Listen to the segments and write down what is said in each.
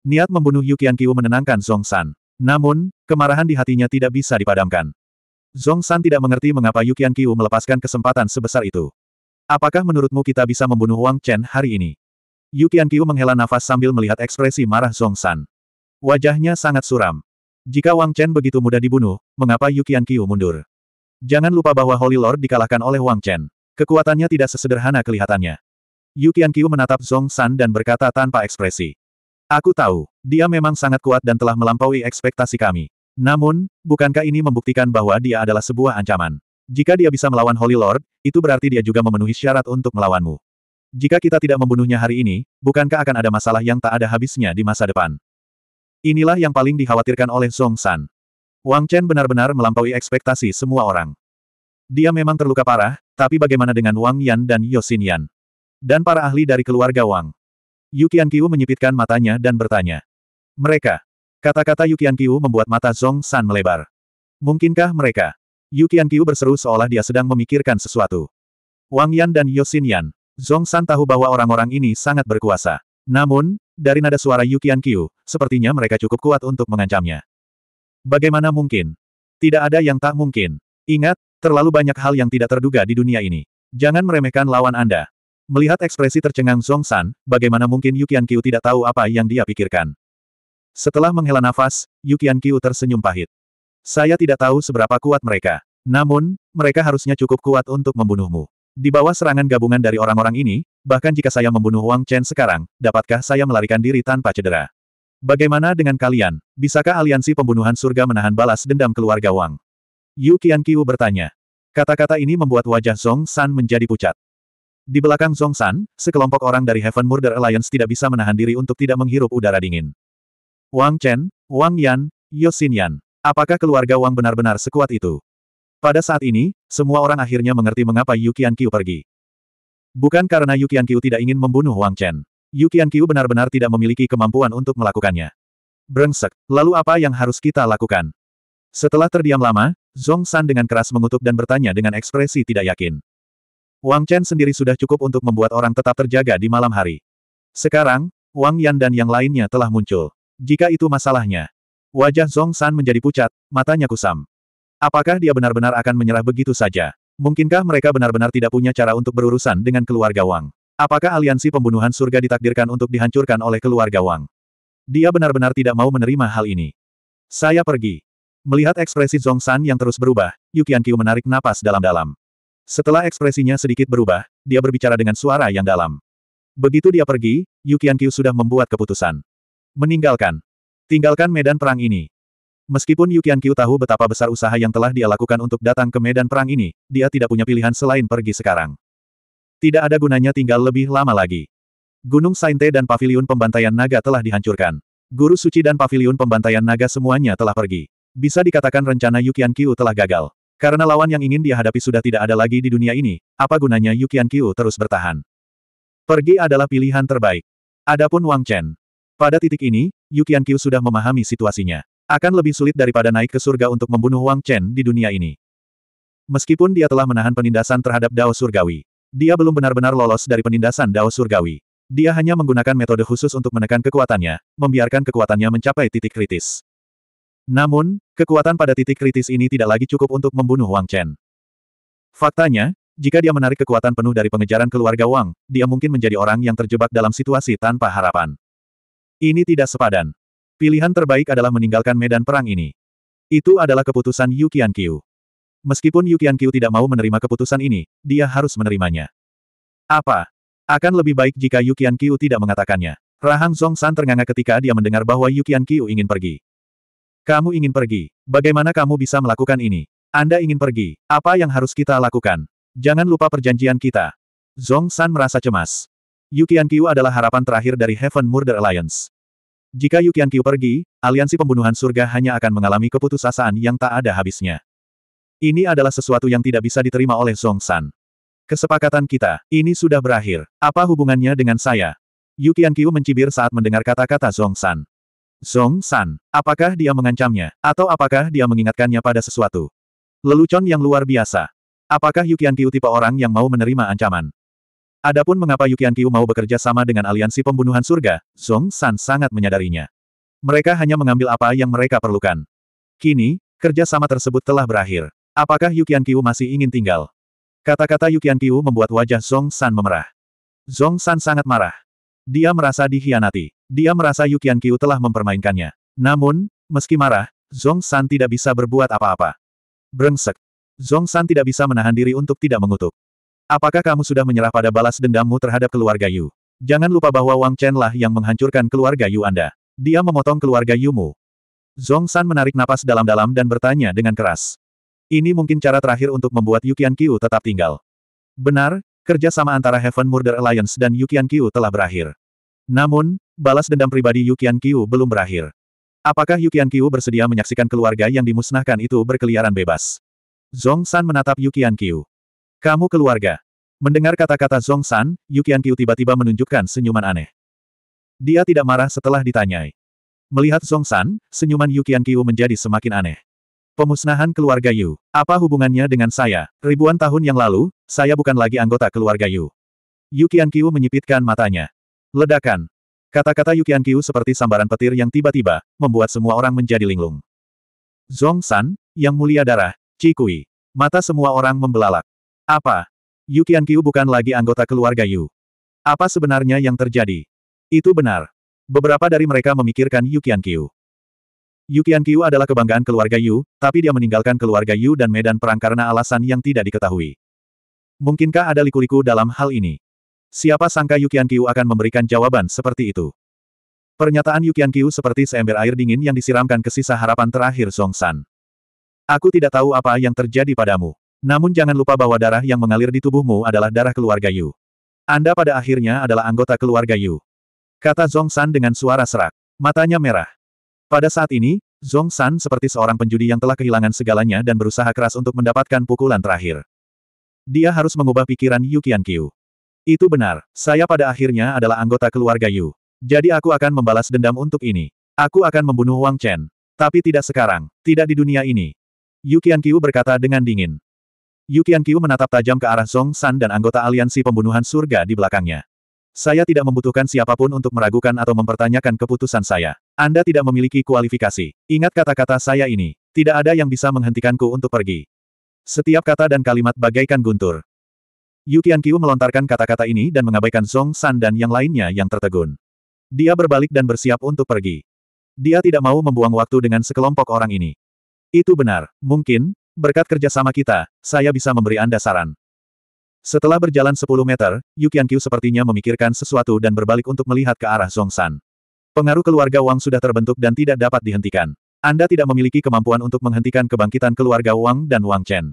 Niat membunuh Yukian Qiu menenangkan Zong San. Namun, kemarahan di hatinya tidak bisa dipadamkan. Zong San tidak mengerti mengapa Yukian Qiu melepaskan kesempatan sebesar itu. Apakah menurutmu kita bisa membunuh Wang Chen hari ini? Yukian Qiu menghela nafas sambil melihat ekspresi marah Zong San. Wajahnya sangat suram. Jika Wang Chen begitu mudah dibunuh, mengapa Yukian Qiu mundur? Jangan lupa bahwa Holy Lord dikalahkan oleh Wang Chen. Kekuatannya tidak sesederhana kelihatannya. Yukian Qiu menatap Zong San dan berkata tanpa ekspresi. Aku tahu, dia memang sangat kuat dan telah melampaui ekspektasi kami. Namun, bukankah ini membuktikan bahwa dia adalah sebuah ancaman? Jika dia bisa melawan Holy Lord, itu berarti dia juga memenuhi syarat untuk melawanmu. Jika kita tidak membunuhnya hari ini, bukankah akan ada masalah yang tak ada habisnya di masa depan? Inilah yang paling dikhawatirkan oleh Zong San. Wang Chen benar-benar melampaui ekspektasi semua orang. Dia memang terluka parah, tapi bagaimana dengan Wang Yan dan Yosin Yan? Dan para ahli dari keluarga Wang? Yukian Qiu menyipitkan matanya dan bertanya. Mereka. Kata-kata Yukian Qiu membuat mata Zong San melebar. Mungkinkah mereka? Yukian Qiu berseru seolah dia sedang memikirkan sesuatu. Wang Yan dan Yosin Yan, Zong San tahu bahwa orang-orang ini sangat berkuasa. Namun, dari nada suara Yukian Qiu, sepertinya mereka cukup kuat untuk mengancamnya. Bagaimana mungkin? Tidak ada yang tak mungkin. Ingat, terlalu banyak hal yang tidak terduga di dunia ini. Jangan meremehkan lawan Anda. Melihat ekspresi tercengang Zong San, bagaimana mungkin Yukian Qiu tidak tahu apa yang dia pikirkan. Setelah menghela nafas, Yukian Qiu tersenyum pahit. Saya tidak tahu seberapa kuat mereka. Namun, mereka harusnya cukup kuat untuk membunuhmu. Di bawah serangan gabungan dari orang-orang ini, bahkan jika saya membunuh Wang Chen sekarang, dapatkah saya melarikan diri tanpa cedera? Bagaimana dengan kalian? Bisakah aliansi pembunuhan surga menahan balas dendam keluarga Wang? Yu Qianqiu bertanya. Kata-kata ini membuat wajah Zong San menjadi pucat. Di belakang Zong San, sekelompok orang dari Heaven Murder Alliance tidak bisa menahan diri untuk tidak menghirup udara dingin. Wang Chen, Wang Yan, Yosin Yan. Apakah keluarga Wang benar-benar sekuat itu? Pada saat ini, semua orang akhirnya mengerti mengapa Yu Qianqiu pergi. Bukan karena Yu Qianqiu tidak ingin membunuh Wang Chen. Yu Qianqiu benar-benar tidak memiliki kemampuan untuk melakukannya. Brengsek, lalu apa yang harus kita lakukan? Setelah terdiam lama, Zong San dengan keras mengutuk dan bertanya dengan ekspresi tidak yakin. Wang Chen sendiri sudah cukup untuk membuat orang tetap terjaga di malam hari. Sekarang, Wang Yan dan yang lainnya telah muncul. Jika itu masalahnya. Wajah Zong San menjadi pucat, matanya kusam. Apakah dia benar-benar akan menyerah begitu saja? Mungkinkah mereka benar-benar tidak punya cara untuk berurusan dengan keluarga Wang? Apakah aliansi pembunuhan surga ditakdirkan untuk dihancurkan oleh keluarga Wang? Dia benar-benar tidak mau menerima hal ini. Saya pergi. Melihat ekspresi Zong San yang terus berubah, Yukian Qiu menarik napas dalam-dalam. Setelah ekspresinya sedikit berubah, dia berbicara dengan suara yang dalam. Begitu dia pergi, Yukian Qiu sudah membuat keputusan. Meninggalkan. Tinggalkan medan perang ini. Meskipun Yukian Qiu tahu betapa besar usaha yang telah dia lakukan untuk datang ke medan perang ini, dia tidak punya pilihan selain pergi sekarang. Tidak ada gunanya tinggal lebih lama lagi. Gunung Sainte dan Paviliun Pembantaian Naga telah dihancurkan. Guru Suci dan Paviliun Pembantaian Naga semuanya telah pergi. Bisa dikatakan rencana Yukian Qiu telah gagal. Karena lawan yang ingin dia hadapi sudah tidak ada lagi di dunia ini, apa gunanya Yukian Qiu terus bertahan? Pergi adalah pilihan terbaik. Adapun Wang Chen. Pada titik ini, Yukian Qiu sudah memahami situasinya. Akan lebih sulit daripada naik ke surga untuk membunuh Wang Chen di dunia ini. Meskipun dia telah menahan penindasan terhadap Dao Surgawi, dia belum benar-benar lolos dari penindasan Dao Surgawi. Dia hanya menggunakan metode khusus untuk menekan kekuatannya, membiarkan kekuatannya mencapai titik kritis. Namun, kekuatan pada titik kritis ini tidak lagi cukup untuk membunuh Wang Chen. Faktanya, jika dia menarik kekuatan penuh dari pengejaran keluarga Wang, dia mungkin menjadi orang yang terjebak dalam situasi tanpa harapan. Ini tidak sepadan. Pilihan terbaik adalah meninggalkan medan perang ini. Itu adalah keputusan Yu Qianqiu. Meskipun Yu Qianqiu tidak mau menerima keputusan ini, dia harus menerimanya. Apa? Akan lebih baik jika Yu Qianqiu tidak mengatakannya. Rahang Zong San ternganga ketika dia mendengar bahwa Yu Qianqiu ingin pergi. Kamu ingin pergi. Bagaimana kamu bisa melakukan ini? Anda ingin pergi. Apa yang harus kita lakukan? Jangan lupa perjanjian kita. Zong San merasa cemas. Yu Qianqiu adalah harapan terakhir dari Heaven Murder Alliance. Jika Yu Qianqiu pergi, aliansi pembunuhan surga hanya akan mengalami keputusasaan yang tak ada habisnya. Ini adalah sesuatu yang tidak bisa diterima oleh Zong San. Kesepakatan kita, ini sudah berakhir. Apa hubungannya dengan saya? Yu Qianqiu mencibir saat mendengar kata-kata Zong San. Zong San, apakah dia mengancamnya, atau apakah dia mengingatkannya pada sesuatu? Lelucon yang luar biasa. Apakah Yu Qianqiu tipe orang yang mau menerima ancaman? Adapun mengapa Yukian Qiu mau bekerja sama dengan aliansi pembunuhan surga, Zong San sangat menyadarinya. Mereka hanya mengambil apa yang mereka perlukan. Kini, kerja sama tersebut telah berakhir. Apakah Yukian Qiu masih ingin tinggal? Kata-kata Yukian Qiu membuat wajah Zong San memerah. Zong San sangat marah. Dia merasa dikhianati. Dia merasa Yukian Qiu telah mempermainkannya. Namun, meski marah, Zong San tidak bisa berbuat apa-apa. Brengsek. Zong San tidak bisa menahan diri untuk tidak mengutuk. Apakah kamu sudah menyerah pada balas dendammu terhadap keluarga Yu? Jangan lupa bahwa Wang Chen lah yang menghancurkan keluarga Yu Anda. Dia memotong keluarga Yumu. Zong San menarik napas dalam-dalam dan bertanya dengan keras. Ini mungkin cara terakhir untuk membuat Yukian Qiu tetap tinggal. Benar, kerja sama antara Heaven Murder Alliance dan Yukian Qiu telah berakhir. Namun, balas dendam pribadi Yukian Qiu belum berakhir. Apakah Yukian Qiu bersedia menyaksikan keluarga yang dimusnahkan itu berkeliaran bebas? Zong San menatap Yukian Qiu. Kamu keluarga. Mendengar kata-kata Zong San, Yukian Qiu tiba-tiba menunjukkan senyuman aneh. Dia tidak marah setelah ditanyai. Melihat Zong San, senyuman Yukian Qiu menjadi semakin aneh. Pemusnahan keluarga Yu. Apa hubungannya dengan saya? Ribuan tahun yang lalu, saya bukan lagi anggota keluarga Yu. Yukian Qiu menyipitkan matanya. Ledakan. Kata-kata Yukian Qiu seperti sambaran petir yang tiba-tiba, membuat semua orang menjadi linglung. Zong San, yang mulia darah, Cikui. Mata semua orang membelalak. Apa? Yukian Qiu bukan lagi anggota keluarga Yu. Apa sebenarnya yang terjadi? Itu benar. Beberapa dari mereka memikirkan Yukian Qiu. Yukian Qiu adalah kebanggaan keluarga Yu, tapi dia meninggalkan keluarga Yu dan medan perang karena alasan yang tidak diketahui. Mungkinkah ada liku-liku dalam hal ini? Siapa sangka Yukian Qiu akan memberikan jawaban seperti itu? Pernyataan Yukian Qiu seperti seember air dingin yang disiramkan ke sisa harapan terakhir Song San. Aku tidak tahu apa yang terjadi padamu. Namun jangan lupa bahwa darah yang mengalir di tubuhmu adalah darah keluarga Yu. Anda pada akhirnya adalah anggota keluarga Yu. Kata Zong San dengan suara serak. Matanya merah. Pada saat ini, Zong San seperti seorang penjudi yang telah kehilangan segalanya dan berusaha keras untuk mendapatkan pukulan terakhir. Dia harus mengubah pikiran Yu Qianqiu. Itu benar, saya pada akhirnya adalah anggota keluarga Yu. Jadi aku akan membalas dendam untuk ini. Aku akan membunuh Wang Chen. Tapi tidak sekarang, tidak di dunia ini. Yu Qianqiu berkata dengan dingin. Yu Qianqiu menatap tajam ke arah Zong San dan anggota aliansi pembunuhan surga di belakangnya. Saya tidak membutuhkan siapa pun untuk meragukan atau mempertanyakan keputusan saya. Anda tidak memiliki kualifikasi. Ingat kata-kata saya ini. Tidak ada yang bisa menghentikanku untuk pergi. Setiap kata dan kalimat bagaikan guntur. Yu Qianqiu melontarkan kata-kata ini dan mengabaikan Zong San dan yang lainnya yang tertegun. Dia berbalik dan bersiap untuk pergi. Dia tidak mau membuang waktu dengan sekelompok orang ini. Itu benar. Mungkin, berkat kerjasama kita, saya bisa memberi Anda saran. Setelah berjalan 10 meter, Yu Qianqiu sepertinya memikirkan sesuatu dan berbalik untuk melihat ke arah Zong San. Pengaruh keluarga Wang sudah terbentuk dan tidak dapat dihentikan. Anda tidak memiliki kemampuan untuk menghentikan kebangkitan keluarga Wang dan Wang Chen.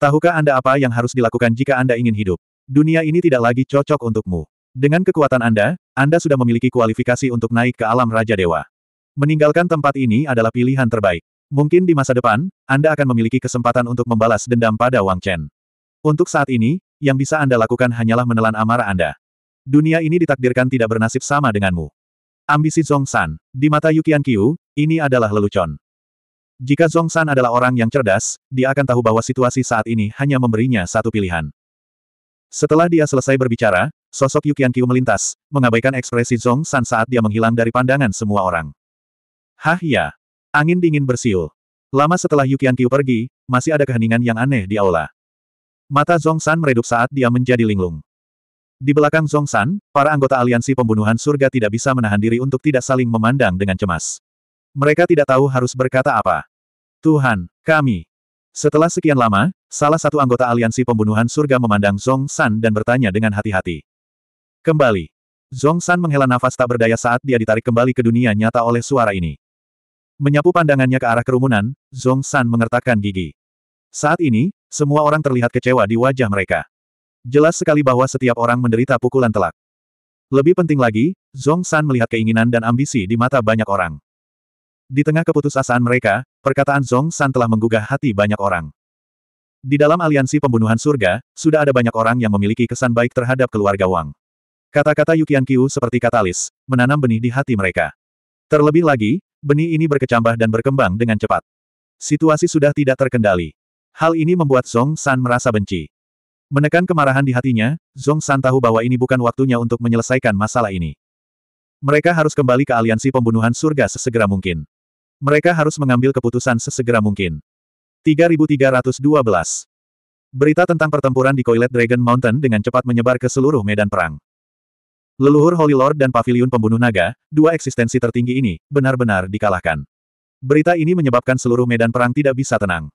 Tahukah Anda apa yang harus dilakukan jika Anda ingin hidup? Dunia ini tidak lagi cocok untukmu. Dengan kekuatan Anda, Anda sudah memiliki kualifikasi untuk naik ke alam Raja Dewa. Meninggalkan tempat ini adalah pilihan terbaik. Mungkin di masa depan, Anda akan memiliki kesempatan untuk membalas dendam pada Wang Chen. Untuk saat ini, yang bisa Anda lakukan hanyalah menelan amarah Anda. Dunia ini ditakdirkan tidak bernasib sama denganmu. Ambisi Zong San. Di mata Yukian Qiu, ini adalah lelucon. Jika Zong San adalah orang yang cerdas, dia akan tahu bahwa situasi saat ini hanya memberinya satu pilihan. Setelah dia selesai berbicara, sosok Yukian Qiu melintas, mengabaikan ekspresi Zong San saat dia menghilang dari pandangan semua orang. Hah ya. Angin dingin bersiul. Lama setelah Yukian Qiu pergi, masih ada keheningan yang aneh di aula. Mata Zong San meredup saat dia menjadi linglung. Di belakang Zong San, para anggota aliansi pembunuhan surga tidak bisa menahan diri untuk tidak saling memandang dengan cemas. Mereka tidak tahu harus berkata apa. Tuhan, kami. Setelah sekian lama, salah satu anggota aliansi pembunuhan surga memandang Zong San dan bertanya dengan hati-hati. Kembali. Zong San menghela nafas tak berdaya saat dia ditarik kembali ke dunia nyata oleh suara ini. Menyapu pandangannya ke arah kerumunan, Zong San mengertakkan gigi. Saat ini, semua orang terlihat kecewa di wajah mereka. Jelas sekali bahwa setiap orang menderita pukulan telak. Lebih penting lagi, Zong San melihat keinginan dan ambisi di mata banyak orang. Di tengah keputusasaan mereka, perkataan Zong San telah menggugah hati banyak orang. Di dalam aliansi pembunuhan surga, sudah ada banyak orang yang memiliki kesan baik terhadap keluarga Wang. Kata-kata Yukian Qiu seperti katalis, menanam benih di hati mereka. Terlebih lagi, benih ini berkecambah dan berkembang dengan cepat. Situasi sudah tidak terkendali. Hal ini membuat Zong San merasa benci. Menekan kemarahan di hatinya, Zong San tahu bahwa ini bukan waktunya untuk menyelesaikan masalah ini. Mereka harus kembali ke aliansi pembunuhan surga sesegera mungkin. Mereka harus mengambil keputusan sesegera mungkin. 3312 Berita tentang pertempuran di Coilet Dragon Mountain dengan cepat menyebar ke seluruh medan perang. Leluhur Holy Lord dan Pavilion Pembunuh Naga, dua eksistensi tertinggi ini, benar-benar dikalahkan. Berita ini menyebabkan seluruh medan perang tidak bisa tenang.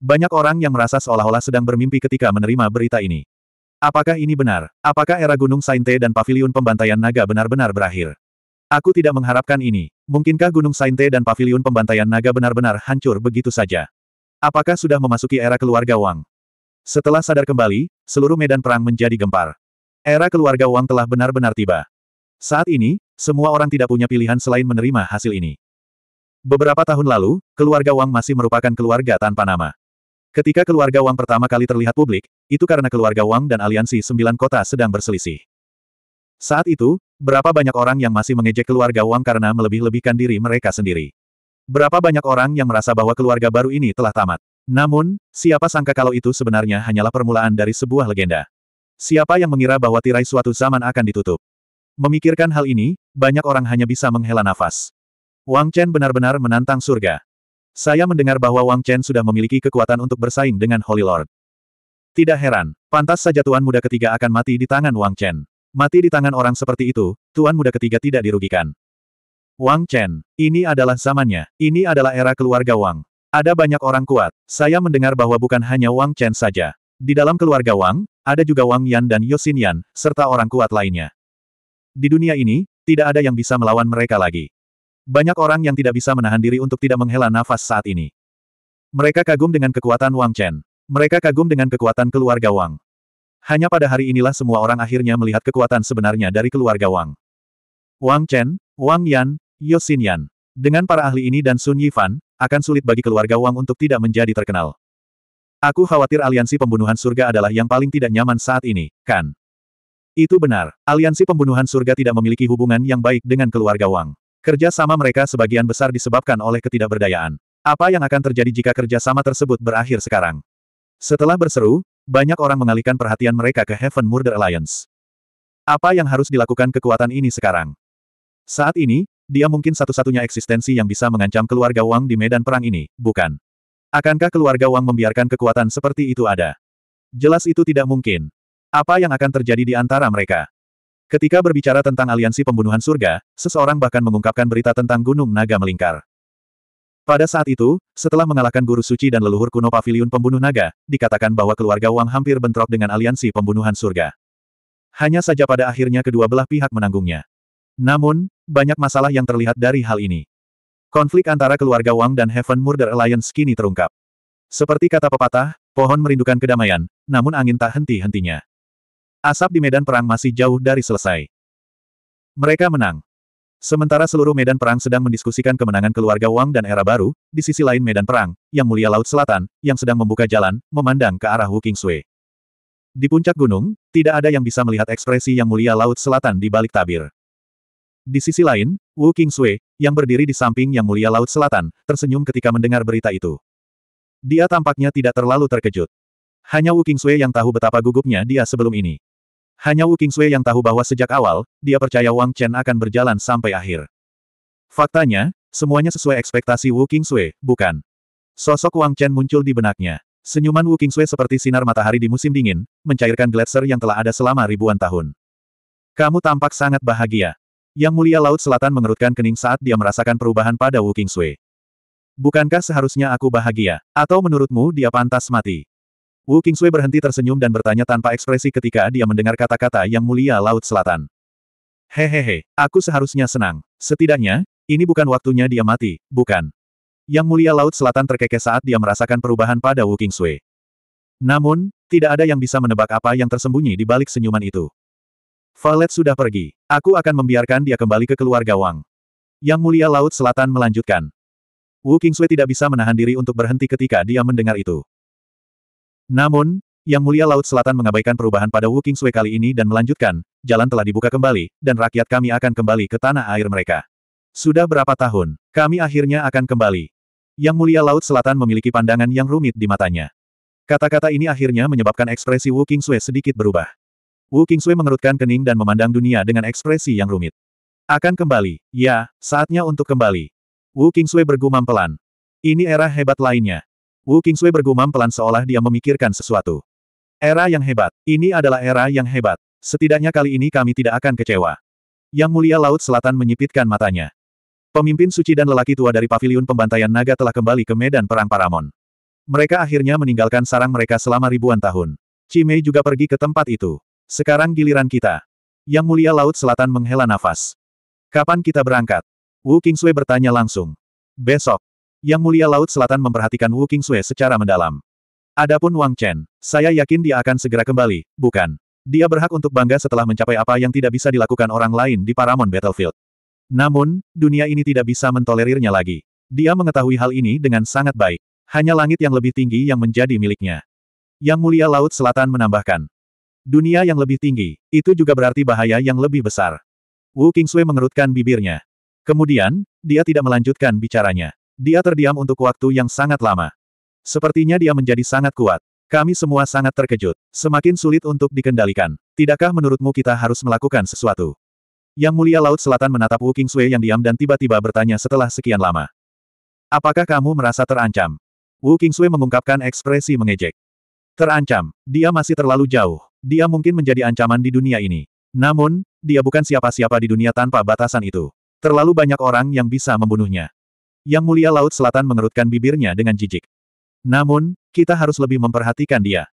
Banyak orang yang merasa seolah-olah sedang bermimpi ketika menerima berita ini. Apakah ini benar? Apakah era Gunung Sainte dan Pavilion Pembantaian Naga benar-benar berakhir? Aku tidak mengharapkan ini. Mungkinkah Gunung Sainte dan Pavilion Pembantaian Naga benar-benar hancur begitu saja? Apakah sudah memasuki era keluarga Wang? Setelah sadar kembali, seluruh medan perang menjadi gempar. Era keluarga Wang telah benar-benar tiba. Saat ini, semua orang tidak punya pilihan selain menerima hasil ini. Beberapa tahun lalu, keluarga Wang masih merupakan keluarga tanpa nama. Ketika keluarga Wang pertama kali terlihat publik, itu karena keluarga Wang dan aliansi sembilan kota sedang berselisih. Saat itu, berapa banyak orang yang masih mengejek keluarga Wang karena melebih-lebihkan diri mereka sendiri. Berapa banyak orang yang merasa bahwa keluarga baru ini telah tamat. Namun, siapa sangka kalau itu sebenarnya hanyalah permulaan dari sebuah legenda. Siapa yang mengira bahwa tirai suatu zaman akan ditutup? Memikirkan hal ini, banyak orang hanya bisa menghela nafas. Wang Chen benar-benar menantang surga. Saya mendengar bahwa Wang Chen sudah memiliki kekuatan untuk bersaing dengan Holy Lord. Tidak heran, pantas saja Tuan Muda Ketiga akan mati di tangan Wang Chen. Mati di tangan orang seperti itu, Tuan Muda Ketiga tidak dirugikan. Wang Chen, ini adalah zamannya. Ini adalah era keluarga Wang. Ada banyak orang kuat. Saya mendengar bahwa bukan hanya Wang Chen saja. Di dalam keluarga Wang, ada juga Wang Yan dan Yosin Yan, serta orang kuat lainnya. Di dunia ini, tidak ada yang bisa melawan mereka lagi. Banyak orang yang tidak bisa menahan diri untuk tidak menghela nafas saat ini. Mereka kagum dengan kekuatan Wang Chen. Mereka kagum dengan kekuatan keluarga Wang. Hanya pada hari inilah semua orang akhirnya melihat kekuatan sebenarnya dari keluarga Wang. Wang Chen, Wang Yan, Yo Xin Yan. Dengan para ahli ini dan Sun Yifan, akan sulit bagi keluarga Wang untuk tidak menjadi terkenal. Aku khawatir aliansi pembunuhan surga adalah yang paling tidak nyaman saat ini, kan? Itu benar, aliansi pembunuhan surga tidak memiliki hubungan yang baik dengan keluarga Wang. Kerja sama mereka sebagian besar disebabkan oleh ketidakberdayaan. Apa yang akan terjadi jika kerja sama tersebut berakhir sekarang? Setelah berseru, banyak orang mengalihkan perhatian mereka ke Heaven Murder Alliance. Apa yang harus dilakukan kekuatan ini sekarang? Saat ini, dia mungkin satu-satunya eksistensi yang bisa mengancam keluarga Wang di medan perang ini, bukan? Akankah keluarga Wang membiarkan kekuatan seperti itu ada? Jelas itu tidak mungkin. Apa yang akan terjadi di antara mereka? Ketika berbicara tentang aliansi pembunuhan surga, seseorang bahkan mengungkapkan berita tentang Gunung Naga Melingkar. Pada saat itu, setelah mengalahkan guru suci dan leluhur kuno pavilion pembunuh naga, dikatakan bahwa keluarga Wang hampir bentrok dengan aliansi pembunuhan surga. Hanya saja pada akhirnya kedua belah pihak menanggungnya. Namun, banyak masalah yang terlihat dari hal ini. Konflik antara keluarga Wang dan Heaven Murder Alliance kini terungkap. Seperti kata pepatah, pohon merindukan kedamaian, namun angin tak henti-hentinya. Asap di medan perang masih jauh dari selesai. Mereka menang. Sementara seluruh medan perang sedang mendiskusikan kemenangan keluarga Wang dan era baru, di sisi lain medan perang, Yang Mulia Laut Selatan, yang sedang membuka jalan, memandang ke arah Wu Kingsui. Di puncak gunung, tidak ada yang bisa melihat ekspresi Yang Mulia Laut Selatan di balik tabir. Di sisi lain, Wu Kingsui, yang berdiri di samping Yang Mulia Laut Selatan, tersenyum ketika mendengar berita itu. Dia tampaknya tidak terlalu terkejut. Hanya Wu Kingsui yang tahu betapa gugupnya dia sebelum ini. Hanya Wu Kingsui yang tahu bahwa sejak awal, dia percaya Wang Chen akan berjalan sampai akhir. Faktanya, semuanya sesuai ekspektasi Wu Kingsui, bukan? Sosok Wang Chen muncul di benaknya. Senyuman Wu Kingsui seperti sinar matahari di musim dingin, mencairkan gletser yang telah ada selama ribuan tahun. Kamu tampak sangat bahagia. Yang mulia Laut Selatan mengerutkan kening saat dia merasakan perubahan pada Wu Kingsui. Bukankah seharusnya aku bahagia? Atau menurutmu dia pantas mati? Wu Kingsui berhenti tersenyum dan bertanya tanpa ekspresi ketika dia mendengar kata-kata yang mulia Laut Selatan. Hehehe, aku seharusnya senang. Setidaknya, ini bukan waktunya dia mati, bukan? Yang mulia Laut Selatan terkekeh saat dia merasakan perubahan pada Wu Kingsui. Namun, tidak ada yang bisa menebak apa yang tersembunyi di balik senyuman itu. Valet sudah pergi. Aku akan membiarkan dia kembali ke keluarga Wang. Yang mulia Laut Selatan melanjutkan. Wu Kingsui tidak bisa menahan diri untuk berhenti ketika dia mendengar itu. Namun, Yang Mulia Laut Selatan mengabaikan perubahan pada Wu Kingsui kali ini dan melanjutkan, jalan telah dibuka kembali, dan rakyat kami akan kembali ke tanah air mereka. Sudah berapa tahun, kami akhirnya akan kembali. Yang Mulia Laut Selatan memiliki pandangan yang rumit di matanya. Kata-kata ini akhirnya menyebabkan ekspresi Wu Qingsui sedikit berubah. Wu Qingsui mengerutkan kening dan memandang dunia dengan ekspresi yang rumit. Akan kembali. Ya, saatnya untuk kembali. Wu Qingsui bergumam pelan. Ini era hebat lainnya. Wu Qingsui bergumam pelan seolah dia memikirkan sesuatu. Era yang hebat. Ini adalah era yang hebat. Setidaknya kali ini kami tidak akan kecewa. Yang mulia Laut Selatan menyipitkan matanya. Pemimpin suci dan lelaki tua dari paviliun pembantaian naga telah kembali ke medan perang Paramon. Mereka akhirnya meninggalkan sarang mereka selama ribuan tahun. Cimei juga pergi ke tempat itu. Sekarang giliran kita. Yang mulia Laut Selatan menghela nafas. Kapan kita berangkat? Wu Qingsui bertanya langsung. Besok. Yang mulia Laut Selatan memperhatikan Wu Qingsui secara mendalam. Adapun Wang Chen, saya yakin dia akan segera kembali, bukan? Dia berhak untuk bangga setelah mencapai apa yang tidak bisa dilakukan orang lain di Paramount Battlefield. Namun, dunia ini tidak bisa mentolerirnya lagi. Dia mengetahui hal ini dengan sangat baik. Hanya langit yang lebih tinggi yang menjadi miliknya. Yang mulia Laut Selatan menambahkan, Dunia yang lebih tinggi, itu juga berarti bahaya yang lebih besar. Wu Qingsui mengerutkan bibirnya. Kemudian, dia tidak melanjutkan bicaranya. Dia terdiam untuk waktu yang sangat lama. Sepertinya dia menjadi sangat kuat. Kami semua sangat terkejut. Semakin sulit untuk dikendalikan. Tidakkah menurutmu kita harus melakukan sesuatu? Yang mulia Laut Selatan menatap Wu Qingsui yang diam dan tiba-tiba bertanya setelah sekian lama. Apakah kamu merasa terancam? Wu Qingsui mengungkapkan ekspresi mengejek. Terancam. Dia masih terlalu jauh. Dia mungkin menjadi ancaman di dunia ini. Namun, dia bukan siapa-siapa di dunia tanpa batasan itu. Terlalu banyak orang yang bisa membunuhnya. Yang mulia Laut Selatan mengerutkan bibirnya dengan jijik. Namun, kita harus lebih memperhatikan dia.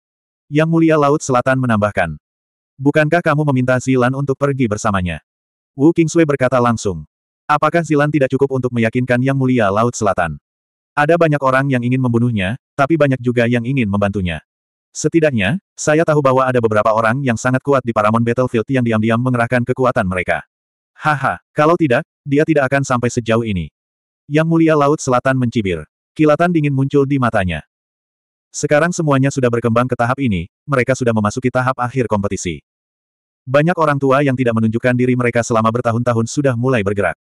Yang mulia Laut Selatan menambahkan. Bukankah kamu meminta Zilan untuk pergi bersamanya? Wu Qingsui berkata langsung. Apakah Zilan tidak cukup untuk meyakinkan Yang mulia Laut Selatan? Ada banyak orang yang ingin membunuhnya, tapi banyak juga yang ingin membantunya. Setidaknya, saya tahu bahwa ada beberapa orang yang sangat kuat di Paramount Battlefield yang diam-diam mengerahkan kekuatan mereka. Haha, kalau tidak, dia tidak akan sampai sejauh ini. Yang mulia Laut Selatan mencibir. Kilatan dingin muncul di matanya. Sekarang semuanya sudah berkembang ke tahap ini, mereka sudah memasuki tahap akhir kompetisi. Banyak orang tua yang tidak menunjukkan diri mereka selama bertahun-tahun sudah mulai bergerak.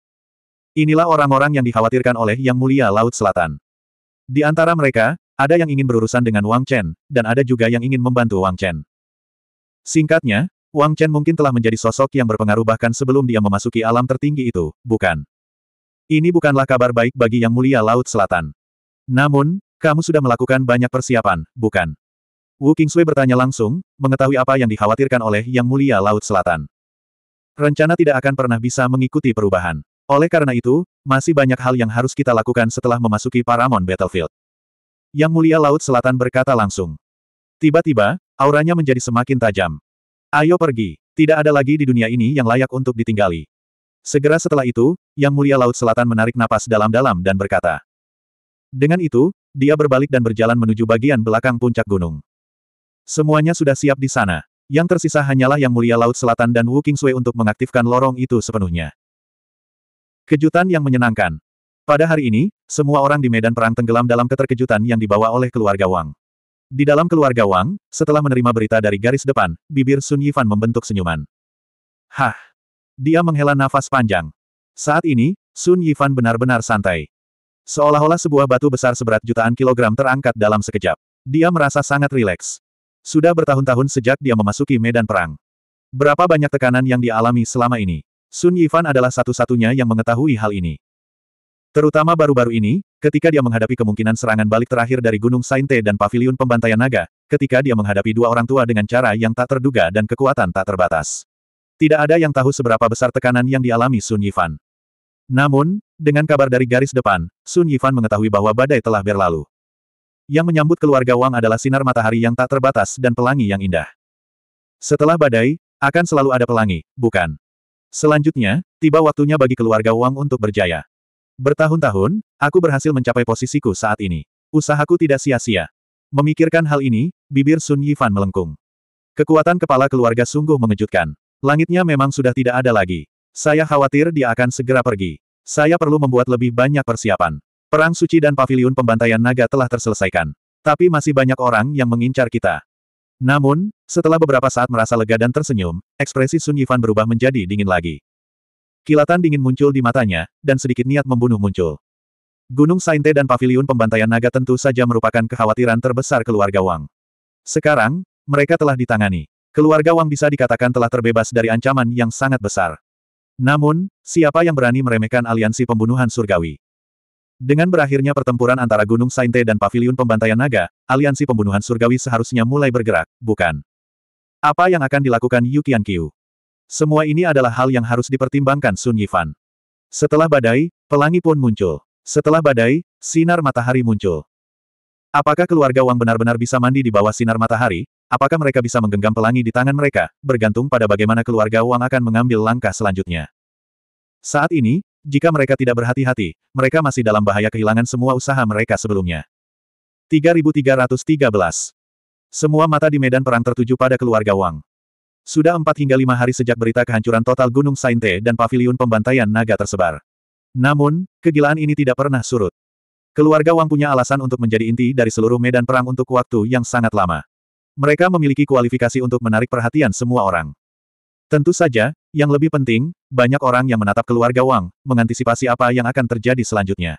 Inilah orang-orang yang dikhawatirkan oleh Yang Mulia Laut Selatan. Di antara mereka, ada yang ingin berurusan dengan Wang Chen, dan ada juga yang ingin membantu Wang Chen. Singkatnya, Wang Chen mungkin telah menjadi sosok yang berpengaruh bahkan sebelum dia memasuki alam tertinggi itu, bukan? Ini bukanlah kabar baik bagi Yang Mulia Laut Selatan. Namun, kamu sudah melakukan banyak persiapan, bukan? Wu Qingsui bertanya langsung, mengetahui apa yang dikhawatirkan oleh Yang Mulia Laut Selatan. Rencana tidak akan pernah bisa mengikuti perubahan. Oleh karena itu, masih banyak hal yang harus kita lakukan setelah memasuki Paramount Battlefield. Yang Mulia Laut Selatan berkata langsung. Tiba-tiba, auranya menjadi semakin tajam. Ayo pergi. Tidak ada lagi di dunia ini yang layak untuk ditinggali. Segera setelah itu, Yang Mulia Laut Selatan menarik napas dalam-dalam dan berkata. Dengan itu, dia berbalik dan berjalan menuju bagian belakang puncak gunung. Semuanya sudah siap di sana. Yang tersisa hanyalah Yang Mulia Laut Selatan dan Wu Qingsui untuk mengaktifkan lorong itu sepenuhnya. Kejutan yang menyenangkan. Pada hari ini, semua orang di medan perang tenggelam dalam keterkejutan yang dibawa oleh keluarga Wang. Di dalam keluarga Wang, setelah menerima berita dari garis depan, bibir Sun Yifan membentuk senyuman. Hah! Dia menghela nafas panjang. Saat ini, Sun Yifan benar-benar santai. Seolah-olah sebuah batu besar seberat jutaan kilogram terangkat dalam sekejap. Dia merasa sangat rileks. Sudah bertahun-tahun sejak dia memasuki medan perang. Berapa banyak tekanan yang dialami selama ini? Sun Yifan adalah satu-satunya yang mengetahui hal ini. Terutama baru-baru ini, ketika dia menghadapi kemungkinan serangan balik terakhir dari Gunung Sainte dan Paviliun Pembantaian Naga, ketika dia menghadapi dua orang tua dengan cara yang tak terduga dan kekuatan tak terbatas. Tidak ada yang tahu seberapa besar tekanan yang dialami Sun Yifan. Namun, dengan kabar dari garis depan, Sun Yifan mengetahui bahwa badai telah berlalu. Yang menyambut keluarga Wang adalah sinar matahari yang tak terbatas dan pelangi yang indah. Setelah badai, akan selalu ada pelangi, bukan? Selanjutnya, tiba waktunya bagi keluarga Wang untuk berjaya. Bertahun-tahun, aku berhasil mencapai posisiku saat ini. Usahaku tidak sia-sia. Memikirkan hal ini, bibir Sun Yifan melengkung. Kekuatan kepala keluarga sungguh mengejutkan. Langitnya memang sudah tidak ada lagi. Saya khawatir dia akan segera pergi. Saya perlu membuat lebih banyak persiapan. Perang suci dan paviliun pembantaian naga telah terselesaikan. Tapi masih banyak orang yang mengincar kita. Namun, setelah beberapa saat merasa lega dan tersenyum, ekspresi Sun Yifan berubah menjadi dingin lagi. Kilatan dingin muncul di matanya, dan sedikit niat membunuh muncul. Gunung Sainte dan Paviliun Pembantaian Naga tentu saja merupakan kekhawatiran terbesar keluarga Wang. Sekarang, mereka telah ditangani. Keluarga Wang bisa dikatakan telah terbebas dari ancaman yang sangat besar. Namun, siapa yang berani meremehkan aliansi pembunuhan surgawi? Dengan berakhirnya pertempuran antara Gunung Sainte dan Paviliun Pembantaian Naga, aliansi pembunuhan surgawi seharusnya mulai bergerak, bukan? Apa yang akan dilakukan Yu Qianqiu? Semua ini adalah hal yang harus dipertimbangkan Sun Yifan. Setelah badai, pelangi pun muncul. Setelah badai, sinar matahari muncul. Apakah keluarga Wang benar-benar bisa mandi di bawah sinar matahari? Apakah mereka bisa menggenggam pelangi di tangan mereka? Bergantung pada bagaimana keluarga Wang akan mengambil langkah selanjutnya. Saat ini, jika mereka tidak berhati-hati, mereka masih dalam bahaya kehilangan semua usaha mereka sebelumnya. 3313 Semua mata di medan perang tertuju pada keluarga Wang. Sudah empat hingga lima hari sejak berita kehancuran total Gunung Sainte dan paviliun pembantaian naga tersebar. Namun, kegilaan ini tidak pernah surut. Keluarga Wang punya alasan untuk menjadi inti dari seluruh medan perang untuk waktu yang sangat lama. Mereka memiliki kualifikasi untuk menarik perhatian semua orang. Tentu saja, yang lebih penting, banyak orang yang menatap keluarga Wang, mengantisipasi apa yang akan terjadi selanjutnya.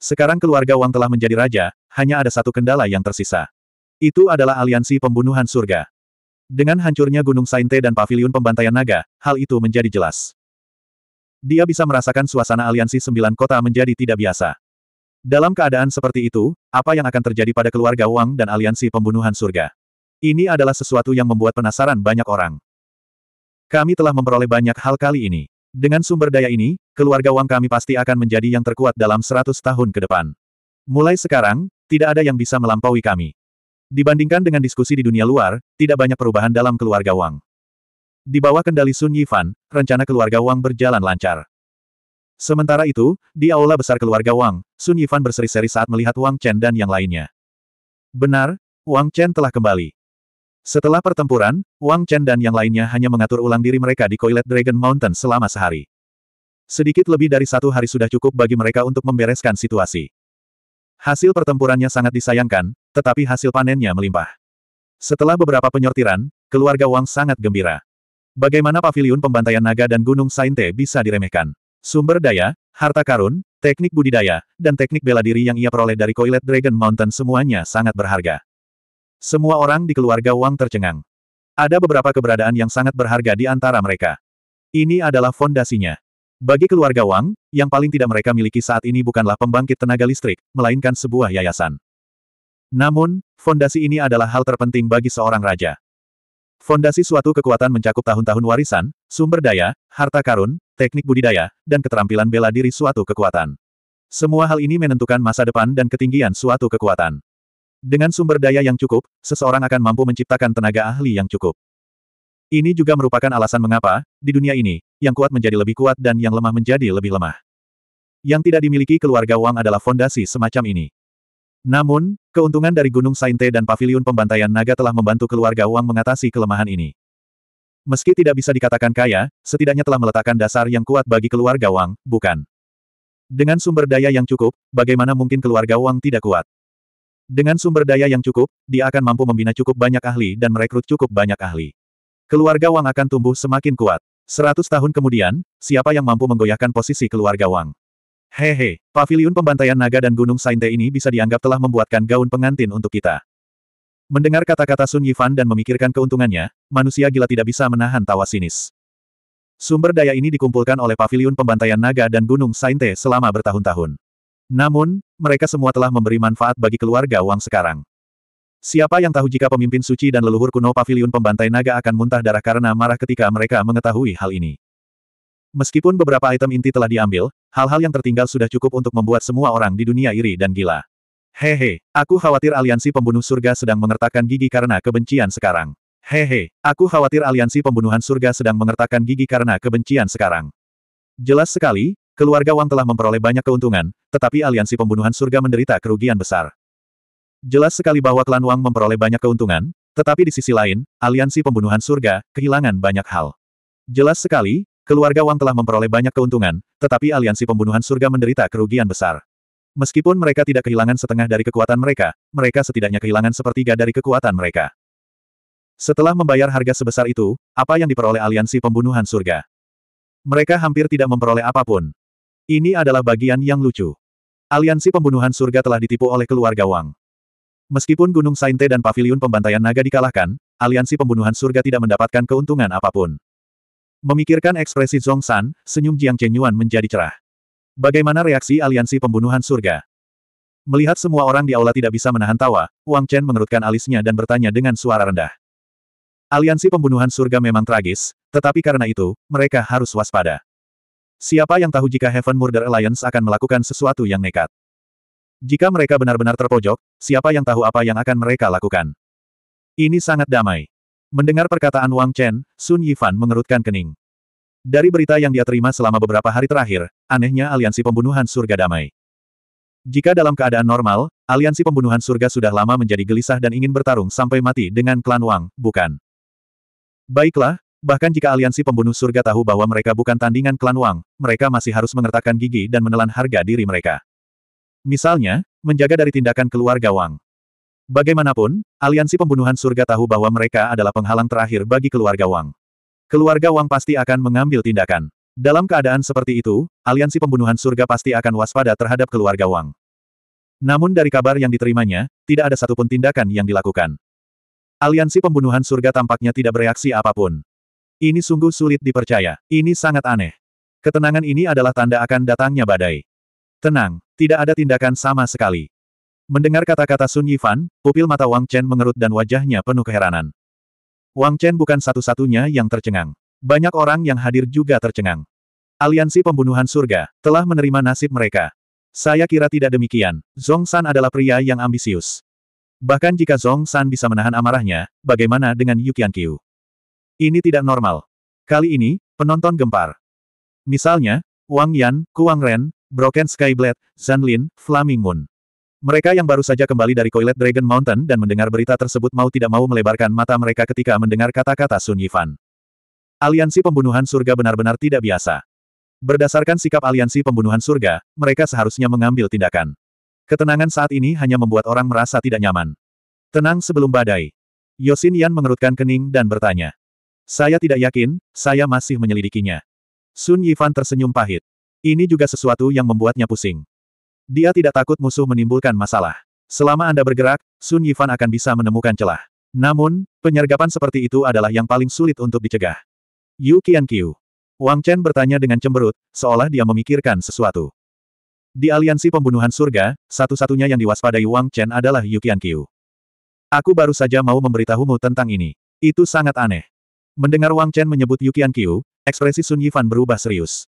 Sekarang keluarga Wang telah menjadi raja, hanya ada satu kendala yang tersisa. Itu adalah aliansi pembunuhan surga. Dengan hancurnya Gunung Sainte dan Paviliun Pembantaian Naga, hal itu menjadi jelas. Dia bisa merasakan suasana aliansi sembilan kota menjadi tidak biasa. Dalam keadaan seperti itu, apa yang akan terjadi pada keluarga Wang dan aliansi pembunuhan surga? Ini adalah sesuatu yang membuat penasaran banyak orang. Kami telah memperoleh banyak hal kali ini. Dengan sumber daya ini, keluarga Wang kami pasti akan menjadi yang terkuat dalam 100 tahun ke depan. Mulai sekarang, tidak ada yang bisa melampaui kami. Dibandingkan dengan diskusi di dunia luar, tidak banyak perubahan dalam keluarga Wang. Di bawah kendali Sun Yifan, rencana keluarga Wang berjalan lancar. Sementara itu, di aula besar keluarga Wang, Sun Yifan berseri-seri saat melihat Wang Chen dan yang lainnya. Benar, Wang Chen telah kembali. Setelah pertempuran, Wang Chen dan yang lainnya hanya mengatur ulang diri mereka di Koilet Dragon Mountain selama sehari. Sedikit lebih dari satu hari sudah cukup bagi mereka untuk membereskan situasi. Hasil pertempurannya sangat disayangkan, tetapi hasil panennya melimpah. Setelah beberapa penyortiran, keluarga Wang sangat gembira. Bagaimana paviliun pembantaian naga dan gunung Sainte bisa diremehkan? Sumber daya, harta karun, teknik budidaya, dan teknik bela diri yang ia peroleh dari Koilet Dragon Mountain semuanya sangat berharga. Semua orang di keluarga Wang tercengang. Ada beberapa keberadaan yang sangat berharga di antara mereka. Ini adalah fondasinya. Bagi keluarga Wang, yang paling tidak mereka miliki saat ini bukanlah pembangkit tenaga listrik, melainkan sebuah yayasan. Namun, fondasi ini adalah hal terpenting bagi seorang raja. Fondasi suatu kekuatan mencakup tahun-tahun warisan, sumber daya, harta karun, teknik budidaya, dan keterampilan bela diri suatu kekuatan. Semua hal ini menentukan masa depan dan ketinggian suatu kekuatan. Dengan sumber daya yang cukup, seseorang akan mampu menciptakan tenaga ahli yang cukup. Ini juga merupakan alasan mengapa, di dunia ini, yang kuat menjadi lebih kuat dan yang lemah menjadi lebih lemah. Yang tidak dimiliki keluarga Wang adalah fondasi semacam ini. Namun, keuntungan dari Gunung Sainte dan Paviliun Pembantaian Naga telah membantu keluarga Wang mengatasi kelemahan ini. Meski tidak bisa dikatakan kaya, setidaknya telah meletakkan dasar yang kuat bagi keluarga Wang, bukan? Dengan sumber daya yang cukup, bagaimana mungkin keluarga Wang tidak kuat? Dengan sumber daya yang cukup, dia akan mampu membina cukup banyak ahli dan merekrut cukup banyak ahli. Keluarga Wang akan tumbuh semakin kuat. Seratus tahun kemudian, siapa yang mampu menggoyahkan posisi keluarga Wang? Hehe, paviliun pembantaian naga dan gunung Sainte ini bisa dianggap telah membuatkan gaun pengantin untuk kita. Mendengar kata-kata Sun Yifan dan memikirkan keuntungannya, manusia gila tidak bisa menahan tawa sinis. Sumber daya ini dikumpulkan oleh paviliun pembantaian naga dan gunung Sainte selama bertahun-tahun. Namun, mereka semua telah memberi manfaat bagi keluarga Wang sekarang. Siapa yang tahu jika pemimpin suci dan leluhur kuno paviliun pembantai naga akan muntah darah karena marah ketika mereka mengetahui hal ini. Meskipun beberapa item inti telah diambil, hal-hal yang tertinggal sudah cukup untuk membuat semua orang di dunia iri dan gila. Hehe, aku khawatir aliansi pembunuh surga sedang mengertakkan gigi karena kebencian sekarang. Hehe, aku khawatir aliansi pembunuhan surga sedang mengertakkan gigi karena kebencian sekarang. Jelas sekali, keluarga Wang telah memperoleh banyak keuntungan, tetapi aliansi pembunuhan surga menderita kerugian besar. Jelas sekali bahwa klan Wang memperoleh banyak keuntungan, tetapi di sisi lain, aliansi pembunuhan surga kehilangan banyak hal. Jelas sekali, Keluarga Wang telah memperoleh banyak keuntungan, tetapi aliansi pembunuhan surga menderita kerugian besar. Meskipun mereka tidak kehilangan setengah dari kekuatan mereka, mereka setidaknya kehilangan sepertiga dari kekuatan mereka. Setelah membayar harga sebesar itu, apa yang diperoleh aliansi pembunuhan surga? Mereka hampir tidak memperoleh apa pun. Ini adalah bagian yang lucu. Aliansi pembunuhan surga telah ditipu oleh keluarga Wang. Meskipun Gunung Sainte dan Paviliun Pembantaian Naga dikalahkan, aliansi pembunuhan surga tidak mendapatkan keuntungan apa pun. Memikirkan ekspresi Zhong San, senyum Jiang Chenyuan menjadi cerah. Bagaimana reaksi aliansi pembunuhan surga? Melihat semua orang di aula tidak bisa menahan tawa, Wang Chen mengerutkan alisnya dan bertanya dengan suara rendah. Aliansi pembunuhan surga memang tragis, tetapi karena itu, mereka harus waspada. Siapa yang tahu jika Heaven Murder Alliance akan melakukan sesuatu yang nekat? Jika mereka benar-benar terpojok, siapa yang tahu apa yang akan mereka lakukan? Ini sangat damai. Mendengar perkataan Wang Chen, Sun Yifan mengerutkan kening. Dari berita yang dia terima selama beberapa hari terakhir, anehnya aliansi pembunuhan surga damai. Jika dalam keadaan normal, aliansi pembunuhan surga sudah lama menjadi gelisah dan ingin bertarung sampai mati dengan klan Wang, bukan? Baiklah, bahkan jika aliansi pembunuh surga tahu bahwa mereka bukan tandingan klan Wang, mereka masih harus mengertakkan gigi dan menelan harga diri mereka. Misalnya, menjaga dari tindakan keluarga Wang. Bagaimanapun, aliansi pembunuhan surga tahu bahwa mereka adalah penghalang terakhir bagi keluarga Wang. Keluarga Wang pasti akan mengambil tindakan. Dalam keadaan seperti itu, aliansi pembunuhan surga pasti akan waspada terhadap keluarga Wang. Namun dari kabar yang diterimanya, tidak ada satupun tindakan yang dilakukan. Aliansi pembunuhan surga tampaknya tidak bereaksi apa pun. Ini sungguh sulit dipercaya. Ini sangat aneh. Ketenangan ini adalah tanda akan datangnya badai. Tenang, tidak ada tindakan sama sekali. Mendengar kata-kata Sun Yifan, pupil mata Wang Chen mengerut dan wajahnya penuh keheranan. Wang Chen bukan satu-satunya yang tercengang. Banyak orang yang hadir juga tercengang. Aliansi pembunuhan surga telah menerima nasib mereka. Saya kira tidak demikian. Zhong San adalah pria yang ambisius. Bahkan jika Zhong San bisa menahan amarahnya, bagaimana dengan Yu Qianqiu? Ini tidak normal. Kali ini, penonton gempar. Misalnya, Wang Yan, Kuang Ren, Broken Sky Blade, Zanlin, Flaming Moon. Mereka yang baru saja kembali dari Coilet Dragon Mountain dan mendengar berita tersebut mau tidak mau melebarkan mata mereka ketika mendengar kata-kata Sun Yifan. Aliansi pembunuhan surga benar-benar tidak biasa. Berdasarkan sikap aliansi pembunuhan surga, mereka seharusnya mengambil tindakan. Ketenangan saat ini hanya membuat orang merasa tidak nyaman. Tenang sebelum badai. Yosin Yan mengerutkan kening dan bertanya. Saya tidak yakin, saya masih menyelidikinya. Sun Yifan tersenyum pahit. Ini juga sesuatu yang membuatnya pusing. Dia tidak takut musuh menimbulkan masalah. Selama Anda bergerak, Sun Yifan akan bisa menemukan celah. Namun, penyergapan seperti itu adalah yang paling sulit untuk dicegah. Yu Qianqiu. Wang Chen bertanya dengan cemberut, seolah dia memikirkan sesuatu. Di aliansi pembunuhan surga, satu-satunya yang diwaspadai Wang Chen adalah Yu Qianqiu. Aku baru saja mau memberitahumu tentang ini. Itu sangat aneh. Mendengar Wang Chen menyebut Yu Qianqiu, ekspresi Sun Yifan berubah serius.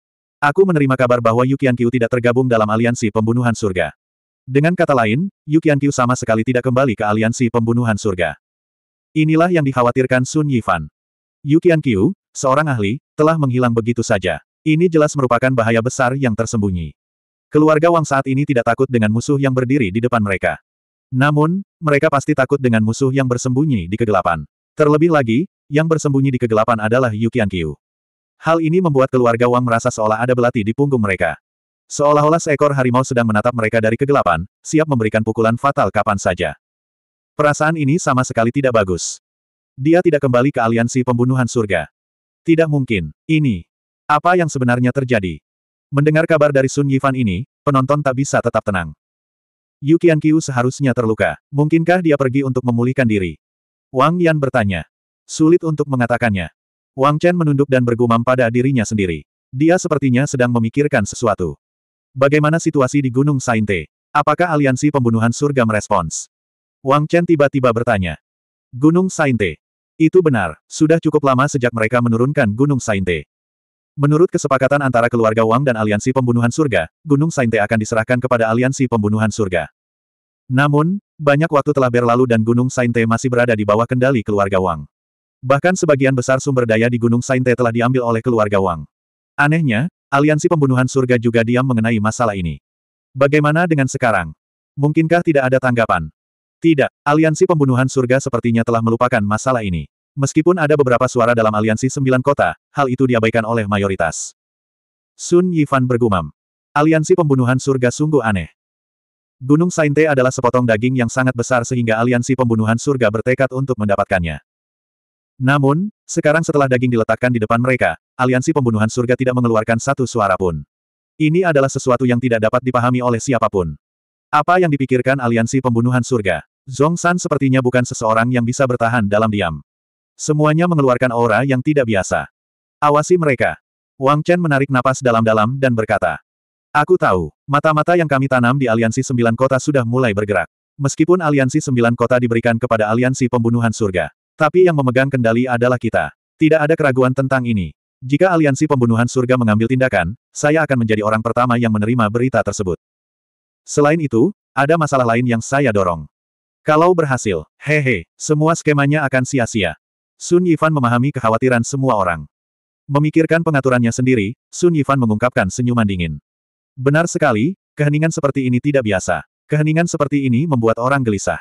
Aku menerima kabar bahwa Yu Qianqiu tidak tergabung dalam aliansi pembunuhan surga. Dengan kata lain, Yu Qianqiu sama sekali tidak kembali ke aliansi pembunuhan surga. Inilah yang dikhawatirkan Sun Yifan. Yu Qianqiu, seorang ahli, telah menghilang begitu saja. Ini jelas merupakan bahaya besar yang tersembunyi. Keluarga Wang saat ini tidak takut dengan musuh yang berdiri di depan mereka. Namun, mereka pasti takut dengan musuh yang bersembunyi di kegelapan. Terlebih lagi, yang bersembunyi di kegelapan adalah Yu Qianqiu. Hal ini membuat keluarga Wang merasa seolah ada belati di punggung mereka. Seolah-olah seekor harimau sedang menatap mereka dari kegelapan, siap memberikan pukulan fatal kapan saja. Perasaan ini sama sekali tidak bagus. Dia tidak kembali ke aliansi pembunuhan surga. Tidak mungkin. Ini. Apa yang sebenarnya terjadi? Mendengar kabar dari Sun Yifan ini, penonton tak bisa tetap tenang. Yu Qianqiu seharusnya terluka. Mungkinkah dia pergi untuk memulihkan diri? Wang Yan bertanya. Sulit untuk mengatakannya. Wang Chen menunduk dan bergumam pada dirinya sendiri. Dia sepertinya sedang memikirkan sesuatu. Bagaimana situasi di Gunung Sainte? Apakah aliansi pembunuhan surga merespons? Wang Chen tiba-tiba bertanya. Gunung Sainte. Itu benar, sudah cukup lama sejak mereka menurunkan Gunung Sainte. Menurut kesepakatan antara keluarga Wang dan aliansi pembunuhan surga, Gunung Sainte akan diserahkan kepada aliansi pembunuhan surga. Namun, banyak waktu telah berlalu dan Gunung Sainte masih berada di bawah kendali keluarga Wang. Bahkan sebagian besar sumber daya di Gunung Sainte telah diambil oleh keluarga Wang. Anehnya, aliansi pembunuhan surga juga diam mengenai masalah ini. Bagaimana dengan sekarang? Mungkinkah tidak ada tanggapan? Tidak, aliansi pembunuhan surga sepertinya telah melupakan masalah ini. Meskipun ada beberapa suara dalam aliansi sembilan kota, hal itu diabaikan oleh mayoritas. Sun Yifan bergumam. Aliansi pembunuhan surga sungguh aneh. Gunung Sainte adalah sepotong daging yang sangat besar sehingga aliansi pembunuhan surga bertekad untuk mendapatkannya. Namun, sekarang setelah daging diletakkan di depan mereka, aliansi pembunuhan surga tidak mengeluarkan satu suara pun. Ini adalah sesuatu yang tidak dapat dipahami oleh siapa pun. Apa yang dipikirkan aliansi pembunuhan surga? Zong San sepertinya bukan seseorang yang bisa bertahan dalam diam. Semuanya mengeluarkan aura yang tidak biasa. Awasi mereka. Wang Chen menarik napas dalam-dalam dan berkata. Aku tahu, mata-mata yang kami tanam di Aliansi Sembilan Kota sudah mulai bergerak. Meskipun Aliansi Sembilan Kota diberikan kepada Aliansi Pembunuhan Surga. Tapi yang memegang kendali adalah kita. Tidak ada keraguan tentang ini. Jika Aliansi Pembunuhan Surga mengambil tindakan, saya akan menjadi orang pertama yang menerima berita tersebut. Selain itu, ada masalah lain yang saya dorong. Kalau berhasil, hehe, semua skemanya akan sia-sia. Sun Yifan memahami kekhawatiran semua orang. Memikirkan pengaturannya sendiri, Sun Yifan mengungkapkan senyuman dingin. Benar sekali, keheningan seperti ini tidak biasa. Keheningan seperti ini membuat orang gelisah.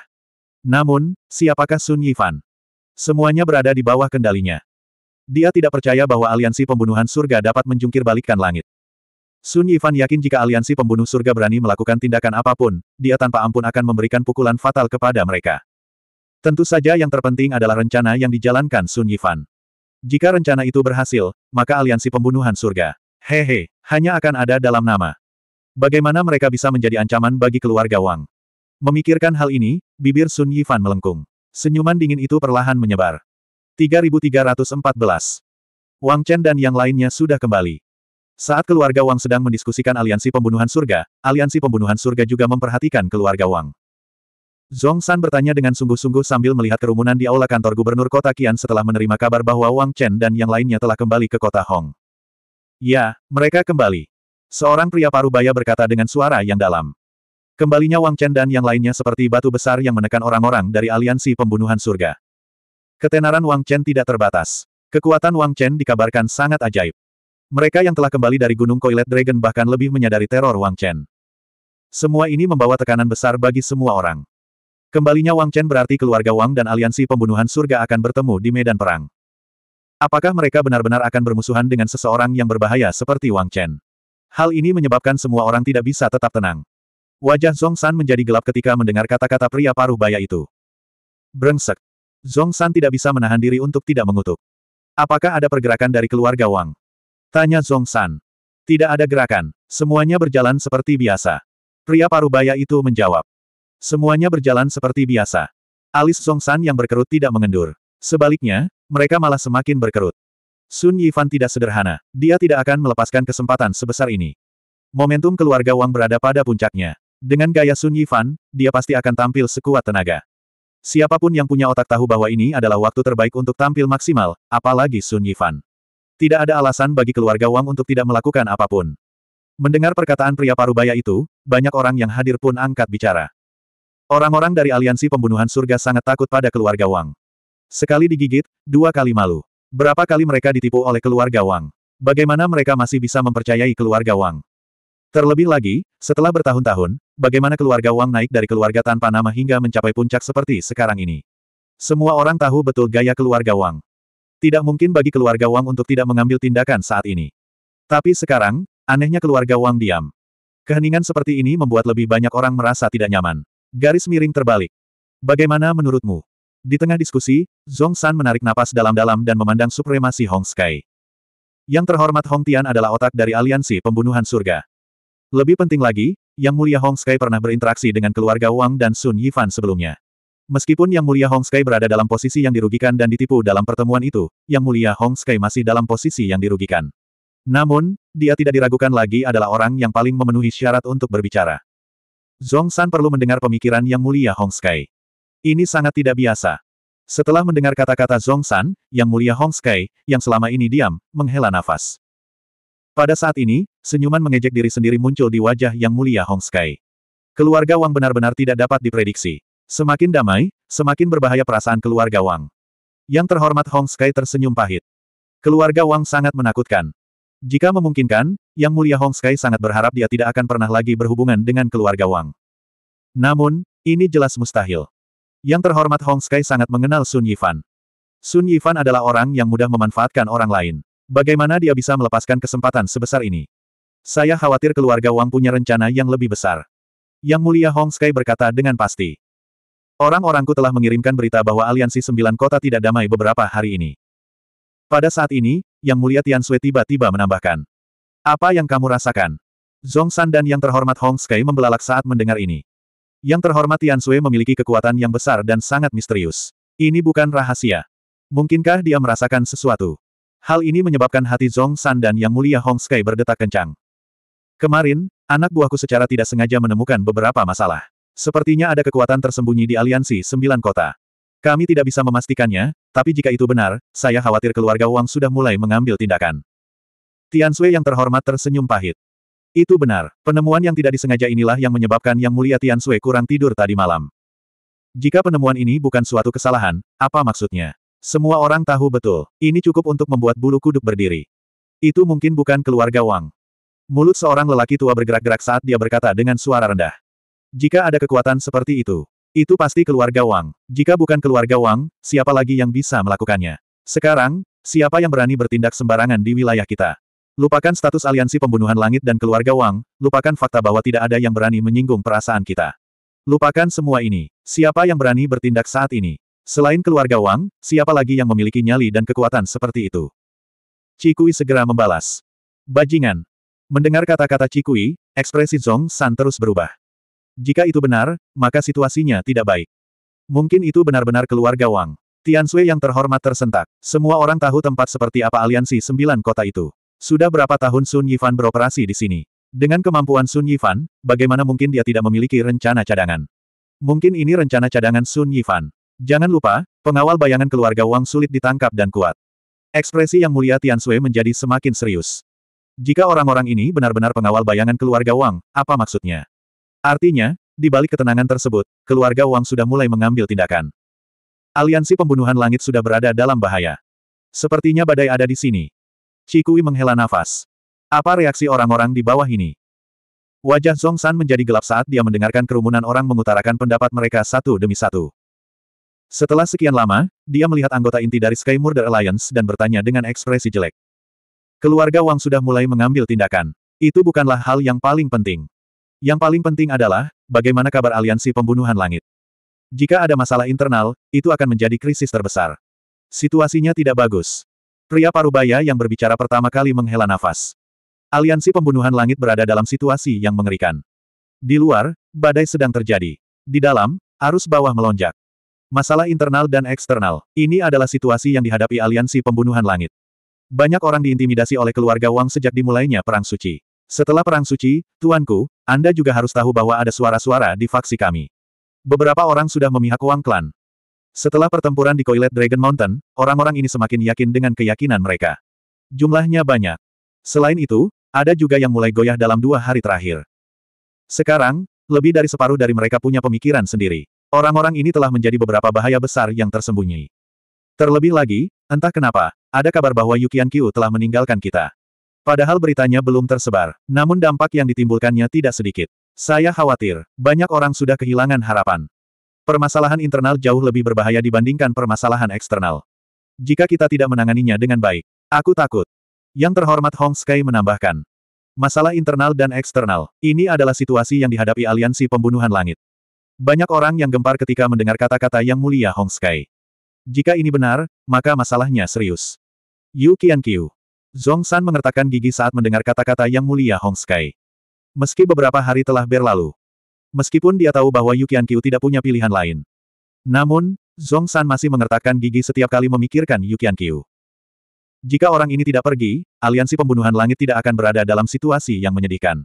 Namun, siapakah Sun Yifan? Semuanya berada di bawah kendalinya. Dia tidak percaya bahwa aliansi pembunuhan surga dapat menjungkir balikkan langit. Sun Yifan yakin jika aliansi pembunuh surga berani melakukan tindakan apa pun, dia tanpa ampun akan memberikan pukulan fatal kepada mereka. Tentu saja yang terpenting adalah rencana yang dijalankan Sun Yifan. Jika rencana itu berhasil, maka aliansi pembunuhan surga, hehe, hanya akan ada dalam nama. Bagaimana mereka bisa menjadi ancaman bagi keluarga Wang? Memikirkan hal ini, bibir Sun Yifan melengkung. Senyuman dingin itu perlahan menyebar. 3314. Wang Chen dan yang lainnya sudah kembali. Saat keluarga Wang sedang mendiskusikan aliansi pembunuhan surga, aliansi pembunuhan surga juga memperhatikan keluarga Wang. Zong San bertanya dengan sungguh-sungguh sambil melihat kerumunan di aula kantor gubernur kota Qian setelah menerima kabar bahwa Wang Chen dan yang lainnya telah kembali ke kota Hong. Ya, mereka kembali. Seorang pria parubaya berkata dengan suara yang dalam. Kembalinya Wang Chen dan yang lainnya seperti batu besar yang menekan orang-orang dari aliansi pembunuhan surga. Ketenaran Wang Chen tidak terbatas. Kekuatan Wang Chen dikabarkan sangat ajaib. Mereka yang telah kembali dari Gunung Koilet Dragon bahkan lebih menyadari teror Wang Chen. Semua ini membawa tekanan besar bagi semua orang. Kembalinya Wang Chen berarti keluarga Wang dan aliansi pembunuhan surga akan bertemu di medan perang. Apakah mereka benar-benar akan bermusuhan dengan seseorang yang berbahaya seperti Wang Chen? Hal ini menyebabkan semua orang tidak bisa tetap tenang. Wajah Zong San menjadi gelap ketika mendengar kata-kata pria paruh baya itu. Brengsek. Zong San tidak bisa menahan diri untuk tidak mengutuk. Apakah ada pergerakan dari keluarga Wang? Tanya Zong San. Tidak ada gerakan. Semuanya berjalan seperti biasa. Pria parubaya itu menjawab. Semuanya berjalan seperti biasa. Alis Zong San yang berkerut tidak mengendur. Sebaliknya, mereka malah semakin berkerut. Sun Yifan tidak sederhana. Dia tidak akan melepaskan kesempatan sebesar ini. Momentum keluarga Wang berada pada puncaknya. Dengan gaya Sun Yifan, dia pasti akan tampil sekuat tenaga. Siapa pun yang punya otak tahu bahwa ini adalah waktu terbaik untuk tampil maksimal, apalagi Sun Yifan. Tidak ada alasan bagi keluarga Wang untuk tidak melakukan apa pun. Mendengar perkataan pria parubaya itu, banyak orang yang hadir pun angkat bicara. Orang-orang dari aliansi pembunuhan surga sangat takut pada keluarga Wang. Sekali digigit, dua kali malu. Berapa kali mereka ditipu oleh keluarga Wang? Bagaimana mereka masih bisa mempercayai keluarga Wang? Terlebih lagi, setelah bertahun-tahun, bagaimana keluarga Wang naik dari keluarga tanpa nama hingga mencapai puncak seperti sekarang ini. Semua orang tahu betul gaya keluarga Wang. Tidak mungkin bagi keluarga Wang untuk tidak mengambil tindakan saat ini. Tapi sekarang, anehnya keluarga Wang diam. Keheningan seperti ini membuat lebih banyak orang merasa tidak nyaman. Garis miring terbalik. Bagaimana menurutmu? Di tengah diskusi, Zong San menarik napas dalam-dalam dan memandang supremasi Hong Sky. Yang terhormat Hong Tian adalah otak dari aliansi pembunuhan surga. Lebih penting lagi, Yang Mulia Hong Sky pernah berinteraksi dengan keluarga Wang dan Sun Yifan sebelumnya. Meskipun Yang Mulia Hong Sky berada dalam posisi yang dirugikan dan ditipu dalam pertemuan itu, Yang Mulia Hong Sky masih dalam posisi yang dirugikan. Namun, dia tidak diragukan lagi adalah orang yang paling memenuhi syarat untuk berbicara. Zong San perlu mendengar pemikiran Yang Mulia Hong Sky. Ini sangat tidak biasa. Setelah mendengar kata-kata Zong San, Yang Mulia Hong Sky, yang selama ini diam, menghela nafas. Pada saat ini, senyuman mengejek diri sendiri muncul di wajah Yang Mulia Hong Sky. Keluarga Wang benar-benar tidak dapat diprediksi. Semakin damai, semakin berbahaya perasaan keluarga Wang. Yang terhormat Hong Sky tersenyum pahit. Keluarga Wang sangat menakutkan. Jika memungkinkan, Yang Mulia Hong Sky sangat berharap dia tidak akan pernah lagi berhubungan dengan keluarga Wang. Namun, ini jelas mustahil. Yang terhormat Hong Sky sangat mengenal Sun Yifan. Sun Yifan adalah orang yang mudah memanfaatkan orang lain. Bagaimana dia bisa melepaskan kesempatan sebesar ini? Saya khawatir keluarga Wang punya rencana yang lebih besar. Yang Mulia Hong Sky berkata dengan pasti. Orang-orangku telah mengirimkan berita bahwa aliansi sembilan kota tidak damai beberapa hari ini. Pada saat ini, Yang Mulia Tian Sui tiba-tiba menambahkan. Apa yang kamu rasakan? Zong San dan yang terhormat Hong Sky membelalak saat mendengar ini. Yang terhormat Tian Sui memiliki kekuatan yang besar dan sangat misterius. Ini bukan rahasia. Mungkinkah dia merasakan sesuatu? Hal ini menyebabkan hati Zong San dan Yang Mulia Hong Sky berdetak kencang. Kemarin, anak buahku secara tidak sengaja menemukan beberapa masalah. Sepertinya ada kekuatan tersembunyi di aliansi sembilan kota. Kami tidak bisa memastikannya, tapi jika itu benar, saya khawatir keluarga Wang sudah mulai mengambil tindakan. Tian Sui yang terhormat tersenyum pahit. Itu benar, penemuan yang tidak disengaja inilah yang menyebabkan Yang Mulia Tian Sui kurang tidur tadi malam. Jika penemuan ini bukan suatu kesalahan, apa maksudnya? Semua orang tahu betul, ini cukup untuk membuat bulu kuduk berdiri. Itu mungkin bukan keluarga Wang. Mulut seorang lelaki tua bergerak-gerak saat dia berkata dengan suara rendah. Jika ada kekuatan seperti itu, itu pasti keluarga Wang. Jika bukan keluarga Wang, siapa lagi yang bisa melakukannya? Sekarang, siapa yang berani bertindak sembarangan di wilayah kita? Lupakan status aliansi pembunuhan langit dan keluarga Wang, lupakan fakta bahwa tidak ada yang berani menyinggung perasaan kita. Lupakan semua ini. Siapa yang berani bertindak saat ini? Selain keluarga Wang, siapa lagi yang memiliki nyali dan kekuatan seperti itu? Cikui segera membalas. Bajingan. Mendengar kata-kata Cikui, ekspresi Zong San terus berubah. Jika itu benar, maka situasinya tidak baik. Mungkin itu benar-benar keluarga Wang. Tian Sui yang terhormat tersentak. Semua orang tahu tempat seperti apa aliansi sembilan kota itu. Sudah berapa tahun Sun Yifan beroperasi di sini? Dengan kemampuan Sun Yifan, bagaimana mungkin dia tidak memiliki rencana cadangan? Mungkin ini rencana cadangan Sun Yifan. Jangan lupa, pengawal bayangan keluarga Wang sulit ditangkap dan kuat. Ekspresi yang mulia Tian Sui menjadi semakin serius. Jika orang-orang ini benar-benar pengawal bayangan keluarga Wang, apa maksudnya? Artinya, di balik ketenangan tersebut, keluarga Wang sudah mulai mengambil tindakan. Aliansi pembunuhan langit sudah berada dalam bahaya. Sepertinya badai ada di sini. Cikui menghela nafas. Apa reaksi orang-orang di bawah ini? Wajah Zong San menjadi gelap saat dia mendengarkan kerumunan orang mengutarakan pendapat mereka satu demi satu. Setelah sekian lama, dia melihat anggota inti dari Sky Murder Alliance dan bertanya dengan ekspresi jelek. Keluarga Wang sudah mulai mengambil tindakan. Itu bukanlah hal yang paling penting. Yang paling penting adalah, bagaimana kabar aliansi pembunuhan langit. Jika ada masalah internal, itu akan menjadi krisis terbesar. Situasinya tidak bagus. Pria parubaya yang berbicara pertama kali menghela nafas. Aliansi pembunuhan langit berada dalam situasi yang mengerikan. Di luar, badai sedang terjadi. Di dalam, arus bawah melonjak. Masalah internal dan eksternal. Ini adalah situasi yang dihadapi aliansi pembunuhan langit. Banyak orang diintimidasi oleh keluarga Wang sejak dimulainya Perang Suci. Setelah Perang Suci, Tuanku, Anda juga harus tahu bahwa ada suara-suara di faksi kami. Beberapa orang sudah memihak Wang Klan. Setelah pertempuran di Koilet Dragon Mountain, orang-orang ini semakin yakin dengan keyakinan mereka. Jumlahnya banyak. Selain itu, ada juga yang mulai goyah dalam dua hari terakhir. Sekarang, lebih dari separuh dari mereka punya pemikiran sendiri. Orang-orang ini telah menjadi beberapa bahaya besar yang tersembunyi. Terlebih lagi, entah kenapa, ada kabar bahwa Yukian Qiu telah meninggalkan kita. Padahal beritanya belum tersebar, namun dampak yang ditimbulkannya tidak sedikit. Saya khawatir, banyak orang sudah kehilangan harapan. Permasalahan internal jauh lebih berbahaya dibandingkan permasalahan eksternal. Jika kita tidak menanganinya dengan baik, aku takut. Yang terhormat Hong Sky menambahkan. Masalah internal dan eksternal, ini adalah situasi yang dihadapi aliansi pembunuhan langit. Banyak orang yang gempar ketika mendengar kata-kata yang mulia Hong Sky. Jika ini benar, maka masalahnya serius. Yu Qianqiu. Zong San mengertakkan gigi saat mendengar kata-kata yang mulia Hong Sky. Meski beberapa hari telah berlalu, Meskipun dia tahu bahwa Yu Qianqiu tidak punya pilihan lain. Namun, Zong San masih mengertakkan gigi setiap kali memikirkan Yu Qianqiu. Jika orang ini tidak pergi, aliansi pembunuhan langit tidak akan berada dalam situasi yang menyedihkan.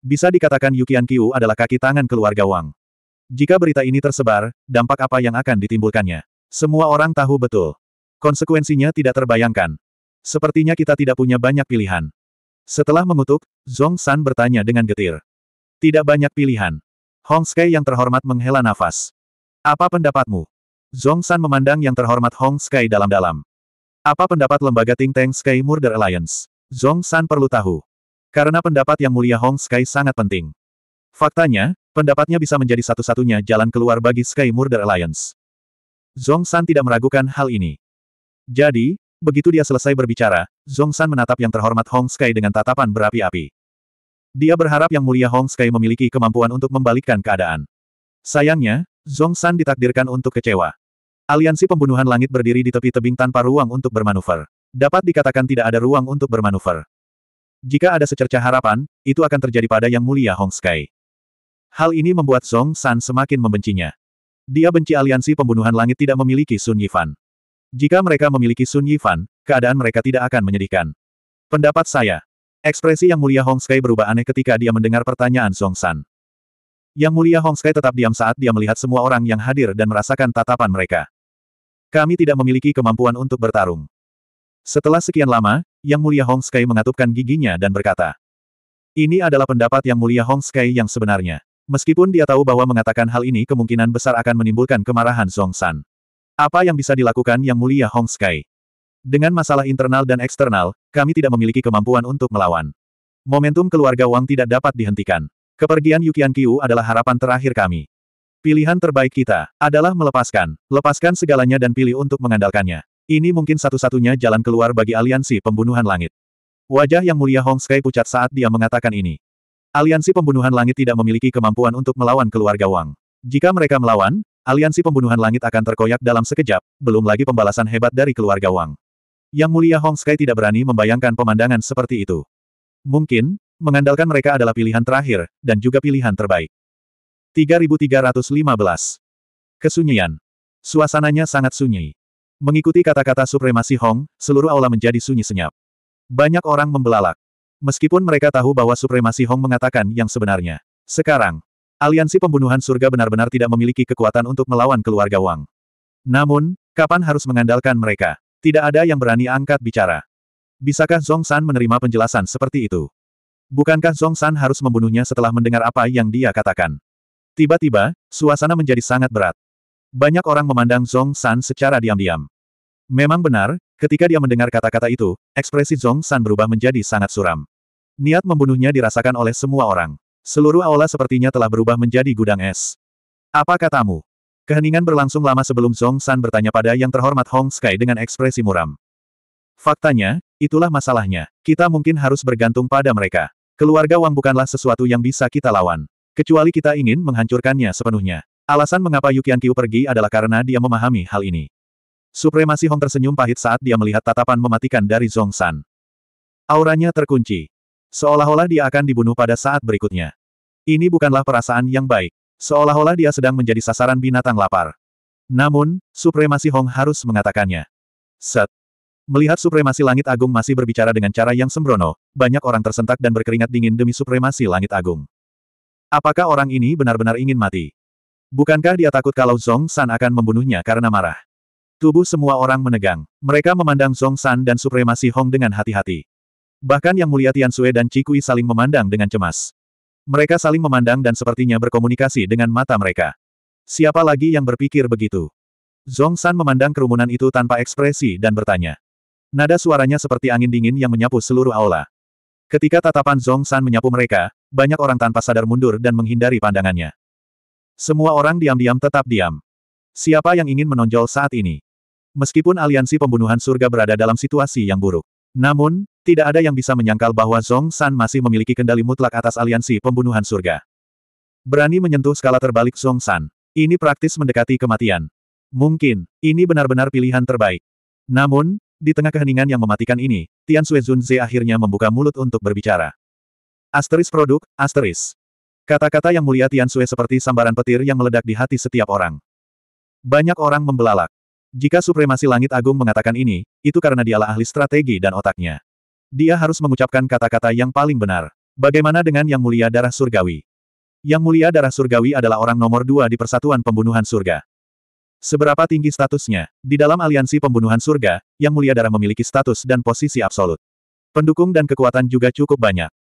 Bisa dikatakan Yu Qianqiu adalah kaki tangan keluarga Wang. Jika berita ini tersebar, dampak apa yang akan ditimbulkannya? Semua orang tahu betul. Konsekuensinya tidak terbayangkan. Sepertinya kita tidak punya banyak pilihan. Setelah mengutuk, Zong San bertanya dengan getir. Tidak banyak pilihan. Hong Sky yang terhormat menghela nafas. Apa pendapatmu? Zong San memandang yang terhormat Hong Sky dalam-dalam. Apa pendapat lembaga think tank Sky Murder Alliance? Zong San perlu tahu. Karena pendapat yang mulia Hong Sky sangat penting. Faktanya, pendapatnya bisa menjadi satu-satunya jalan keluar bagi Sky Murder Alliance. Zong San tidak meragukan hal ini. Jadi, begitu dia selesai berbicara, Zong San menatap yang terhormat Hong Sky dengan tatapan berapi-api. Dia berharap Yang Mulia Hong Sky memiliki kemampuan untuk membalikkan keadaan. Sayangnya, Zong San ditakdirkan untuk kecewa. Aliansi pembunuhan langit berdiri di tepi tebing tanpa ruang untuk bermanuver. Dapat dikatakan tidak ada ruang untuk bermanuver. Jika ada secercah harapan, itu akan terjadi pada Yang Mulia Hong Sky. Hal ini membuat Zhong San semakin membencinya. Dia benci aliansi pembunuhan langit tidak memiliki Sun Yifan. Jika mereka memiliki Sun Yifan, keadaan mereka tidak akan menyedihkan. Pendapat saya. Ekspresi Yang Mulia Hong Sky berubah aneh ketika dia mendengar pertanyaan Zhong San. Yang Mulia Hong Sky tetap diam saat dia melihat semua orang yang hadir dan merasakan tatapan mereka. Kami tidak memiliki kemampuan untuk bertarung. Setelah sekian lama, Yang Mulia Hong Sky mengatupkan giginya dan berkata, Ini adalah pendapat Yang Mulia Hong Sky yang sebenarnya. Meskipun dia tahu bahwa mengatakan hal ini kemungkinan besar akan menimbulkan kemarahan Zhong San. Apa yang bisa dilakukan Yang Mulia Hong Sky? Dengan masalah internal dan eksternal, kami tidak memiliki kemampuan untuk melawan. Momentum keluarga Wang tidak dapat dihentikan. Kepergian Yukian Qiu adalah harapan terakhir kami. Pilihan terbaik kita adalah melepaskan, lepaskan segalanya dan pilih untuk mengandalkannya. Ini mungkin satu-satunya jalan keluar bagi aliansi pembunuhan langit. Wajah yang mulia Hong Sky pucat saat dia mengatakan ini. Aliansi pembunuhan langit tidak memiliki kemampuan untuk melawan keluarga Wang. Jika mereka melawan, aliansi pembunuhan langit akan terkoyak dalam sekejap, belum lagi pembalasan hebat dari keluarga Wang. Yang mulia Hong Sky tidak berani membayangkan pemandangan seperti itu. Mungkin, mengandalkan mereka adalah pilihan terakhir, dan juga pilihan terbaik. 3315. Kesunyian. Suasananya sangat sunyi. Mengikuti kata-kata supremasi Hong, seluruh aula menjadi sunyi senyap. Banyak orang membelalak. Meskipun mereka tahu bahwa supremasi Hong mengatakan yang sebenarnya. Sekarang, aliansi pembunuhan surga benar-benar tidak memiliki kekuatan untuk melawan keluarga Wang. Namun, kapan harus mengandalkan mereka? Tidak ada yang berani angkat bicara. Bisakah Zong San menerima penjelasan seperti itu? Bukankah Zong San harus membunuhnya setelah mendengar apa yang dia katakan? Tiba-tiba, suasana menjadi sangat berat. Banyak orang memandang Zong San secara diam-diam. Memang benar, ketika dia mendengar kata-kata itu, ekspresi Zong San berubah menjadi sangat suram. Niat membunuhnya dirasakan oleh semua orang. Seluruh aula sepertinya telah berubah menjadi gudang es. Apa katamu? Keheningan berlangsung lama sebelum Zong San bertanya pada yang terhormat Hong Sky dengan ekspresi muram. Faktanya, itulah masalahnya. Kita mungkin harus bergantung pada mereka. Keluarga Wang bukanlah sesuatu yang bisa kita lawan. Kecuali kita ingin menghancurkannya sepenuhnya. Alasan mengapa Yukian Qiu pergi adalah karena dia memahami hal ini. Supremasi Hong tersenyum pahit saat dia melihat tatapan mematikan dari Zong San. Auranya terkunci. Seolah-olah dia akan dibunuh pada saat berikutnya. Ini bukanlah perasaan yang baik. Seolah-olah dia sedang menjadi sasaran binatang lapar. Namun, Supremasi Hong harus mengatakannya. Set. Melihat Supremasi Langit Agung masih berbicara dengan cara yang sembrono, banyak orang tersentak dan berkeringat dingin demi Supremasi Langit Agung. Apakah orang ini benar-benar ingin mati? Bukankah dia takut kalau Zong San akan membunuhnya karena marah? Tubuh semua orang menegang. Mereka memandang Zong San dan Supremasi Hong dengan hati-hati. Bahkan Yang Mulia Tian Sui dan Cikui saling memandang dengan cemas. Mereka saling memandang dan sepertinya berkomunikasi dengan mata mereka. Siapa lagi yang berpikir begitu? Zong San memandang kerumunan itu tanpa ekspresi dan bertanya. Nada suaranya seperti angin dingin yang menyapu seluruh aula. Ketika tatapan Zong San menyapu mereka, banyak orang tanpa sadar mundur dan menghindari pandangannya. Semua orang diam-diam tetap diam. Siapa yang ingin menonjol saat ini? Meskipun aliansi pembunuhan surga berada dalam situasi yang buruk. Namun, tidak ada yang bisa menyangkal bahwa Zong San masih memiliki kendali mutlak atas aliansi pembunuhan surga. Berani menyentuh skala terbalik Zong San. Ini praktis mendekati kematian. Mungkin, ini benar-benar pilihan terbaik. Namun, di tengah keheningan yang mematikan ini, Tian Sui Zunze akhirnya membuka mulut untuk berbicara. Asteris produk, asteris. Kata-kata yang mulia Tian Sui seperti sambaran petir yang meledak di hati setiap orang. Banyak orang membelalak. Jika Supremasi Langit Agung mengatakan ini, itu karena dialah ahli strategi dan otaknya. Dia harus mengucapkan kata-kata yang paling benar. Bagaimana dengan Yang Mulia Darah Surgawi? Yang Mulia Darah Surgawi adalah orang nomor dua di Persatuan Pembunuhan Surga. Seberapa tinggi statusnya? Di dalam aliansi pembunuhan surga, Yang Mulia Darah memiliki status dan posisi absolut. Pendukung dan kekuatan juga cukup banyak.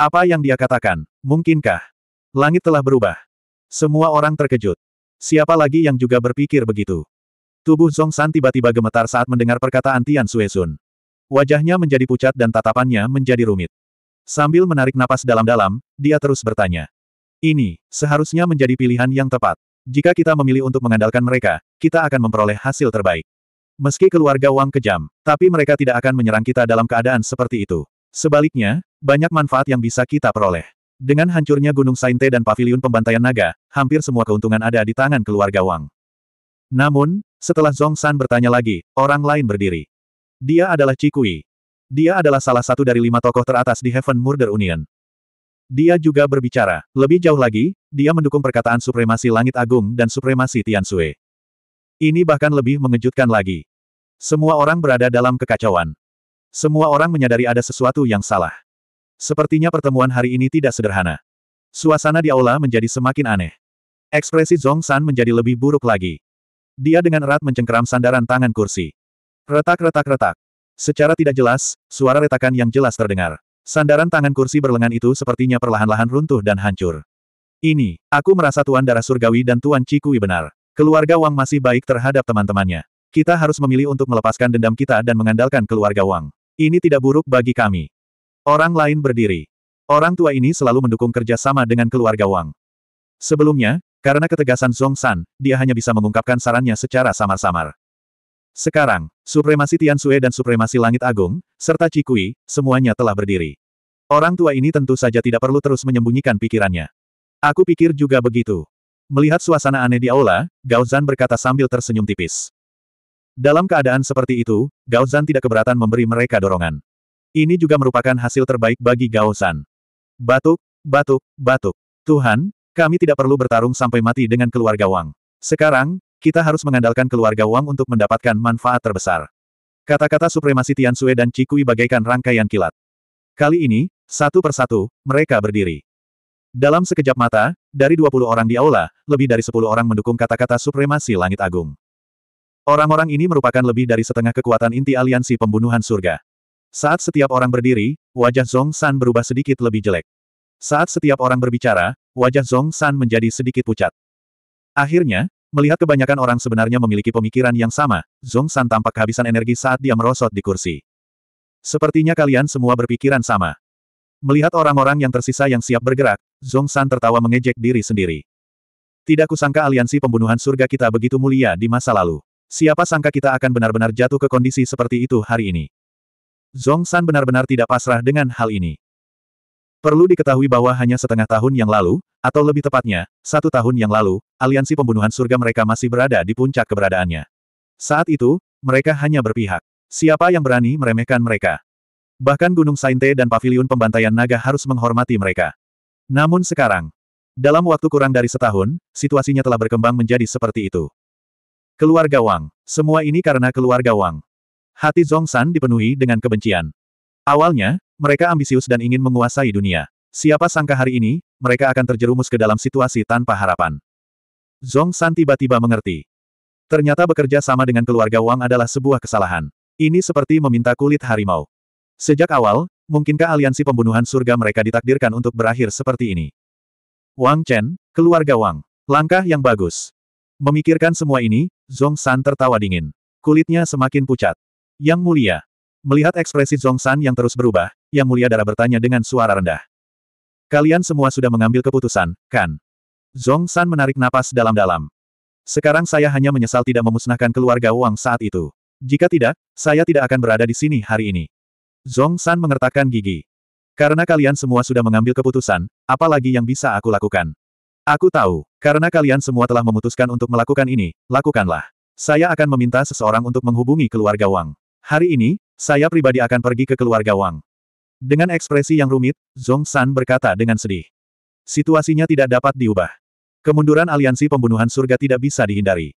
Apa yang dia katakan? Mungkinkah? Langit telah berubah. Semua orang terkejut. Siapa lagi yang juga berpikir begitu? Tubuh Zong San tiba-tiba gemetar saat mendengar perkataan Tian Suesun. Wajahnya menjadi pucat dan tatapannya menjadi rumit. Sambil menarik napas dalam-dalam, dia terus bertanya. Ini, seharusnya menjadi pilihan yang tepat. Jika kita memilih untuk mengandalkan mereka, kita akan memperoleh hasil terbaik. Meski keluarga Wang kejam, tapi mereka tidak akan menyerang kita dalam keadaan seperti itu. Sebaliknya, banyak manfaat yang bisa kita peroleh. Dengan hancurnya Gunung Sainte dan Paviliun Pembantaian Naga, hampir semua keuntungan ada di tangan keluarga Wang. Namun, setelah Zong San bertanya lagi, orang lain berdiri. Dia adalah Cikui. Dia adalah salah satu dari lima tokoh teratas di Heaven Murder Union. Dia juga berbicara. Lebih jauh lagi, dia mendukung perkataan supremasi langit agung dan supremasi Tian Sui. Ini bahkan lebih mengejutkan lagi. Semua orang berada dalam kekacauan. Semua orang menyadari ada sesuatu yang salah. Sepertinya pertemuan hari ini tidak sederhana. Suasana di aula menjadi semakin aneh. Ekspresi Zong San menjadi lebih buruk lagi. Dia dengan erat mencengkeram sandaran tangan kursi. Retak-retak-retak. Secara tidak jelas, suara retakan yang jelas terdengar. Sandaran tangan kursi berlengan itu sepertinya perlahan-lahan runtuh dan hancur. Ini, aku merasa Tuan Darah Surgawi dan Tuan Cikui benar. Keluarga Wang masih baik terhadap teman-temannya. Kita harus memilih untuk melepaskan dendam kita dan mengandalkan keluarga Wang. Ini tidak buruk bagi kami. Orang lain berdiri. Orang tua ini selalu mendukung kerja sama dengan keluarga Wang. Sebelumnya, karena ketegasan Zong San, dia hanya bisa mengungkapkan sarannya secara samar-samar. Sekarang, supremasi Tian Sui dan supremasi Langit Agung, serta Cikui, semuanya telah berdiri. Orang tua ini tentu saja tidak perlu terus menyembunyikan pikirannya. Aku pikir juga begitu. Melihat suasana aneh di aula, Gao Zan berkata sambil tersenyum tipis. Dalam keadaan seperti itu, Gao Zan tidak keberatan memberi mereka dorongan. Ini juga merupakan hasil terbaik bagi Gao Zan. Batuk, batuk, batuk. Tuhan, kami tidak perlu bertarung sampai mati dengan keluarga Wang. Sekarang, kita harus mengandalkan keluarga Wang untuk mendapatkan manfaat terbesar. Kata-kata supremasi Tian Sui dan Cikui bagaikan rangkaian kilat. Kali ini, satu persatu, mereka berdiri. Dalam sekejap mata, dari 20 orang di aula, lebih dari 10 orang mendukung kata-kata supremasi langit agung. Orang-orang ini merupakan lebih dari setengah kekuatan inti aliansi pembunuhan surga. Saat setiap orang berdiri, wajah Zong San berubah sedikit lebih jelek. Saat setiap orang berbicara, wajah Zong San menjadi sedikit pucat. Akhirnya, melihat kebanyakan orang sebenarnya memiliki pemikiran yang sama, Zong San tampak kehabisan energi saat dia merosot di kursi. Sepertinya kalian semua berpikiran sama. Melihat orang-orang yang tersisa yang siap bergerak, Zong San tertawa mengejek diri sendiri. Tidak kusangka aliansi pembunuhan surga kita begitu mulia di masa lalu. Siapa sangka kita akan benar-benar jatuh ke kondisi seperti itu hari ini. Zong San benar-benar tidak pasrah dengan hal ini. Perlu diketahui bahwa hanya setengah tahun yang lalu, atau lebih tepatnya, satu tahun yang lalu, aliansi pembunuhan surga mereka masih berada di puncak keberadaannya. Saat itu, mereka hanya berpihak. Siapa yang berani meremehkan mereka? Bahkan Gunung Sainte dan Paviliun Pembantaian Naga harus menghormati mereka. Namun sekarang, dalam waktu kurang dari setahun, situasinya telah berkembang menjadi seperti itu. Keluarga Wang. Semua ini karena keluarga Wang. Hati Zong San dipenuhi dengan kebencian. Awalnya, mereka ambisius dan ingin menguasai dunia. Siapa sangka hari ini, mereka akan terjerumus ke dalam situasi tanpa harapan. Zong San tiba-tiba mengerti. Ternyata bekerja sama dengan keluarga Wang adalah sebuah kesalahan. Ini seperti meminta kulit harimau. Sejak awal, mungkinkah aliansi pembunuhan surga mereka ditakdirkan untuk berakhir seperti ini? Wang Chen, keluarga Wang. Langkah yang bagus. Memikirkan semua ini, Zong San tertawa dingin. Kulitnya semakin pucat. Yang mulia. Melihat ekspresi Zong San yang terus berubah, Yang mulia darah bertanya dengan suara rendah. Kalian semua sudah mengambil keputusan, kan? Zong San menarik napas dalam-dalam. Sekarang saya hanya menyesal tidak memusnahkan keluarga Wang saat itu. Jika tidak, saya tidak akan berada di sini hari ini. Zong San mengertakkan gigi. Karena kalian semua sudah mengambil keputusan, apalagi yang bisa aku lakukan? Aku tahu, karena kalian semua telah memutuskan untuk melakukan ini, lakukanlah. Saya akan meminta seseorang untuk menghubungi keluarga Wang. Hari ini, saya pribadi akan pergi ke keluarga Wang. Dengan ekspresi yang rumit, Zong San berkata dengan sedih. Situasinya tidak dapat diubah. Kemunduran aliansi pembunuhan surga tidak bisa dihindari.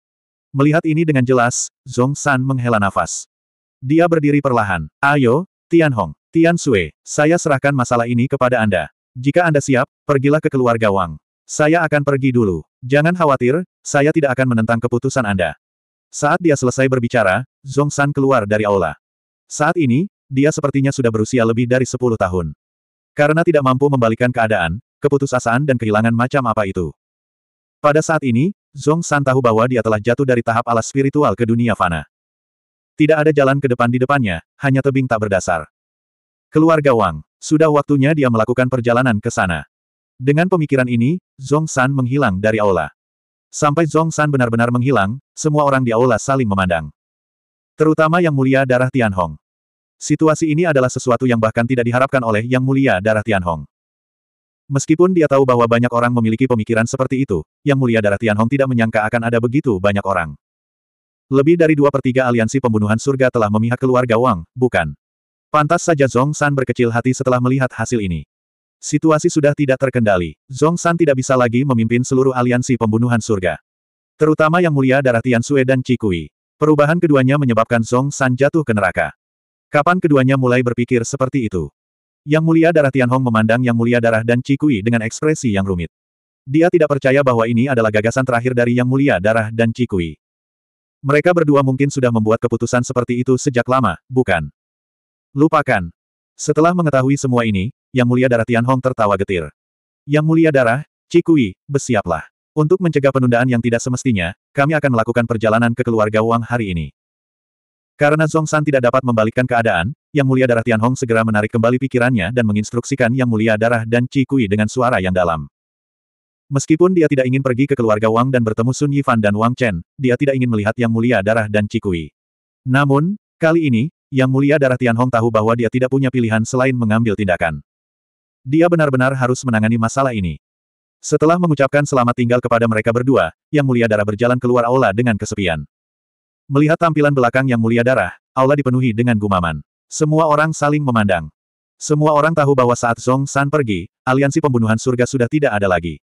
Melihat ini dengan jelas, Zong San menghela nafas. Dia berdiri perlahan. Ayo, Tian Hong, Tian Sui, saya serahkan masalah ini kepada Anda. Jika Anda siap, pergilah ke keluarga Wang. Saya akan pergi dulu. Jangan khawatir, saya tidak akan menentang keputusan Anda. Saat dia selesai berbicara, Zong San keluar dari aula. Saat ini, dia sepertinya sudah berusia lebih dari 10 tahun. Karena tidak mampu membalikan keadaan, keputusasaan dan kehilangan macam apa itu. Pada saat ini, Zong San tahu bahwa dia telah jatuh dari tahap alas spiritual ke dunia fana. Tidak ada jalan ke depan di depannya, hanya tebing tak berdasar. Keluarga Wang, sudah waktunya dia melakukan perjalanan ke sana. Dengan pemikiran ini, Zong San menghilang dari aula. Sampai Zong San benar-benar menghilang, semua orang di aula saling memandang. Terutama Yang Mulia Darah Tian Hong. Situasi ini adalah sesuatu yang bahkan tidak diharapkan oleh Yang Mulia Darah Tian Hong. Meskipun dia tahu bahwa banyak orang memiliki pemikiran seperti itu, Yang Mulia Darah Tianhong tidak menyangka akan ada begitu banyak orang. Lebih dari dua per tiga aliansi pembunuhan surga telah memihak keluarga Wang, bukan? Pantas saja Zong San berkecil hati setelah melihat hasil ini. Situasi sudah tidak terkendali. Zhong San tidak bisa lagi memimpin seluruh aliansi pembunuhan surga. Terutama yang mulia darah Tian Sue dan Cikui. Perubahan keduanya menyebabkan Zhong San jatuh ke neraka. Kapan keduanya mulai berpikir seperti itu? Yang mulia darah Tian Hong memandang Yang mulia darah dan Cikui dengan ekspresi yang rumit. Dia tidak percaya bahwa ini adalah gagasan terakhir dari Yang mulia darah dan Cikui. Mereka berdua mungkin sudah membuat keputusan seperti itu sejak lama, bukan? Lupakan. Setelah mengetahui semua ini, Yang Mulia Darah Tian Hong tertawa getir. Yang Mulia Darah, Cikui, bersiaplah. Untuk mencegah penundaan yang tidak semestinya, kami akan melakukan perjalanan ke keluarga Wang hari ini. Karena Zhong San tidak dapat membalikkan keadaan, Yang Mulia Darah Tian Hong segera menarik kembali pikirannya dan menginstruksikan Yang Mulia Darah dan Cikui dengan suara yang dalam. Meskipun dia tidak ingin pergi ke keluarga Wang dan bertemu Sun Yifan dan Wang Chen, dia tidak ingin melihat Yang Mulia Darah dan Cikui. Namun, kali ini, yang Mulia Darah Tian Hong tahu bahwa dia tidak punya pilihan selain mengambil tindakan. Dia benar-benar harus menangani masalah ini. Setelah mengucapkan selamat tinggal kepada mereka berdua, Yang Mulia Darah berjalan keluar aula dengan kesepian. Melihat tampilan belakang Yang Mulia Darah, aula dipenuhi dengan gumaman. Semua orang saling memandang. Semua orang tahu bahwa saat Zhong San pergi, aliansi pembunuhan surga sudah tidak ada lagi.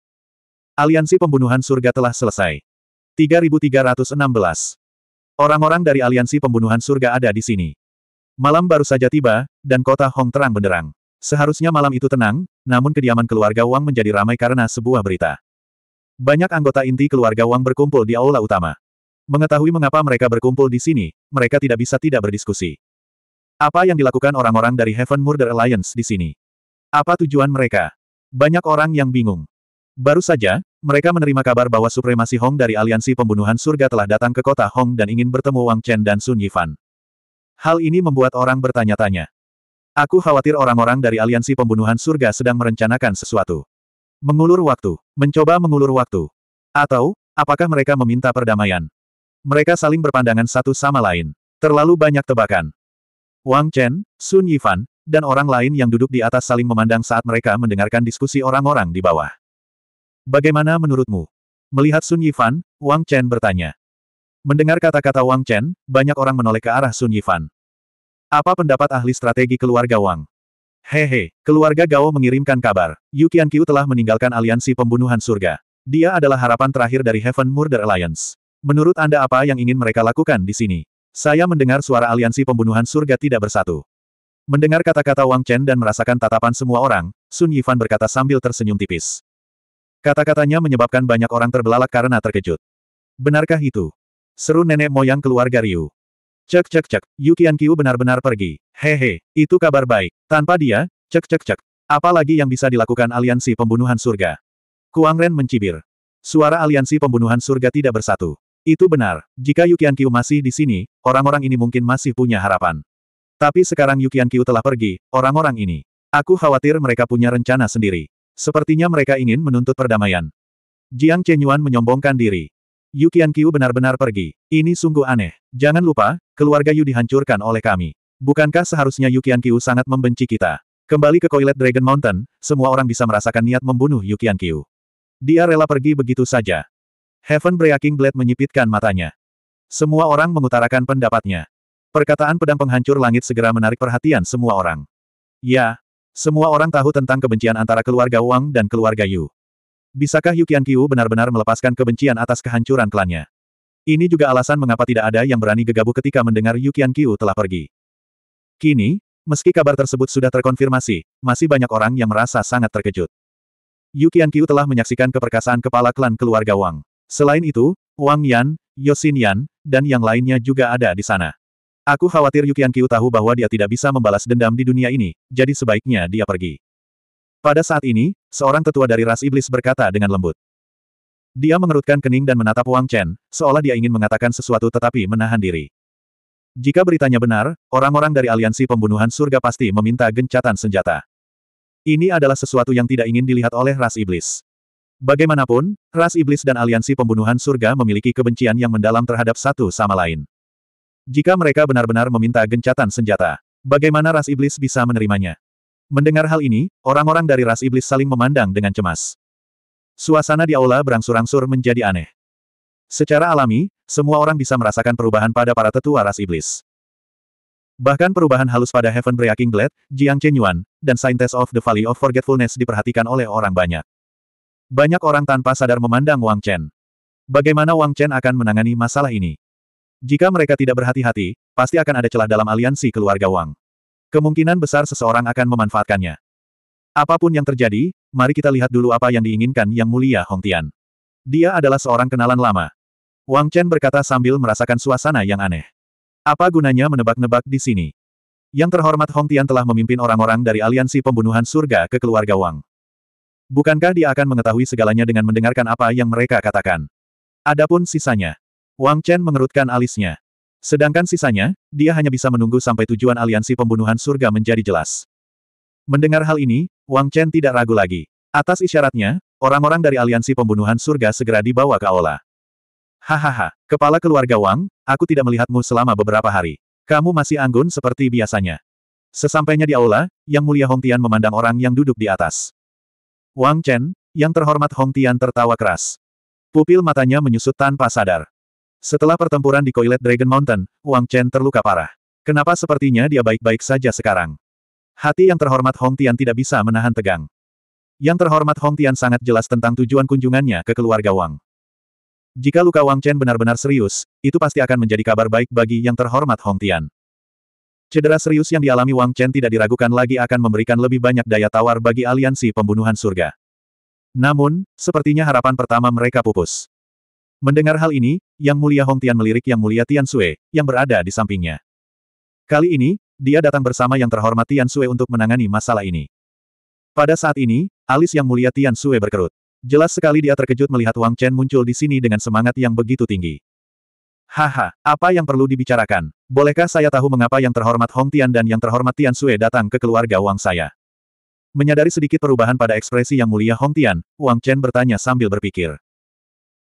Aliansi pembunuhan surga telah selesai. 3316. Orang-orang dari aliansi pembunuhan surga ada di sini. Malam baru saja tiba, dan kota Hong terang benderang. Seharusnya malam itu tenang, namun kediaman keluarga Wang menjadi ramai karena sebuah berita. Banyak anggota inti keluarga Wang berkumpul di aula utama. Mengetahui mengapa mereka berkumpul di sini, mereka tidak bisa tidak berdiskusi. Apa yang dilakukan orang-orang dari Heaven Murder Alliance di sini? Apa tujuan mereka? Banyak orang yang bingung. Baru saja, mereka menerima kabar bahwa supremasi Hong dari aliansi pembunuhan surga telah datang ke kota Hong dan ingin bertemu Wang Chen dan Sun Yifan. Hal ini membuat orang bertanya-tanya. Aku khawatir orang-orang dari aliansi pembunuhan surga sedang merencanakan sesuatu. Mengulur waktu. Mencoba mengulur waktu. Atau, apakah mereka meminta perdamaian? Mereka saling berpandangan satu sama lain. Terlalu banyak tebakan. Wang Chen, Sun Yifan, dan orang lain yang duduk di atas saling memandang saat mereka mendengarkan diskusi orang-orang di bawah. Bagaimana menurutmu? Melihat Sun Yifan, Wang Chen bertanya. Mendengar kata-kata Wang Chen, banyak orang menoleh ke arah Sun Yifan. Apa pendapat ahli strategi keluarga Wang? Hehe, keluarga Gao mengirimkan kabar. Yu Qianqiu telah meninggalkan aliansi pembunuhan surga. Dia adalah harapan terakhir dari Heaven Murder Alliance. Menurut Anda apa yang ingin mereka lakukan di sini? Saya mendengar suara aliansi pembunuhan surga tidak bersatu. Mendengar kata-kata Wang Chen dan merasakan tatapan semua orang, Sun Yifan berkata sambil tersenyum tipis. Kata-katanya menyebabkan banyak orang terbelalak karena terkejut. Benarkah itu? Seru nenek moyang keluarga Ryu. Cek cek cek, Yu Qianqiu benar-benar pergi. Hehe, itu kabar baik. Tanpa dia, cek cek cek. Apalagi yang bisa dilakukan aliansi pembunuhan surga? Kuang Ren mencibir. Suara aliansi pembunuhan surga tidak bersatu. Itu benar, jika Yu Qianqiu masih di sini, orang-orang ini mungkin masih punya harapan. Tapi sekarang Yu Qianqiu telah pergi, orang-orang ini. Aku khawatir mereka punya rencana sendiri. Sepertinya mereka ingin menuntut perdamaian. Jiang Chenyuan menyombongkan diri. Yu Qianqiu benar-benar pergi. Ini sungguh aneh. Jangan lupa, keluarga Yu dihancurkan oleh kami. Bukankah seharusnya Yu Qianqiu sangat membenci kita? Kembali ke Koilet Dragon Mountain, semua orang bisa merasakan niat membunuh Yu Qianqiu. Dia rela pergi begitu saja. Heaven Breaking Blade menyipitkan matanya. Semua orang mengutarakan pendapatnya. Perkataan pedang penghancur langit segera menarik perhatian semua orang. Ya, semua orang tahu tentang kebencian antara keluarga Wang dan keluarga Yu. Bisakah Yu Qianqiu benar-benar melepaskan kebencian atas kehancuran klannya? Ini juga alasan mengapa tidak ada yang berani gegabah ketika mendengar Yu Qianqiu telah pergi. Kini, meski kabar tersebut sudah terkonfirmasi, masih banyak orang yang merasa sangat terkejut. Yu Qianqiu telah menyaksikan keperkasaan kepala klan keluarga Wang. Selain itu, Wang Yan, Yosin Yan, dan yang lainnya juga ada di sana. Aku khawatir Yu Qianqiu tahu bahwa dia tidak bisa membalas dendam di dunia ini, jadi sebaiknya dia pergi. Pada saat ini, seorang tetua dari ras iblis berkata dengan lembut. Dia mengerutkan kening dan menatap Wang Chen, seolah dia ingin mengatakan sesuatu tetapi menahan diri. Jika beritanya benar, orang-orang dari aliansi pembunuhan surga pasti meminta gencatan senjata. Ini adalah sesuatu yang tidak ingin dilihat oleh ras iblis. Bagaimanapun, ras iblis dan aliansi pembunuhan surga memiliki kebencian yang mendalam terhadap satu sama lain. Jika mereka benar-benar meminta gencatan senjata, bagaimana ras iblis bisa menerimanya? Mendengar hal ini, orang-orang dari ras iblis saling memandang dengan cemas. Suasana di aula berangsur-angsur menjadi aneh. Secara alami, semua orang bisa merasakan perubahan pada para tetua ras iblis. Bahkan perubahan halus pada Heaven Breaking Blade, Jiang Chenyuan, dan Scientist of the Valley of Forgetfulness diperhatikan oleh orang banyak. Banyak orang tanpa sadar memandang Wang Chen. Bagaimana Wang Chen akan menangani masalah ini? Jika mereka tidak berhati-hati, pasti akan ada celah dalam aliansi keluarga Wang. Kemungkinan besar seseorang akan memanfaatkannya. Apa pun yang terjadi, mari kita lihat dulu apa yang diinginkan Yang Mulia Hong Tian. Dia adalah seorang kenalan lama. Wang Chen berkata sambil merasakan suasana yang aneh. Apa gunanya menebak-nebak di sini? Yang terhormat Hong Tian telah memimpin orang-orang dari aliansi pembunuhan surga ke keluarga Wang. Bukankah dia akan mengetahui segalanya dengan mendengarkan apa yang mereka katakan? Adapun sisanya. Wang Chen mengerutkan alisnya. Sedangkan sisanya, dia hanya bisa menunggu sampai tujuan aliansi pembunuhan surga menjadi jelas. Mendengar hal ini, Wang Chen tidak ragu lagi. Atas isyaratnya, orang-orang dari aliansi pembunuhan surga segera dibawa ke aula. Hahaha, kepala keluarga Wang, aku tidak melihatmu selama beberapa hari. Kamu masih anggun seperti biasanya. Sesampainya di aula, Yang Mulia Hong Tian memandang orang yang duduk di atas. Wang Chen, yang terhormat Hong Tian tertawa keras. Pupil matanya menyusut tanpa sadar. Setelah pertempuran di Koilet Dragon Mountain, Wang Chen terluka parah. Kenapa sepertinya dia baik-baik saja sekarang? Hati yang terhormat Hong Tian tidak bisa menahan tegang. Yang terhormat Hong Tian sangat jelas tentang tujuan kunjungannya ke keluarga Wang. Jika luka Wang Chen benar-benar serius, itu pasti akan menjadi kabar baik bagi yang terhormat Hong Tian. Cedera serius yang dialami Wang Chen tidak diragukan lagi akan memberikan lebih banyak daya tawar bagi aliansi pembunuhan surga. Namun, sepertinya harapan pertama mereka pupus. Mendengar hal ini, Yang Mulia Hong Tian melirik Yang Mulia Tian Sui, yang berada di sampingnya. Kali ini, dia datang bersama Yang terhormat Tian Sui untuk menangani masalah ini. Pada saat ini, alis Yang Mulia Tian Sui berkerut. Jelas sekali dia terkejut melihat Wang Chen muncul di sini dengan semangat yang begitu tinggi. Haha, apa yang perlu dibicarakan? Bolehkah saya tahu mengapa yang terhormat Hong Tian dan yang terhormat Tian Sui datang ke keluarga Wang saya? Menyadari sedikit perubahan pada ekspresi yang mulia Hong Tian, Wang Chen bertanya sambil berpikir.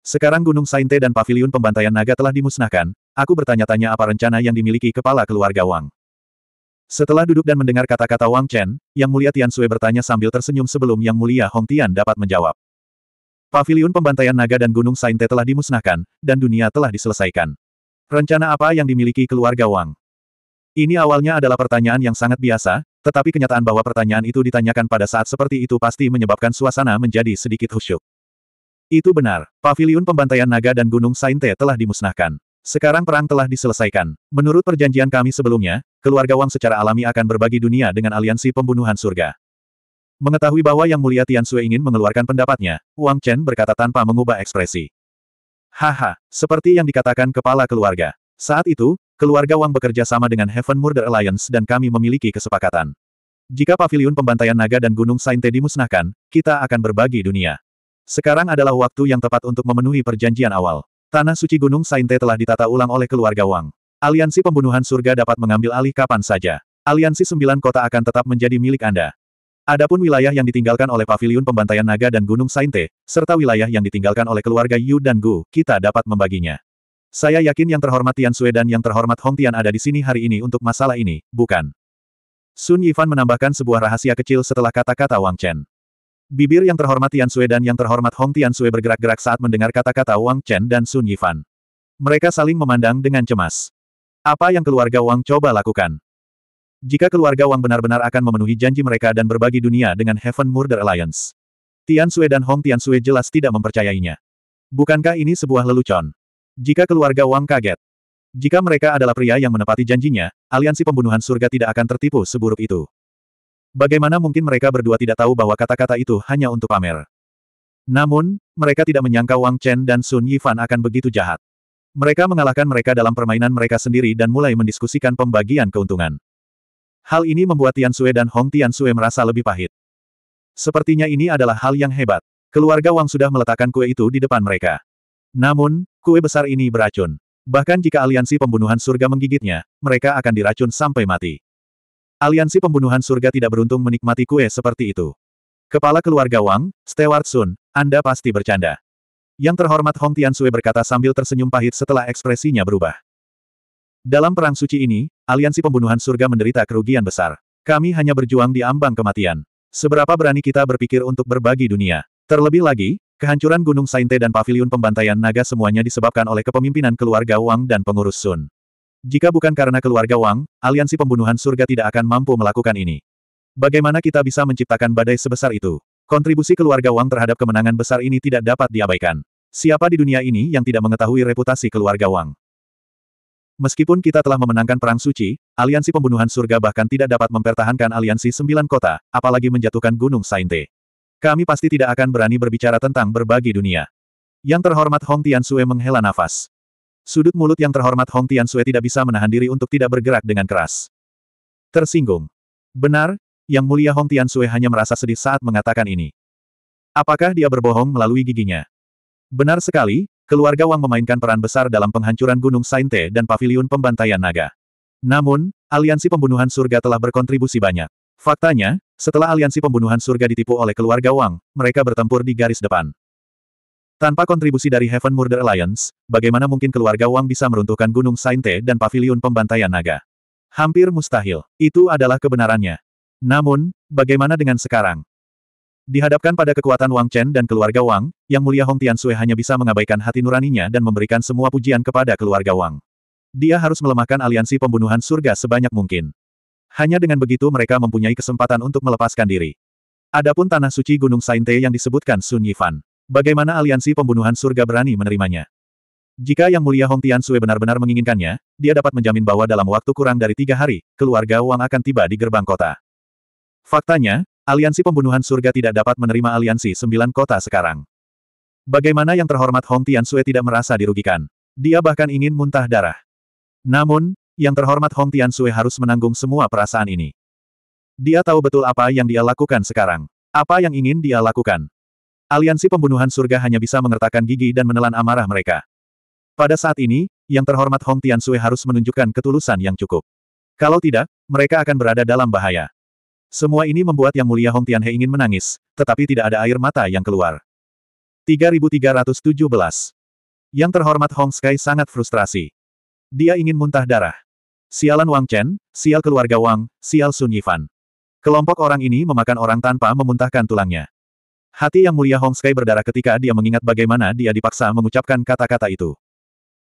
Sekarang Gunung Sainte dan Paviliun Pembantaian Naga telah dimusnahkan, aku bertanya-tanya apa rencana yang dimiliki kepala keluarga Wang. Setelah duduk dan mendengar kata-kata Wang Chen, Yang Mulia Tian Sui bertanya sambil tersenyum sebelum Yang Mulia Hong Tian dapat menjawab. Paviliun pembantaian naga dan Gunung Sainte telah dimusnahkan, dan dunia telah diselesaikan. Rencana apa yang dimiliki keluarga Wang? Ini awalnya adalah pertanyaan yang sangat biasa, tetapi kenyataan bahwa pertanyaan itu ditanyakan pada saat seperti itu pasti menyebabkan suasana menjadi sedikit khusyuk. Itu benar, Paviliun Pembantaian Naga dan Gunung Sainte telah dimusnahkan. Sekarang perang telah diselesaikan. Menurut perjanjian kami sebelumnya, keluarga Wang secara alami akan berbagi dunia dengan aliansi pembunuhan surga. Mengetahui bahwa Yang Mulia Tian Sui ingin mengeluarkan pendapatnya, Wang Chen berkata tanpa mengubah ekspresi. Haha, seperti yang dikatakan kepala keluarga. Saat itu, keluarga Wang bekerja sama dengan Heaven Murder Alliance dan kami memiliki kesepakatan. Jika paviliun pembantaian naga dan Gunung Sainte dimusnahkan, kita akan berbagi dunia. Sekarang adalah waktu yang tepat untuk memenuhi perjanjian awal. Tanah suci Gunung Sainte telah ditata ulang oleh keluarga Wang. Aliansi pembunuhan surga dapat mengambil alih kapan saja. Aliansi sembilan kota akan tetap menjadi milik Anda. Adapun wilayah yang ditinggalkan oleh Paviliun Pembantaian Naga dan Gunung Sainte, serta wilayah yang ditinggalkan oleh keluarga Yu dan Gu, kita dapat membaginya. Saya yakin yang terhormat Tian Sui dan yang terhormat Hong Tian ada di sini hari ini untuk masalah ini, bukan? Sun Yifan menambahkan sebuah rahasia kecil setelah kata-kata Wang Chen. Bibir yang terhormat Tian Sui dan yang terhormat Hong Tian Sui bergerak-gerak saat mendengar kata-kata Wang Chen dan Sun Yifan. Mereka saling memandang dengan cemas. Apa yang keluarga Wang coba lakukan? Jika keluarga Wang benar-benar akan memenuhi janji mereka dan berbagi dunia dengan Heaven Murder Alliance. Tian Sui dan Hong Tian Sui jelas tidak mempercayainya. Bukankah ini sebuah lelucon? Jika keluarga Wang kaget. Jika mereka adalah pria yang menepati janjinya, aliansi pembunuhan surga tidak akan tertipu seburuk itu. Bagaimana mungkin mereka berdua tidak tahu bahwa kata-kata itu hanya untuk pamer? Namun, mereka tidak menyangka Wang Chen dan Sun Yifan akan begitu jahat. Mereka mengalahkan mereka dalam permainan mereka sendiri dan mulai mendiskusikan pembagian keuntungan. Hal ini membuat Tian Sui dan Hong Tian Sui merasa lebih pahit. Sepertinya ini adalah hal yang hebat. Keluarga Wang sudah meletakkan kue itu di depan mereka. Namun, kue besar ini beracun. Bahkan jika aliansi pembunuhan surga menggigitnya, mereka akan diracun sampai mati. Aliansi pembunuhan surga tidak beruntung menikmati kue seperti itu. Kepala keluarga Wang, Stewart Sun, Anda pasti bercanda. Yang terhormat Hong Tian Sui berkata sambil tersenyum pahit setelah ekspresinya berubah. Dalam perang suci ini, aliansi pembunuhan surga menderita kerugian besar. Kami hanya berjuang di ambang kematian. Seberapa berani kita berpikir untuk berbagi dunia? Terlebih lagi, kehancuran Gunung Sainte dan Paviliun Pembantaian Naga semuanya disebabkan oleh kepemimpinan keluarga Wang dan pengurus Sun. Jika bukan karena keluarga Wang, aliansi pembunuhan surga tidak akan mampu melakukan ini. Bagaimana kita bisa menciptakan badai sebesar itu? Kontribusi keluarga Wang terhadap kemenangan besar ini tidak dapat diabaikan. Siapa di dunia ini yang tidak mengetahui reputasi keluarga Wang? Meskipun kita telah memenangkan perang suci, aliansi pembunuhan surga bahkan tidak dapat mempertahankan aliansi sembilan kota, apalagi menjatuhkan Gunung Sainte. Kami pasti tidak akan berani berbicara tentang berbagi dunia. Yang terhormat Hong Tiansue menghela nafas. Sudut mulut yang terhormat Hong Tiansue tidak bisa menahan diri untuk tidak bergerak dengan keras. Tersinggung. Benar, Yang Mulia Hong Tiansue hanya merasa sedih saat mengatakan ini. Apakah dia berbohong melalui giginya? Benar sekali, keluarga Wang memainkan peran besar dalam penghancuran Gunung Sainte dan Paviliun Pembantaian Naga. Namun, aliansi pembunuhan surga telah berkontribusi banyak. Faktanya, setelah aliansi pembunuhan surga ditipu oleh keluarga Wang, mereka bertempur di garis depan. Tanpa kontribusi dari Heaven Murder Alliance, bagaimana mungkin keluarga Wang bisa meruntuhkan Gunung Sainte dan Paviliun Pembantaian Naga? Hampir mustahil. Itu adalah kebenarannya. Namun, bagaimana dengan sekarang? Dihadapkan pada kekuatan Wang Chen dan keluarga Wang, Yang Mulia Hong Tiansui hanya bisa mengabaikan hati nuraninya dan memberikan semua pujian kepada keluarga Wang. Dia harus melemahkan aliansi pembunuhan surga sebanyak mungkin. Hanya dengan begitu mereka mempunyai kesempatan untuk melepaskan diri. Adapun tanah suci Gunung Sainte yang disebutkan Sun Yifan. Bagaimana aliansi pembunuhan surga berani menerimanya? Jika Yang Mulia Hong Tiansue benar-benar menginginkannya, dia dapat menjamin bahwa dalam waktu kurang dari tiga hari, keluarga Wang akan tiba di gerbang kota. Faktanya, aliansi pembunuhan surga tidak dapat menerima aliansi sembilan kota sekarang. Bagaimana yang terhormat Hong Tiansue tidak merasa dirugikan? Dia bahkan ingin muntah darah. Namun, yang terhormat Hong Tiansue harus menanggung semua perasaan ini. Dia tahu betul apa yang dia lakukan sekarang. Apa yang ingin dia lakukan? Aliansi pembunuhan surga hanya bisa mengertakkan gigi dan menelan amarah mereka. Pada saat ini, yang terhormat Hong Tiansui harus menunjukkan ketulusan yang cukup. Kalau tidak, mereka akan berada dalam bahaya. Semua ini membuat Yang Mulia Hong Tianhe ingin menangis, tetapi tidak ada air mata yang keluar. 3317 Yang terhormat Hong Sky sangat frustrasi. Dia ingin muntah darah. Sialan Wang Chen, sial keluarga Wang, sial Sun Yifan. Kelompok orang ini memakan orang tanpa memuntahkan tulangnya. Hati yang mulia Hong Sky berdarah ketika dia mengingat bagaimana dia dipaksa mengucapkan kata-kata itu.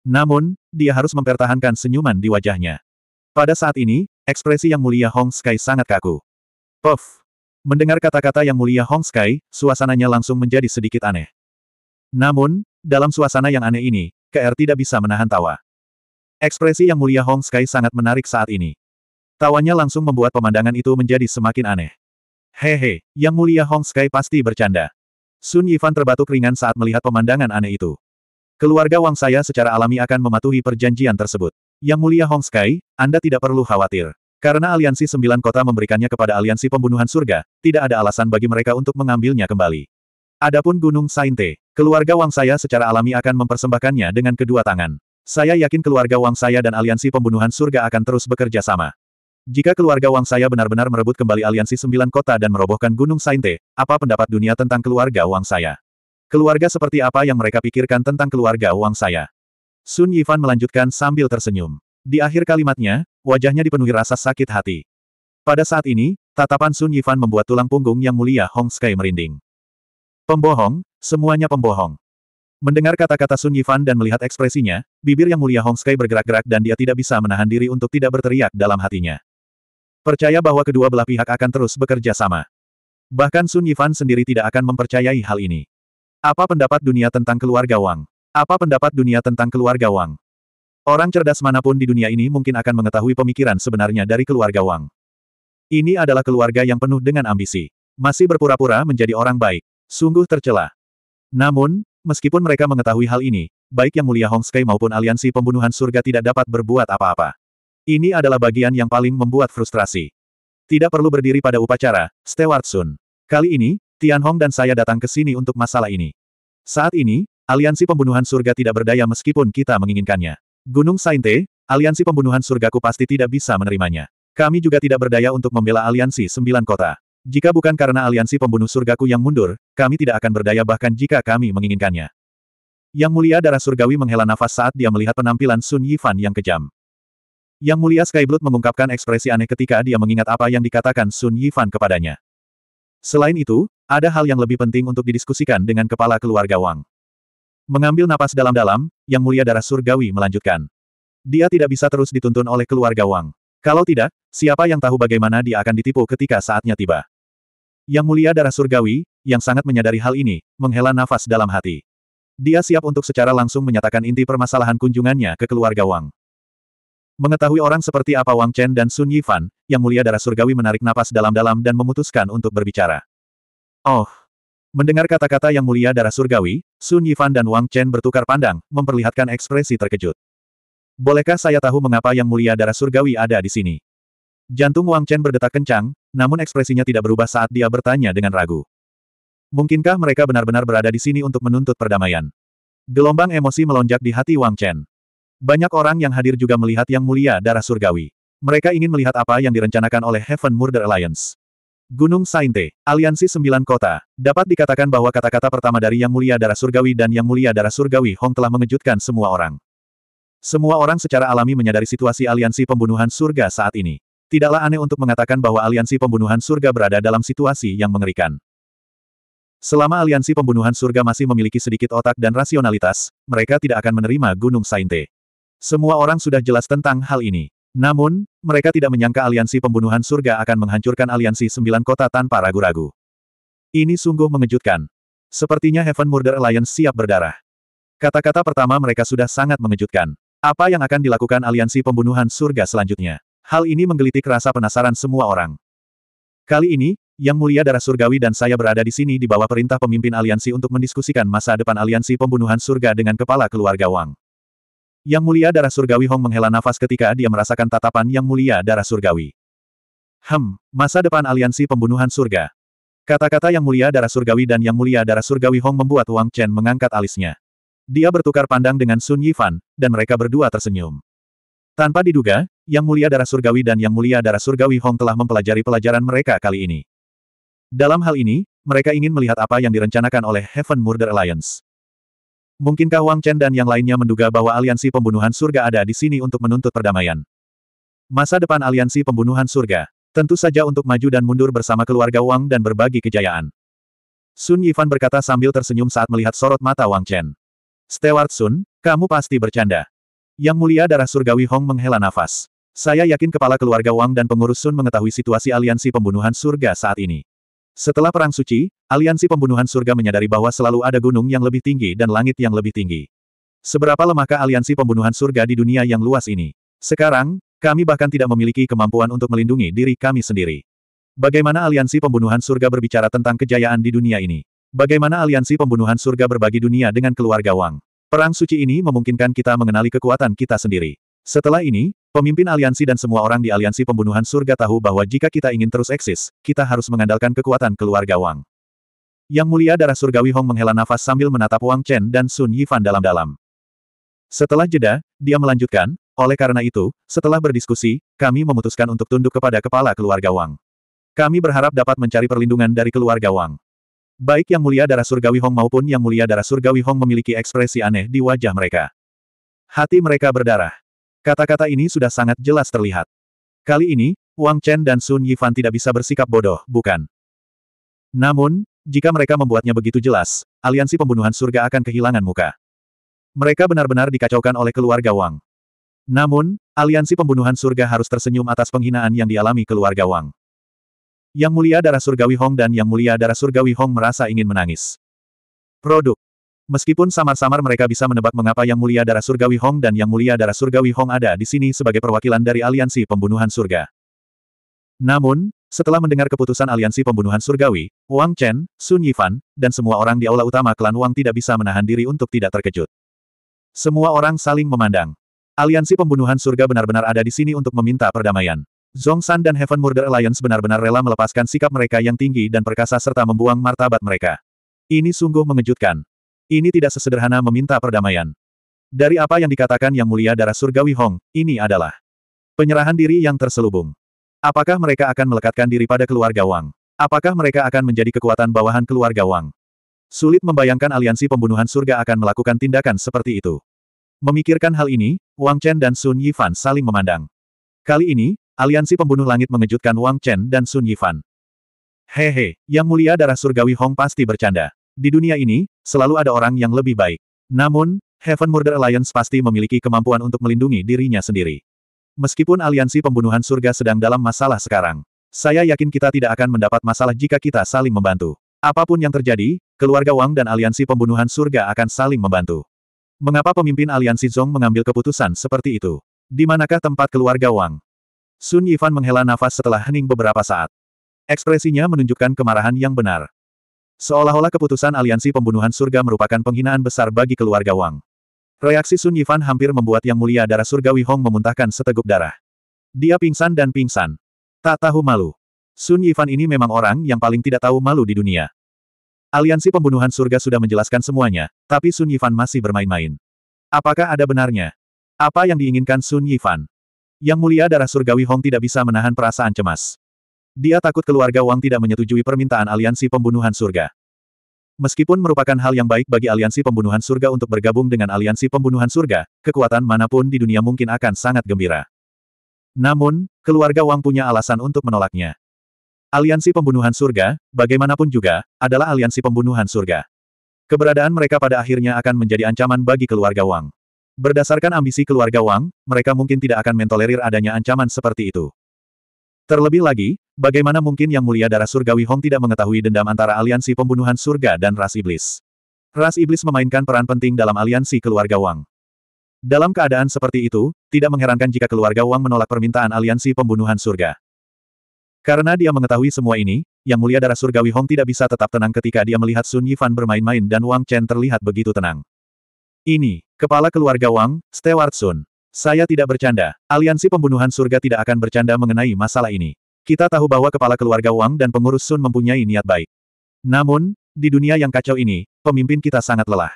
Namun, dia harus mempertahankan senyuman di wajahnya. Pada saat ini, ekspresi yang mulia Hong Sky sangat kaku. Puff. Mendengar kata-kata yang mulia Hong Sky, suasananya langsung menjadi sedikit aneh. Namun, dalam suasana yang aneh ini, KR tidak bisa menahan tawa. Ekspresi yang mulia Hong Sky sangat menarik saat ini. Tawanya langsung membuat pemandangan itu menjadi semakin aneh. Hehe, Yang Mulia Hong Sky pasti bercanda. Sun Yifan terbatuk ringan saat melihat pemandangan aneh itu. Keluarga Wang saya secara alami akan mematuhi perjanjian tersebut. Yang Mulia Hong Sky, Anda tidak perlu khawatir. Karena aliansi sembilan kota memberikannya kepada aliansi pembunuhan surga, tidak ada alasan bagi mereka untuk mengambilnya kembali. Adapun Gunung Sainte, keluarga Wang saya secara alami akan mempersembahkannya dengan kedua tangan. Saya yakin keluarga Wang saya dan aliansi pembunuhan surga akan terus bekerja sama. Jika keluarga Wang saya benar-benar merebut kembali aliansi sembilan kota dan merobohkan Gunung Sainte, apa pendapat dunia tentang keluarga Wang saya? Keluarga seperti apa yang mereka pikirkan tentang keluarga Wang saya? Sun Yifan melanjutkan sambil tersenyum. Di akhir kalimatnya, wajahnya dipenuhi rasa sakit hati. Pada saat ini, tatapan Sun Yifan membuat tulang punggung yang mulia Hong Sky merinding. Pembohong, semuanya pembohong. Mendengar kata-kata Sun Yifan dan melihat ekspresinya, bibir yang mulia Hong Sky bergerak-gerak dan dia tidak bisa menahan diri untuk tidak berteriak dalam hatinya. Percaya bahwa kedua belah pihak akan terus bekerja sama. Bahkan Sun Yifan sendiri tidak akan mempercayai hal ini. Apa pendapat dunia tentang keluarga Wang? Apa pendapat dunia tentang keluarga Wang? Orang cerdas mana pun di dunia ini mungkin akan mengetahui pemikiran sebenarnya dari keluarga Wang. Ini adalah keluarga yang penuh dengan ambisi. Masih berpura-pura menjadi orang baik. Sungguh tercela. Namun, meskipun mereka mengetahui hal ini, baik yang mulia Hong Sky maupun aliansi pembunuhan surga tidak dapat berbuat apa-apa. Ini adalah bagian yang paling membuat frustrasi. Tidak perlu berdiri pada upacara, Stewart Sun. Kali ini, Tian Hong dan saya datang ke sini untuk masalah ini. Saat ini, aliansi pembunuhan surga tidak berdaya meskipun kita menginginkannya. Gunung Sainte, aliansi pembunuhan surgaku pasti tidak bisa menerimanya. Kami juga tidak berdaya untuk membela aliansi sembilan kota. Jika bukan karena aliansi pembunuh surgaku yang mundur, kami tidak akan berdaya bahkan jika kami menginginkannya. Yang mulia darah surgawi menghela nafas saat dia melihat penampilan Sun Yifan yang kejam. Yang mulia Skyblood mengungkapkan ekspresi aneh ketika dia mengingat apa yang dikatakan Sun Yifan kepadanya. Selain itu, ada hal yang lebih penting untuk didiskusikan dengan kepala keluarga Wang. Mengambil napas dalam-dalam, Yang Mulia Darah Surgawi melanjutkan. Dia tidak bisa terus dituntun oleh keluarga Wang. Kalau tidak, siapa yang tahu bagaimana dia akan ditipu ketika saatnya tiba. Yang mulia darah surgawi, yang sangat menyadari hal ini, menghela nafas dalam hati. Dia siap untuk secara langsung menyatakan inti permasalahan kunjungannya ke keluarga Wang. Mengetahui orang seperti apa Wang Chen dan Sun Yifan, yang mulia darah surgawi menarik napas dalam-dalam dan memutuskan untuk berbicara. Oh! Mendengar kata-kata yang mulia darah surgawi, Sun Yifan dan Wang Chen bertukar pandang, memperlihatkan ekspresi terkejut. Bolehkah saya tahu mengapa yang mulia darah surgawi ada di sini? Jantung Wang Chen berdetak kencang, namun ekspresinya tidak berubah saat dia bertanya dengan ragu. Mungkinkah mereka benar-benar berada di sini untuk menuntut perdamaian? Gelombang emosi melonjak di hati Wang Chen. Banyak orang yang hadir juga melihat yang mulia darah surgawi. Mereka ingin melihat apa yang direncanakan oleh Heaven Murder Alliance. Gunung Sainte, Aliansi Sembilan Kota. Dapat dikatakan bahwa kata-kata pertama dari Yang Mulia Darah Surgawi dan Yang Mulia Darah Surgawi Hong telah mengejutkan semua orang. Semua orang secara alami menyadari situasi aliansi pembunuhan surga saat ini. Tidaklah aneh untuk mengatakan bahwa aliansi pembunuhan surga berada dalam situasi yang mengerikan. Selama aliansi pembunuhan surga masih memiliki sedikit otak dan rasionalitas, mereka tidak akan menerima Gunung Sainte. Semua orang sudah jelas tentang hal ini. Namun, mereka tidak menyangka aliansi pembunuhan surga akan menghancurkan aliansi sembilan kota tanpa ragu-ragu. Ini sungguh mengejutkan. Sepertinya Heaven Murder Alliance siap berdarah. Kata-kata pertama mereka sudah sangat mengejutkan. Apa yang akan dilakukan aliansi pembunuhan surga selanjutnya? Hal ini menggelitik rasa penasaran semua orang. Kali ini, yang Mulia Darah Surgawi dan saya berada di sini di bawah perintah pemimpin aliansi untuk mendiskusikan masa depan aliansi pembunuhan surga dengan kepala keluarga Wang. Yang Mulia Darah Surgawi Hong menghela nafas ketika dia merasakan tatapan Yang Mulia Darah Surgawi. Hem, masa depan aliansi pembunuhan surga. Kata-kata Yang Mulia Darah Surgawi dan Yang Mulia Darah Surgawi Hong membuat Wang Chen mengangkat alisnya. Dia bertukar pandang dengan Sun Yifan, dan mereka berdua tersenyum. Tanpa diduga, Yang Mulia Darah Surgawi dan Yang Mulia Darah Surgawi Hong telah mempelajari pelajaran mereka kali ini. Dalam hal ini, mereka ingin melihat apa yang direncanakan oleh Heaven Murder Alliance. Mungkinkah Wang Chen dan yang lainnya menduga bahwa aliansi pembunuhan surga ada di sini untuk menuntut perdamaian? Masa depan aliansi pembunuhan surga. Tentu saja untuk maju dan mundur bersama keluarga Wang dan berbagi kejayaan. Sun Yifan berkata sambil tersenyum saat melihat sorot mata Wang Chen. Steward Sun, kamu pasti bercanda. Yang mulia darah surgawi Hong menghela nafas. Saya yakin kepala keluarga Wang dan pengurus Sun mengetahui situasi aliansi pembunuhan surga saat ini. Setelah Perang Suci, aliansi pembunuhan surga menyadari bahwa selalu ada gunung yang lebih tinggi dan langit yang lebih tinggi. Seberapa lemahkah aliansi pembunuhan surga di dunia yang luas ini? Sekarang, kami bahkan tidak memiliki kemampuan untuk melindungi diri kami sendiri. Bagaimana aliansi pembunuhan surga berbicara tentang kejayaan di dunia ini? Bagaimana aliansi pembunuhan surga berbagi dunia dengan keluarga Wang? Perang suci ini memungkinkan kita mengenali kekuatan kita sendiri. Setelah ini, Pemimpin aliansi dan semua orang di aliansi pembunuhan surga tahu bahwa jika kita ingin terus eksis, kita harus mengandalkan kekuatan keluarga Wang. Yang mulia darah surgawi Hong menghela nafas sambil menatap Wang Chen dan Sun Yifan dalam-dalam. Setelah jeda, dia melanjutkan, oleh karena itu, setelah berdiskusi, kami memutuskan untuk tunduk kepada kepala keluarga Wang. Kami berharap dapat mencari perlindungan dari keluarga Wang. Baik Yang Mulia Darah Surgawi Hong maupun Yang Mulia Darah Surgawi Hong memiliki ekspresi aneh di wajah mereka. Hati mereka berdarah. Kata-kata ini sudah sangat jelas terlihat. Kali ini, Wang Chen dan Sun Yifan tidak bisa bersikap bodoh, bukan? Namun, jika mereka membuatnya begitu jelas, aliansi pembunuhan surga akan kehilangan muka. Mereka benar-benar dikacaukan oleh keluarga Wang. Namun, aliansi pembunuhan surga harus tersenyum atas penghinaan yang dialami keluarga Wang. Yang mulia darah surgawi Hong dan Yang mulia darah surgawi Hong merasa ingin menangis. Produk Meskipun samar-samar mereka bisa menebak mengapa Yang Mulia Darah Surgawi Hong dan Yang Mulia Darah Surgawi Hong ada di sini sebagai perwakilan dari aliansi pembunuhan surga. Namun, setelah mendengar keputusan aliansi pembunuhan surgawi, Wang Chen, Sun Yifan, dan semua orang di aula utama klan Wang tidak bisa menahan diri untuk tidak terkejut. Semua orang saling memandang. Aliansi pembunuhan surga benar-benar ada di sini untuk meminta perdamaian. Zhong San dan Heaven Murder Alliance benar-benar rela melepaskan sikap mereka yang tinggi dan perkasa serta membuang martabat mereka. Ini sungguh mengejutkan. Ini tidak sesederhana meminta perdamaian. Dari apa yang dikatakan Yang Mulia Darah Surgawi Hong, ini adalah penyerahan diri yang terselubung. Apakah mereka akan melekatkan diri pada keluarga Wang? Apakah mereka akan menjadi kekuatan bawahan keluarga Wang? Sulit membayangkan aliansi pembunuhan surga akan melakukan tindakan seperti itu. Memikirkan hal ini, Wang Chen dan Sun Yifan saling memandang. Kali ini, aliansi pembunuh langit mengejutkan Wang Chen dan Sun Yifan. Hehe, Yang Mulia Darah Surgawi Hong pasti bercanda. Di dunia ini, selalu ada orang yang lebih baik. Namun, Heaven Murder Alliance pasti memiliki kemampuan untuk melindungi dirinya sendiri. Meskipun aliansi pembunuhan surga sedang dalam masalah sekarang, saya yakin kita tidak akan mendapat masalah jika kita saling membantu. Apa pun yang terjadi, keluarga Wang dan aliansi pembunuhan surga akan saling membantu. Mengapa pemimpin aliansi Zong mengambil keputusan seperti itu? Di manakah tempat keluarga Wang? Sun Yifan menghela nafas setelah hening beberapa saat. Ekspresinya menunjukkan kemarahan yang benar. Seolah-olah keputusan aliansi pembunuhan surga merupakan penghinaan besar bagi keluarga Wang. Reaksi Sun Yifan hampir membuat Yang Mulia Darah Surgawi Hong memuntahkan seteguk darah. Dia pingsan dan pingsan. Tak tahu malu. Sun Yifan ini memang orang yang paling tidak tahu malu di dunia. Aliansi pembunuhan surga sudah menjelaskan semuanya, tapi Sun Yifan masih bermain-main. Apakah ada benarnya? Apa yang diinginkan Sun Yifan? Yang Mulia Darah Surgawi Hong tidak bisa menahan perasaan cemas. Dia takut keluarga Wang tidak menyetujui permintaan aliansi pembunuhan surga. Meskipun merupakan hal yang baik bagi aliansi pembunuhan surga untuk bergabung dengan aliansi pembunuhan surga, kekuatan mana pun di dunia mungkin akan sangat gembira. Namun, keluarga Wang punya alasan untuk menolaknya. Aliansi pembunuhan surga, bagaimanapun juga, adalah aliansi pembunuhan surga. Keberadaan mereka pada akhirnya akan menjadi ancaman bagi keluarga Wang. Berdasarkan ambisi keluarga Wang, mereka mungkin tidak akan mentolerir adanya ancaman seperti itu. Terlebih lagi, bagaimana mungkin Yang Mulia Darah Surgawi Hong tidak mengetahui dendam antara aliansi pembunuhan surga dan ras iblis? Ras iblis memainkan peran penting dalam aliansi keluarga Wang. Dalam keadaan seperti itu, tidak mengherankan jika keluarga Wang menolak permintaan aliansi pembunuhan surga. Karena dia mengetahui semua ini, Yang Mulia Darah Surgawi Hong tidak bisa tetap tenang ketika dia melihat Sun Yifan bermain-main dan Wang Chen terlihat begitu tenang. Ini, kepala keluarga Wang, Stewart Sun. Saya tidak bercanda. Aliansi pembunuhan surga tidak akan bercanda mengenai masalah ini. Kita tahu bahwa kepala keluarga Wang dan pengurus Sun mempunyai niat baik. Namun, di dunia yang kacau ini, pemimpin kita sangat lelah.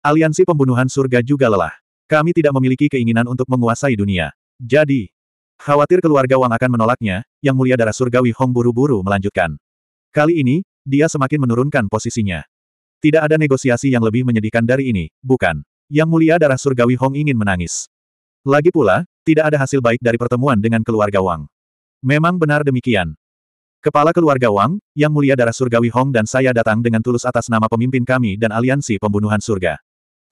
Aliansi pembunuhan surga juga lelah. Kami tidak memiliki keinginan untuk menguasai dunia. Jadi, khawatir keluarga Wang akan menolaknya, yang mulia darah surgawi Hong buru-buru melanjutkan. Kali ini, dia semakin menurunkan posisinya. Tidak ada negosiasi yang lebih menyedihkan dari ini, bukan? Yang mulia darah surgawi Hong ingin menangis. Lagi pula, tidak ada hasil baik dari pertemuan dengan keluarga Wang. Memang benar demikian. Kepala keluarga Wang, Yang Mulia Darah Surgawi Hong dan saya datang dengan tulus atas nama pemimpin kami dan aliansi pembunuhan surga.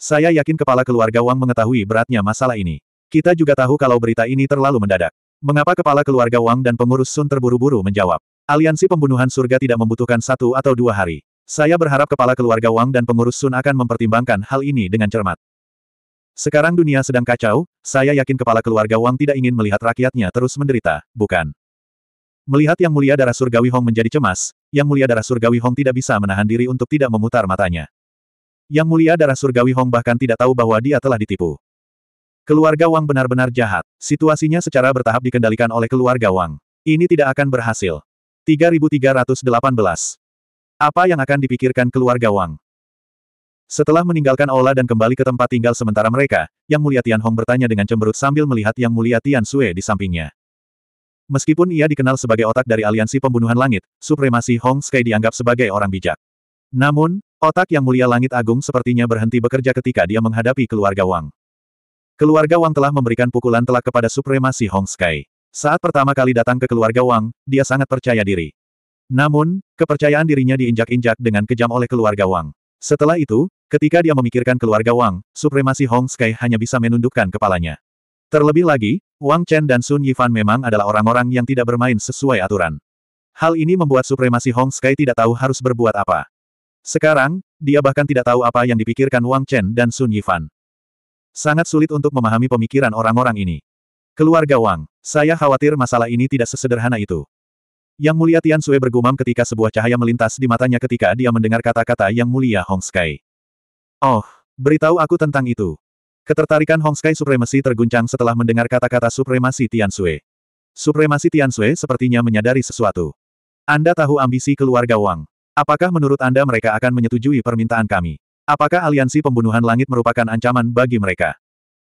Saya yakin kepala keluarga Wang mengetahui beratnya masalah ini. Kita juga tahu kalau berita ini terlalu mendadak. Mengapa kepala keluarga Wang dan pengurus Sun terburu-buru menjawab? Aliansi pembunuhan surga tidak membutuhkan satu atau dua hari. Saya berharap kepala keluarga Wang dan pengurus Sun akan mempertimbangkan hal ini dengan cermat. Sekarang dunia sedang kacau, saya yakin kepala keluarga Wang tidak ingin melihat rakyatnya terus menderita, bukan? Melihat Yang Mulia Darah Surgawi Hong menjadi cemas, Yang Mulia Darah Surgawi Hong tidak bisa menahan diri untuk tidak memutar matanya. Yang Mulia Darah Surgawi Hong bahkan tidak tahu bahwa dia telah ditipu. Keluarga Wang benar-benar jahat. Situasinya secara bertahap dikendalikan oleh keluarga Wang. Ini tidak akan berhasil. 3318. Apa yang akan dipikirkan keluarga Wang? Setelah meninggalkan aula dan kembali ke tempat tinggal sementara mereka, Yang Mulia Tian Hong bertanya dengan cemberut sambil melihat Yang Mulia Tian Sue di sampingnya. Meskipun ia dikenal sebagai otak dari aliansi pembunuhan langit, supremasi Hong Sky dianggap sebagai orang bijak. Namun, otak Yang Mulia Langit Agung sepertinya berhenti bekerja ketika dia menghadapi keluarga Wang. Keluarga Wang telah memberikan pukulan telak kepada supremasi Hong Sky. Saat pertama kali datang ke keluarga Wang, dia sangat percaya diri. Namun, kepercayaan dirinya diinjak-injak dengan kejam oleh keluarga Wang. Setelah itu, ketika dia memikirkan keluarga Wang, supremasi Hong Sky hanya bisa menundukkan kepalanya. Terlebih lagi, Wang Chen dan Sun Yifan memang adalah orang-orang yang tidak bermain sesuai aturan. Hal ini membuat supremasi Hong Sky tidak tahu harus berbuat apa. Sekarang, dia bahkan tidak tahu apa yang dipikirkan Wang Chen dan Sun Yifan. Sangat sulit untuk memahami pemikiran orang-orang ini. Keluarga Wang, saya khawatir masalah ini tidak sesederhana itu. Yang Mulia Tian Sui bergumam ketika sebuah cahaya melintas di matanya ketika dia mendengar kata-kata Yang Mulia Hong Sky. Oh, beritahu aku tentang itu. Ketertarikan Hong Sky Supremasi terguncang setelah mendengar kata-kata Supremasi Tian Sui. Supremasi Tian Sui sepertinya menyadari sesuatu. Anda tahu ambisi keluarga Wang. Apakah menurut Anda mereka akan menyetujui permintaan kami? Apakah aliansi pembunuhan langit merupakan ancaman bagi mereka?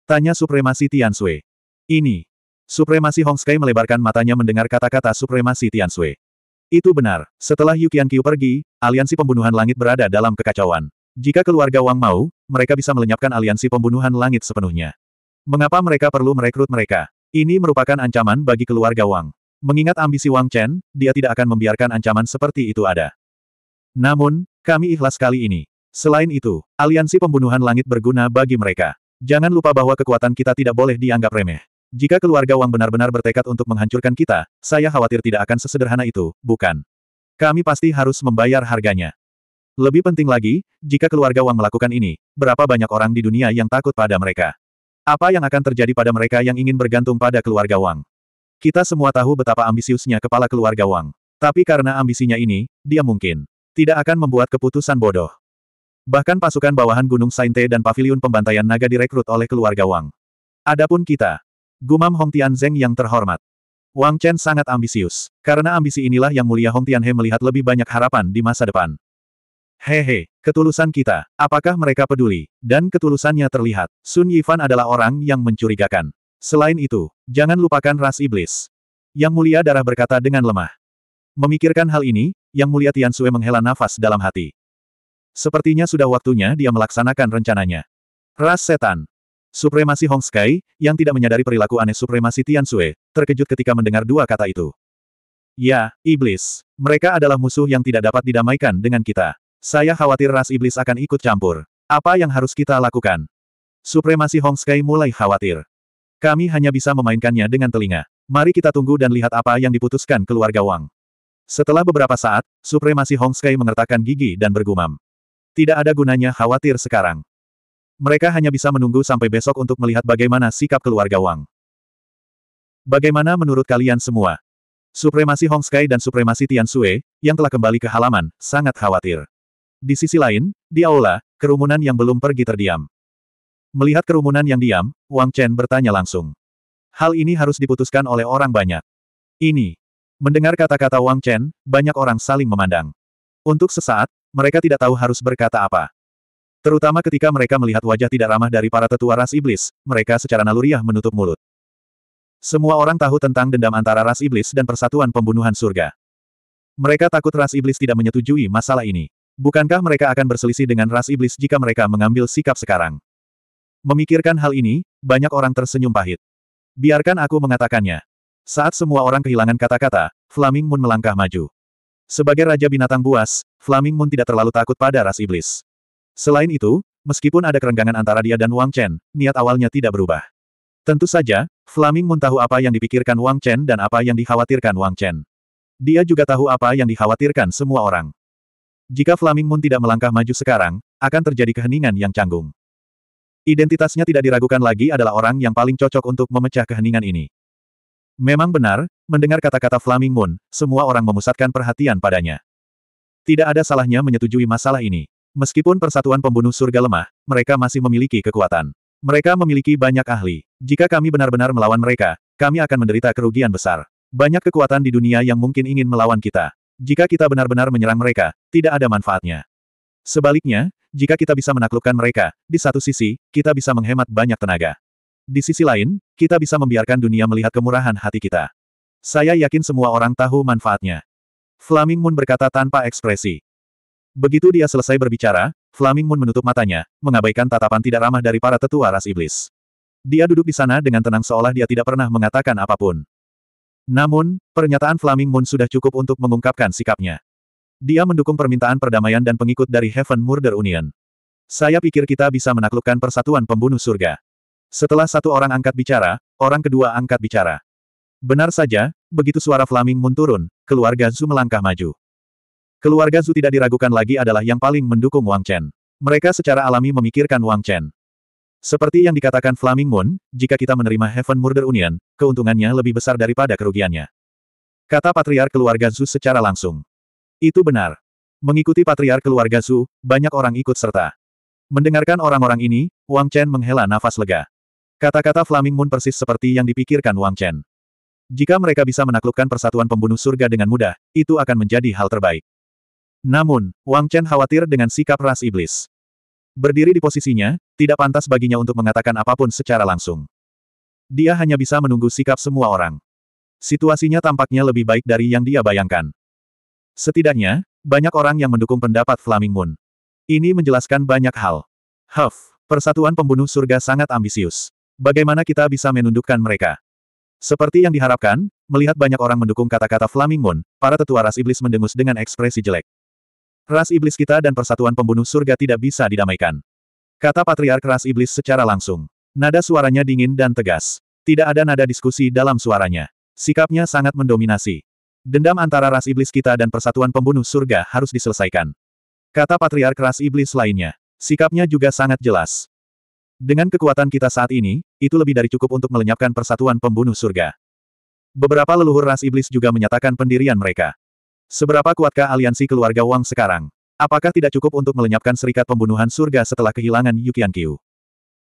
Tanya Supremasi Tian Sui. Ini, Supremasi Hong Sky melebarkan matanya mendengar kata-kata Supremasi Tian Sui. Itu benar, setelah Yu Qiu pergi, aliansi pembunuhan langit berada dalam kekacauan. Jika keluarga Wang mau, mereka bisa melenyapkan aliansi pembunuhan langit sepenuhnya. Mengapa mereka perlu merekrut mereka? Ini merupakan ancaman bagi keluarga Wang. Mengingat ambisi Wang Chen, dia tidak akan membiarkan ancaman seperti itu ada. Namun, kami ikhlas kali ini. Selain itu, aliansi pembunuhan langit berguna bagi mereka. Jangan lupa bahwa kekuatan kita tidak boleh dianggap remeh. Jika keluarga Wang benar-benar bertekad untuk menghancurkan kita, saya khawatir tidak akan sesederhana itu, bukan? Kami pasti harus membayar harganya. Lebih penting lagi, jika keluarga Wang melakukan ini, berapa banyak orang di dunia yang takut pada mereka? Apa yang akan terjadi pada mereka yang ingin bergantung pada keluarga Wang? Kita semua tahu betapa ambisiusnya kepala keluarga Wang. Tapi karena ambisinya ini, dia mungkin tidak akan membuat keputusan bodoh. Bahkan pasukan bawahan Gunung Sainte dan pavilion pembantaian naga direkrut oleh keluarga Wang. Adapun kita, Gumam Hong Tianzeng yang terhormat. Wang Chen sangat ambisius. Karena ambisi inilah yang mulia Hong Tianhe melihat lebih banyak harapan di masa depan. Hehe, ketulusan kita, apakah mereka peduli? Dan ketulusannya terlihat. Sun Yifan adalah orang yang mencurigakan. Selain itu, jangan lupakan ras iblis. Yang mulia darah berkata dengan lemah. Memikirkan hal ini, Yang mulia Tian Sue menghela nafas dalam hati. Sepertinya sudah waktunya dia melaksanakan rencananya. Ras setan, Supremasi Hong Sky, yang tidak menyadari perilaku aneh Supremasi Tian Sui, terkejut ketika mendengar dua kata itu. Ya, iblis. Mereka adalah musuh yang tidak dapat didamaikan dengan kita. Saya khawatir ras iblis akan ikut campur. Apa yang harus kita lakukan? Supremasi Hong Sky mulai khawatir. Kami hanya bisa memainkannya dengan telinga. Mari kita tunggu dan lihat apa yang diputuskan keluarga Wang. Setelah beberapa saat, Supremasi Hong Sky mengertakkan gigi dan bergumam. Tidak ada gunanya khawatir sekarang. Mereka hanya bisa menunggu sampai besok untuk melihat bagaimana sikap keluarga Wang. Bagaimana menurut kalian semua? Supremasi Hong Sky dan Supremasi Tian Sui, yang telah kembali ke halaman, sangat khawatir. Di sisi lain, di aula, kerumunan yang belum pergi terdiam. Melihat kerumunan yang diam, Wang Chen bertanya langsung. Hal ini harus diputuskan oleh orang banyak. Ini. Mendengar kata-kata Wang Chen, banyak orang saling memandang. Untuk sesaat, mereka tidak tahu harus berkata apa. Terutama ketika mereka melihat wajah tidak ramah dari para tetua ras iblis, mereka secara naluriah menutup mulut. Semua orang tahu tentang dendam antara ras iblis dan persatuan pembunuhan surga. Mereka takut ras iblis tidak menyetujui masalah ini. Bukankah mereka akan berselisih dengan ras iblis jika mereka mengambil sikap sekarang? Memikirkan hal ini, banyak orang tersenyum pahit. Biarkan aku mengatakannya. Saat semua orang kehilangan kata-kata, Flaming Moon melangkah maju. Sebagai Raja Binatang Buas, Flaming Moon tidak terlalu takut pada ras iblis. Selain itu, meskipun ada kerenggangan antara dia dan Wang Chen, niat awalnya tidak berubah. Tentu saja, Flaming Moon tahu apa yang dipikirkan Wang Chen dan apa yang dikhawatirkan Wang Chen. Dia juga tahu apa yang dikhawatirkan semua orang. Jika Flaming Moon tidak melangkah maju sekarang, akan terjadi keheningan yang canggung. Identitasnya tidak diragukan lagi adalah orang yang paling cocok untuk memecah keheningan ini. Memang benar, mendengar kata-kata Flaming Moon, semua orang memusatkan perhatian padanya. Tidak ada salahnya menyetujui masalah ini. Meskipun persatuan pembunuh surga lemah, mereka masih memiliki kekuatan. Mereka memiliki banyak ahli. Jika kami benar-benar melawan mereka, kami akan menderita kerugian besar. Banyak kekuatan di dunia yang mungkin ingin melawan kita. Jika kita benar-benar menyerang mereka, tidak ada manfaatnya. Sebaliknya, jika kita bisa menaklukkan mereka, di satu sisi, kita bisa menghemat banyak tenaga. Di sisi lain, kita bisa membiarkan dunia melihat kemurahan hati kita. Saya yakin semua orang tahu manfaatnya. Flaming Moon berkata tanpa ekspresi. Begitu dia selesai berbicara, Flaming Moon menutup matanya, mengabaikan tatapan tidak ramah dari para tetua ras iblis. Dia duduk di sana dengan tenang seolah dia tidak pernah mengatakan apa pun. Namun, pernyataan Flaming Moon sudah cukup untuk mengungkapkan sikapnya. Dia mendukung permintaan perdamaian dan pengikut dari Heaven Murder Union. Saya pikir kita bisa menaklukkan persatuan pembunuh surga. Setelah satu orang angkat bicara, orang kedua angkat bicara. Benar saja, begitu suara Flaming Moon turun, keluarga Zhu melangkah maju. Keluarga Zhu tidak diragukan lagi adalah yang paling mendukung Wang Chen. Mereka secara alami memikirkan Wang Chen. Seperti yang dikatakan Flaming Moon, jika kita menerima Heaven Murder Union, keuntungannya lebih besar daripada kerugiannya. Kata Patriar keluarga Zhu secara langsung. Itu benar. Mengikuti Patriar keluarga Zhu, banyak orang ikut serta. Mendengarkan orang-orang ini, Wang Chen menghela nafas lega. Kata-kata Flaming Moon persis seperti yang dipikirkan Wang Chen. Jika mereka bisa menaklukkan persatuan pembunuh surga dengan mudah, itu akan menjadi hal terbaik. Namun, Wang Chen khawatir dengan sikap ras iblis. Berdiri di posisinya, tidak pantas baginya untuk mengatakan apa pun secara langsung. Dia hanya bisa menunggu sikap semua orang. Situasinya tampaknya lebih baik dari yang dia bayangkan. Setidaknya, banyak orang yang mendukung pendapat Flaming Moon. Ini menjelaskan banyak hal. Huff, persatuan pembunuh surga sangat ambisius. Bagaimana kita bisa menundukkan mereka? Seperti yang diharapkan, melihat banyak orang mendukung kata-kata Flaming Moon, para tetua ras iblis mendengus dengan ekspresi jelek. Ras iblis kita dan persatuan pembunuh surga tidak bisa didamaikan. Kata Patriark Ras Iblis secara langsung. Nada suaranya dingin dan tegas. Tidak ada nada diskusi dalam suaranya. Sikapnya sangat mendominasi. Dendam antara ras iblis kita dan persatuan pembunuh surga harus diselesaikan. Kata Patriark Ras Iblis lainnya. Sikapnya juga sangat jelas. Dengan kekuatan kita saat ini, itu lebih dari cukup untuk melenyapkan persatuan pembunuh surga. Beberapa leluhur ras iblis juga menyatakan pendirian mereka. Seberapa kuatkah aliansi keluarga Wang sekarang? Apakah tidak cukup untuk melenyapkan serikat pembunuhan surga setelah kehilangan Yukian Qiu?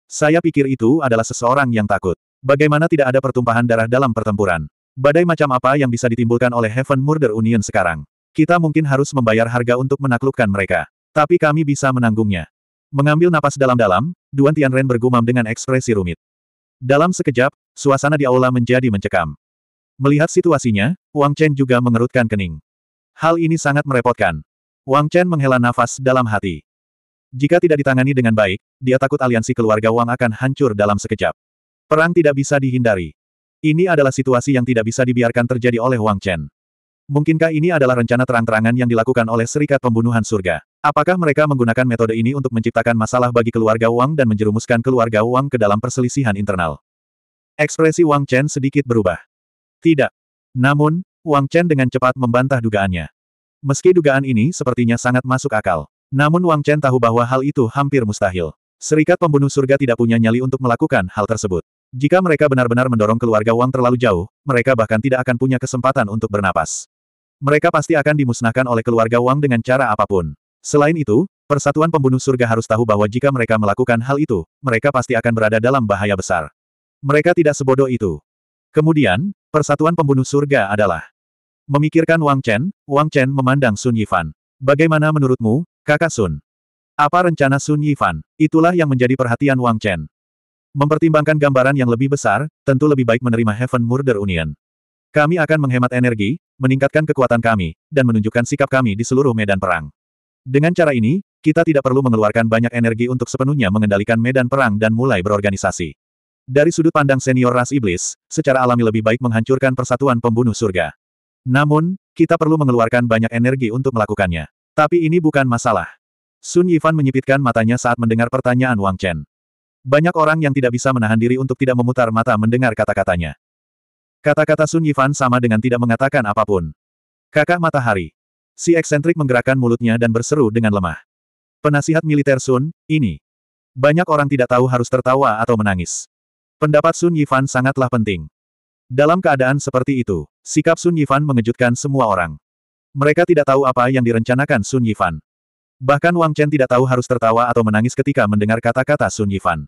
Saya pikir itu adalah seseorang yang takut. Bagaimana tidak ada pertumpahan darah dalam pertempuran? Badai macam apa yang bisa ditimbulkan oleh Heaven Murder Union sekarang? Kita mungkin harus membayar harga untuk menaklukkan mereka. Tapi kami bisa menanggungnya. Mengambil napas dalam-dalam, Duan Tianren bergumam dengan ekspresi rumit. Dalam sekejap, suasana di aula menjadi mencekam. Melihat situasinya, Wang Chen juga mengerutkan kening. Hal ini sangat merepotkan. Wang Chen menghela nafas dalam hati. Jika tidak ditangani dengan baik, dia takut aliansi keluarga Wang akan hancur dalam sekejap. Perang tidak bisa dihindari. Ini adalah situasi yang tidak bisa dibiarkan terjadi oleh Wang Chen. Mungkinkah ini adalah rencana terang-terangan yang dilakukan oleh Serikat Pembunuhan Surga? Apakah mereka menggunakan metode ini untuk menciptakan masalah bagi keluarga Wang dan menjerumuskan keluarga Wang ke dalam perselisihan internal? Ekspresi Wang Chen sedikit berubah. Tidak. Namun, Wang Chen dengan cepat membantah dugaannya. Meski dugaan ini sepertinya sangat masuk akal. Namun Wang Chen tahu bahwa hal itu hampir mustahil. Serikat pembunuh surga tidak punya nyali untuk melakukan hal tersebut. Jika mereka benar-benar mendorong keluarga Wang terlalu jauh, mereka bahkan tidak akan punya kesempatan untuk bernapas. Mereka pasti akan dimusnahkan oleh keluarga Wang dengan cara apa pun. Selain itu, Persatuan Pembunuh Surga harus tahu bahwa jika mereka melakukan hal itu, mereka pasti akan berada dalam bahaya besar. Mereka tidak sebodoh itu. Kemudian, Persatuan Pembunuh Surga adalah Memikirkan Wang Chen, Wang Chen memandang Sun Yifan. Bagaimana menurutmu, kakak Sun? Apa rencana Sun Yifan? Itulah yang menjadi perhatian Wang Chen. Mempertimbangkan gambaran yang lebih besar, tentu lebih baik menerima Heaven Murder Union. Kami akan menghemat energi, meningkatkan kekuatan kami, dan menunjukkan sikap kami di seluruh medan perang. Dengan cara ini, kita tidak perlu mengeluarkan banyak energi untuk sepenuhnya mengendalikan medan perang dan mulai berorganisasi. Dari sudut pandang senior ras iblis, secara alami lebih baik menghancurkan persatuan pembunuh surga. Namun, kita perlu mengeluarkan banyak energi untuk melakukannya. Tapi ini bukan masalah. Sun Yifan menyipitkan matanya saat mendengar pertanyaan Wang Chen. Banyak orang yang tidak bisa menahan diri untuk tidak memutar mata mendengar kata-katanya. Kata-kata Sun Yifan sama dengan tidak mengatakan apa pun. Kakak matahari. Si eksentrik menggerakkan mulutnya dan berseru dengan lemah. Penasihat militer Sun, ini. Banyak orang tidak tahu harus tertawa atau menangis. Pendapat Sun Yifan sangatlah penting. Dalam keadaan seperti itu, sikap Sun Yifan mengejutkan semua orang. Mereka tidak tahu apa yang direncanakan Sun Yifan. Bahkan Wang Chen tidak tahu harus tertawa atau menangis ketika mendengar kata-kata Sun Yifan.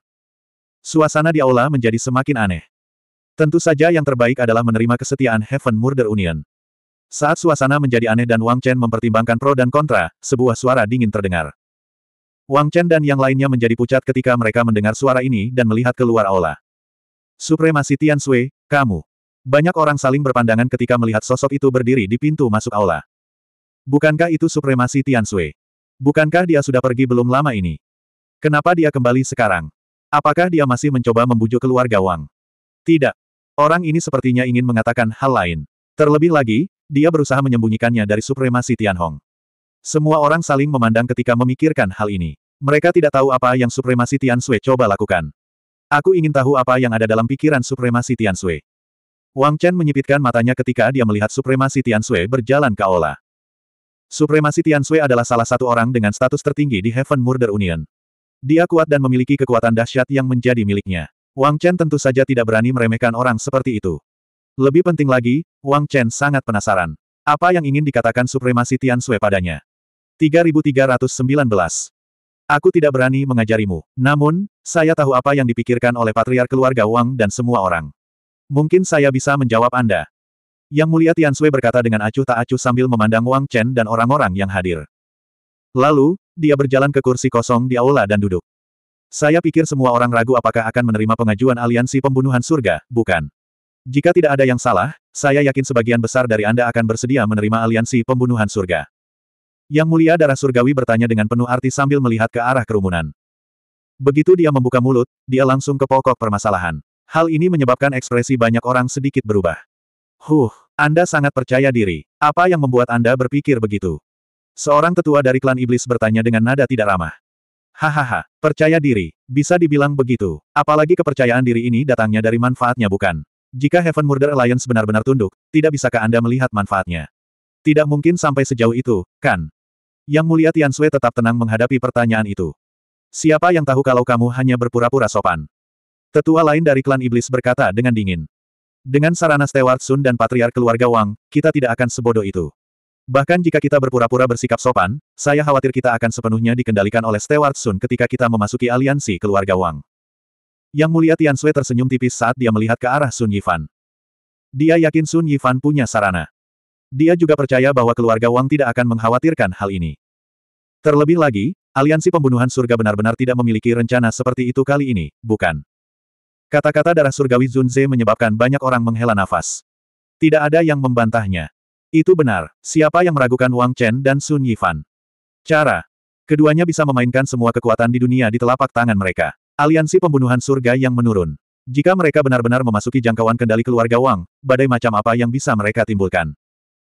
Suasana di aula menjadi semakin aneh. Tentu saja yang terbaik adalah menerima kesetiaan Heaven Murder Union. Saat suasana menjadi aneh dan Wang Chen mempertimbangkan pro dan kontra, sebuah suara dingin terdengar. Wang Chen dan yang lainnya menjadi pucat ketika mereka mendengar suara ini dan melihat keluar aula. Supremasi Tian Sui, kamu. Banyak orang saling berpandangan ketika melihat sosok itu berdiri di pintu masuk aula. Bukankah itu supremasi Tian Sui? Bukankah dia sudah pergi belum lama ini? Kenapa dia kembali sekarang? Apakah dia masih mencoba membujuk keluarga Wang? Tidak. Orang ini sepertinya ingin mengatakan hal lain. Terlebih lagi, dia berusaha menyembunyikannya dari supremasi Tianhong. Semua orang saling memandang ketika memikirkan hal ini. Mereka tidak tahu apa yang supremasi Tian Sui coba lakukan. Aku ingin tahu apa yang ada dalam pikiran supremasi Tian Sui. Wang Chen menyipitkan matanya ketika dia melihat supremasi Tian Sui berjalan ke aula. Supremasi Tian Sui adalah salah satu orang dengan status tertinggi di Heaven Murder Union. Dia kuat dan memiliki kekuatan dahsyat yang menjadi miliknya. Wang Chen tentu saja tidak berani meremehkan orang seperti itu. Lebih penting lagi, Wang Chen sangat penasaran. Apa yang ingin dikatakan supremasi Tian Sui padanya? 3319. Aku tidak berani mengajarimu. Namun, saya tahu apa yang dipikirkan oleh patriark keluarga Wang dan semua orang. Mungkin saya bisa menjawab Anda. Yang mulia Tian Sui berkata dengan acuh tak acuh sambil memandang Wang Chen dan orang-orang yang hadir. Lalu, dia berjalan ke kursi kosong di aula dan duduk. Saya pikir semua orang ragu apakah akan menerima pengajuan aliansi pembunuhan surga, bukan? Jika tidak ada yang salah, saya yakin sebagian besar dari Anda akan bersedia menerima aliansi pembunuhan surga. Yang mulia darah surgawi bertanya dengan penuh arti sambil melihat ke arah kerumunan. Begitu dia membuka mulut, dia langsung ke pokok permasalahan. Hal ini menyebabkan ekspresi banyak orang sedikit berubah. Huh, Anda sangat percaya diri. Apa yang membuat Anda berpikir begitu? Seorang tetua dari klan iblis bertanya dengan nada tidak ramah. Hahaha, percaya diri, bisa dibilang begitu. Apalagi kepercayaan diri ini datangnya dari manfaatnya bukan? Jika Heaven Murder Alliance benar-benar tunduk, tidak bisakah Anda melihat manfaatnya? Tidak mungkin sampai sejauh itu, kan? Yang mulia Tian Sui tetap tenang menghadapi pertanyaan itu. Siapa yang tahu kalau kamu hanya berpura-pura sopan? Tetua lain dari klan iblis berkata dengan dingin. Dengan sarana Steward Sun dan Patriark keluarga Wang, kita tidak akan sebodoh itu. Bahkan jika kita berpura-pura bersikap sopan, saya khawatir kita akan sepenuhnya dikendalikan oleh Steward Sun ketika kita memasuki aliansi keluarga Wang. Yang mulia Tian Sui tersenyum tipis saat dia melihat ke arah Sun Yifan. Dia yakin Sun Yifan punya sarana. Dia juga percaya bahwa keluarga Wang tidak akan mengkhawatirkan hal ini. Terlebih lagi, aliansi pembunuhan surga benar-benar tidak memiliki rencana seperti itu kali ini, bukan? Kata-kata darah surgawi Zunze menyebabkan banyak orang menghela nafas. Tidak ada yang membantahnya. Itu benar, siapa yang meragukan Wang Chen dan Sun Yifan? Cara. Keduanya bisa memainkan semua kekuatan di dunia di telapak tangan mereka. Aliansi pembunuhan surga yang menurun. Jika mereka benar-benar memasuki jangkauan kendali keluarga Wang, badai macam apa yang bisa mereka timbulkan?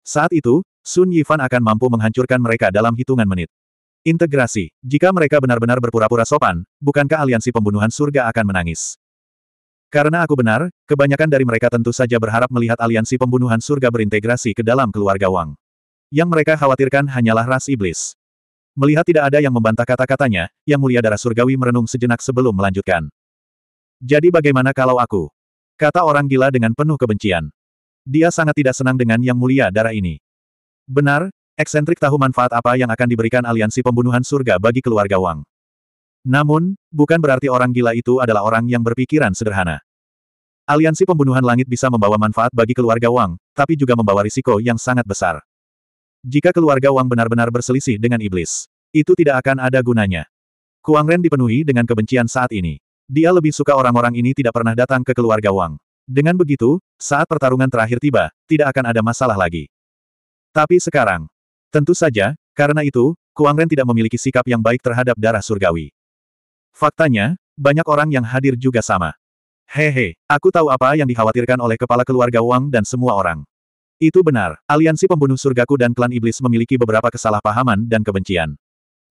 Saat itu, Sun Yifan akan mampu menghancurkan mereka dalam hitungan menit. Integrasi. Jika mereka benar-benar berpura-pura sopan, bukankah aliansi pembunuhan surga akan menangis? Karena aku benar, kebanyakan dari mereka tentu saja berharap melihat aliansi pembunuhan surga berintegrasi ke dalam keluarga Wang. Yang mereka khawatirkan hanyalah ras iblis. Melihat tidak ada yang membantah kata-katanya, Yang Mulia Darah Surgawi merenung sejenak sebelum melanjutkan. Jadi bagaimana kalau aku? Kata orang gila dengan penuh kebencian. Dia sangat tidak senang dengan Yang Mulia Darah ini. Benar, eksentrik tahu manfaat apa yang akan diberikan aliansi pembunuhan surga bagi keluarga Wang. Namun, bukan berarti orang gila itu adalah orang yang berpikiran sederhana. Aliansi pembunuhan langit bisa membawa manfaat bagi keluarga Wang, tapi juga membawa risiko yang sangat besar. Jika keluarga Wang benar-benar berselisih dengan iblis, itu tidak akan ada gunanya. Kuang Ren dipenuhi dengan kebencian saat ini. Dia lebih suka orang-orang ini tidak pernah datang ke keluarga Wang. Dengan begitu, saat pertarungan terakhir tiba, tidak akan ada masalah lagi. Tapi sekarang, tentu saja, karena itu, Kuang Ren tidak memiliki sikap yang baik terhadap darah surgawi. Faktanya, banyak orang yang hadir juga sama. Hehe, aku tahu apa yang dikhawatirkan oleh kepala keluarga Wang dan semua orang. Itu benar, aliansi pembunuh surgaku dan klan iblis memiliki beberapa kesalahpahaman dan kebencian.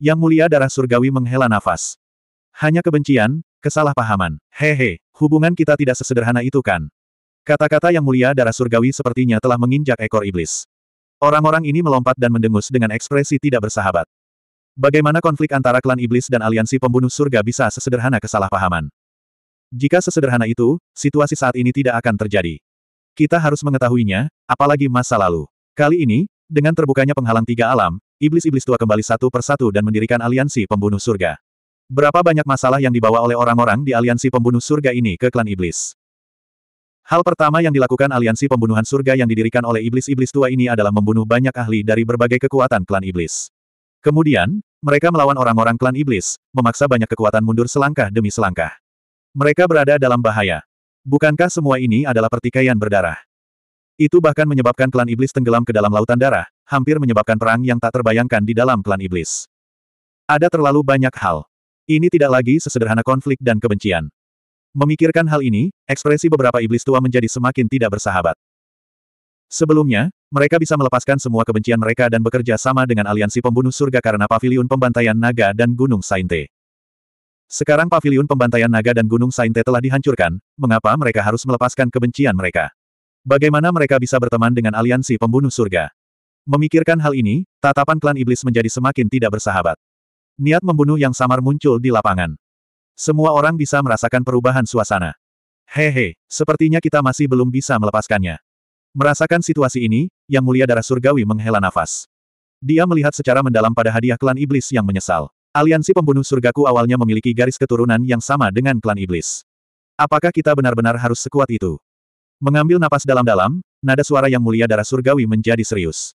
Yang mulia darah surgawi menghela nafas. Hanya kebencian, kesalahpahaman. Hehe, hubungan kita tidak sesederhana itu kan? Kata-kata yang mulia darah surgawi sepertinya telah menginjak ekor iblis. Orang-orang ini melompat dan mendengus dengan ekspresi tidak bersahabat. Bagaimana konflik antara klan iblis dan aliansi pembunuh surga bisa sesederhana kesalahpahaman? Jika sesederhana itu, situasi saat ini tidak akan terjadi. Kita harus mengetahuinya, apalagi masa lalu. Kali ini, dengan terbukanya penghalang tiga alam, iblis-iblis tua kembali satu persatu dan mendirikan aliansi pembunuh surga. Berapa banyak masalah yang dibawa oleh orang-orang di aliansi pembunuh surga ini ke klan iblis? Hal pertama yang dilakukan aliansi pembunuhan surga yang didirikan oleh iblis-iblis tua ini adalah membunuh banyak ahli dari berbagai kekuatan klan iblis. Kemudian, mereka melawan orang-orang klan iblis, memaksa banyak kekuatan mundur selangkah demi selangkah. Mereka berada dalam bahaya. Bukankah semua ini adalah pertikaian berdarah? Itu bahkan menyebabkan klan iblis tenggelam ke dalam lautan darah, hampir menyebabkan perang yang tak terbayangkan di dalam klan iblis. Ada terlalu banyak hal. Ini tidak lagi sesederhana konflik dan kebencian. Memikirkan hal ini, ekspresi beberapa iblis tua menjadi semakin tidak bersahabat. Sebelumnya, mereka bisa melepaskan semua kebencian mereka dan bekerja sama dengan aliansi pembunuh surga karena paviliun pembantaian naga dan Gunung Sainte. Sekarang paviliun pembantaian naga dan Gunung Sainte telah dihancurkan, mengapa mereka harus melepaskan kebencian mereka? Bagaimana mereka bisa berteman dengan aliansi pembunuh surga? Memikirkan hal ini, tatapan klan iblis menjadi semakin tidak bersahabat. Niat membunuh yang samar muncul di lapangan. Semua orang bisa merasakan perubahan suasana. Hehe, sepertinya kita masih belum bisa melepaskannya. Merasakan situasi ini, Yang Mulia Darah Surgawi menghela nafas. Dia melihat secara mendalam pada hadiah klan iblis yang menyesal. Aliansi pembunuh surgaku awalnya memiliki garis keturunan yang sama dengan klan iblis. Apakah kita benar-benar harus sekuat itu? Mengambil napas dalam-dalam, nada suara Yang Mulia Darah Surgawi menjadi serius.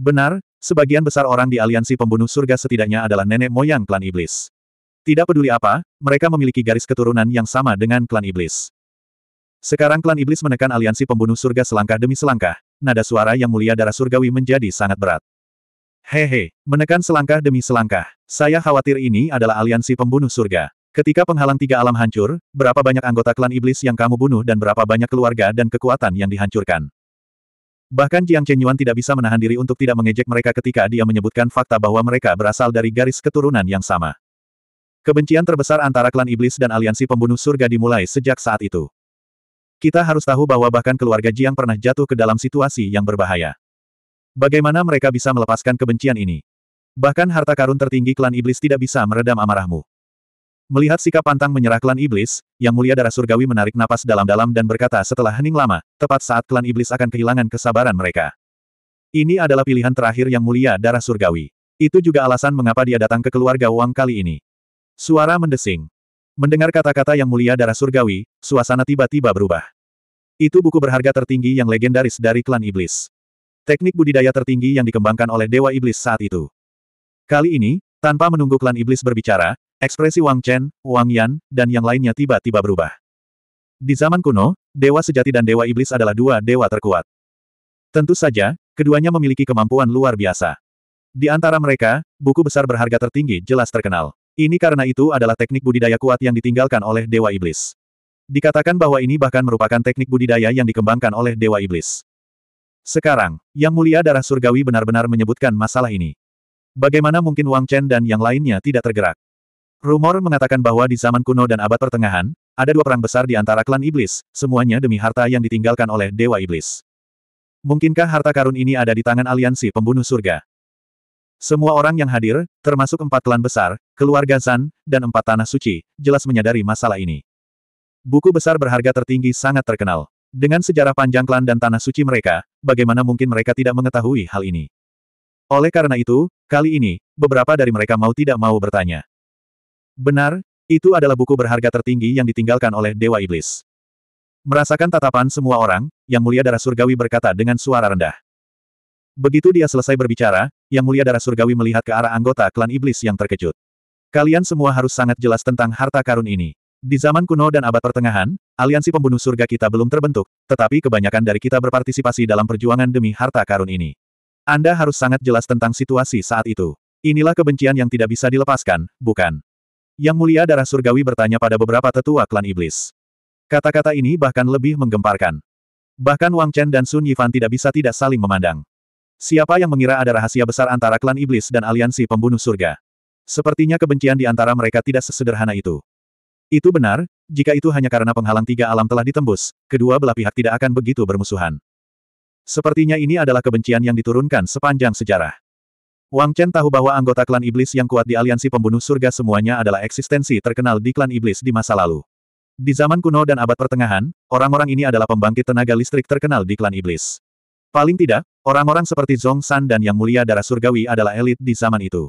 Benar, sebagian besar orang di aliansi pembunuh surga setidaknya adalah nenek moyang klan iblis. Tidak peduli apa, mereka memiliki garis keturunan yang sama dengan klan iblis. Sekarang klan iblis menekan aliansi pembunuh surga selangkah demi selangkah, nada suara yang mulia darah surgawi menjadi sangat berat. Hehe, menekan selangkah demi selangkah. Saya khawatir ini adalah aliansi pembunuh surga. Ketika penghalang tiga alam hancur, berapa banyak anggota klan iblis yang kamu bunuh dan berapa banyak keluarga dan kekuatan yang dihancurkan? Bahkan Jiang Chenyuan tidak bisa menahan diri untuk tidak mengejek mereka ketika dia menyebutkan fakta bahwa mereka berasal dari garis keturunan yang sama. Kebencian terbesar antara klan iblis dan aliansi pembunuh surga dimulai sejak saat itu. Kita harus tahu bahwa bahkan keluarga Jiang pernah jatuh ke dalam situasi yang berbahaya. Bagaimana mereka bisa melepaskan kebencian ini? Bahkan harta karun tertinggi klan iblis tidak bisa meredam amarahmu. Melihat sikap pantang menyerah klan iblis, Yang Mulia Darah Surgawi menarik napas dalam-dalam dan berkata setelah hening lama, tepat saat klan iblis akan kehilangan kesabaran mereka. Ini adalah pilihan terakhir Yang Mulia Darah Surgawi. Itu juga alasan mengapa dia datang ke keluarga Wang kali ini. Suara mendesing. Mendengar kata-kata Yang Mulia Darah Surgawi, suasana tiba-tiba berubah. Itu buku berharga tertinggi yang legendaris dari klan iblis. Teknik budidaya tertinggi yang dikembangkan oleh Dewa Iblis saat itu. Kali ini, tanpa menunggu klan iblis berbicara, Ekspresi Wang Chen, Wang Yan, dan yang lainnya tiba-tiba berubah. Di zaman kuno, Dewa Sejati dan Dewa Iblis adalah dua dewa terkuat. Tentu saja, keduanya memiliki kemampuan luar biasa. Di antara mereka, buku besar berharga tertinggi jelas terkenal. Ini karena itu adalah teknik budidaya kuat yang ditinggalkan oleh Dewa Iblis. Dikatakan bahwa ini bahkan merupakan teknik budidaya yang dikembangkan oleh Dewa Iblis. Sekarang, Yang Mulia Darah Surgawi benar-benar menyebutkan masalah ini. Bagaimana mungkin Wang Chen dan yang lainnya tidak tergerak? Rumor mengatakan bahwa di zaman kuno dan abad pertengahan, ada dua perang besar di antara klan iblis, semuanya demi harta yang ditinggalkan oleh Dewa Iblis. Mungkinkah harta karun ini ada di tangan aliansi pembunuh surga? Semua orang yang hadir, termasuk empat klan besar, keluarga Zan, dan empat tanah suci, jelas menyadari masalah ini. Buku besar berharga tertinggi sangat terkenal. Dengan sejarah panjang klan dan tanah suci mereka, bagaimana mungkin mereka tidak mengetahui hal ini? Oleh karena itu, kali ini, beberapa dari mereka mau tidak mau bertanya. Benar, itu adalah buku berharga tertinggi yang ditinggalkan oleh Dewa Iblis. Merasakan tatapan semua orang, Yang Mulia Darah Surgawi berkata dengan suara rendah. Begitu dia selesai berbicara, Yang Mulia Darah Surgawi melihat ke arah anggota klan iblis yang terkejut. Kalian semua harus sangat jelas tentang harta karun ini. Di zaman kuno dan abad pertengahan, aliansi pembunuh surga kita belum terbentuk, tetapi kebanyakan dari kita berpartisipasi dalam perjuangan demi harta karun ini. Anda harus sangat jelas tentang situasi saat itu. Inilah kebencian yang tidak bisa dilepaskan, bukan? Yang mulia darah surgawi bertanya pada beberapa tetua klan iblis. Kata-kata ini bahkan lebih menggemparkan. Bahkan Wang Chen dan Sun Yifan tidak bisa tidak saling memandang. Siapa yang mengira ada rahasia besar antara klan iblis dan aliansi pembunuh surga? Sepertinya kebencian di antara mereka tidak sesederhana itu. Itu benar, jika itu hanya karena penghalang tiga alam telah ditembus, kedua belah pihak tidak akan begitu bermusuhan. Sepertinya ini adalah kebencian yang diturunkan sepanjang sejarah. Wang Chen tahu bahwa anggota klan iblis yang kuat di aliansi pembunuh surga semuanya adalah eksistensi terkenal di klan iblis di masa lalu. Di zaman kuno dan abad pertengahan, orang-orang ini adalah pembangkit tenaga listrik terkenal di klan iblis. Paling tidak, orang-orang seperti Zhong San dan Yang Mulia Darah Surgawi adalah elit di zaman itu.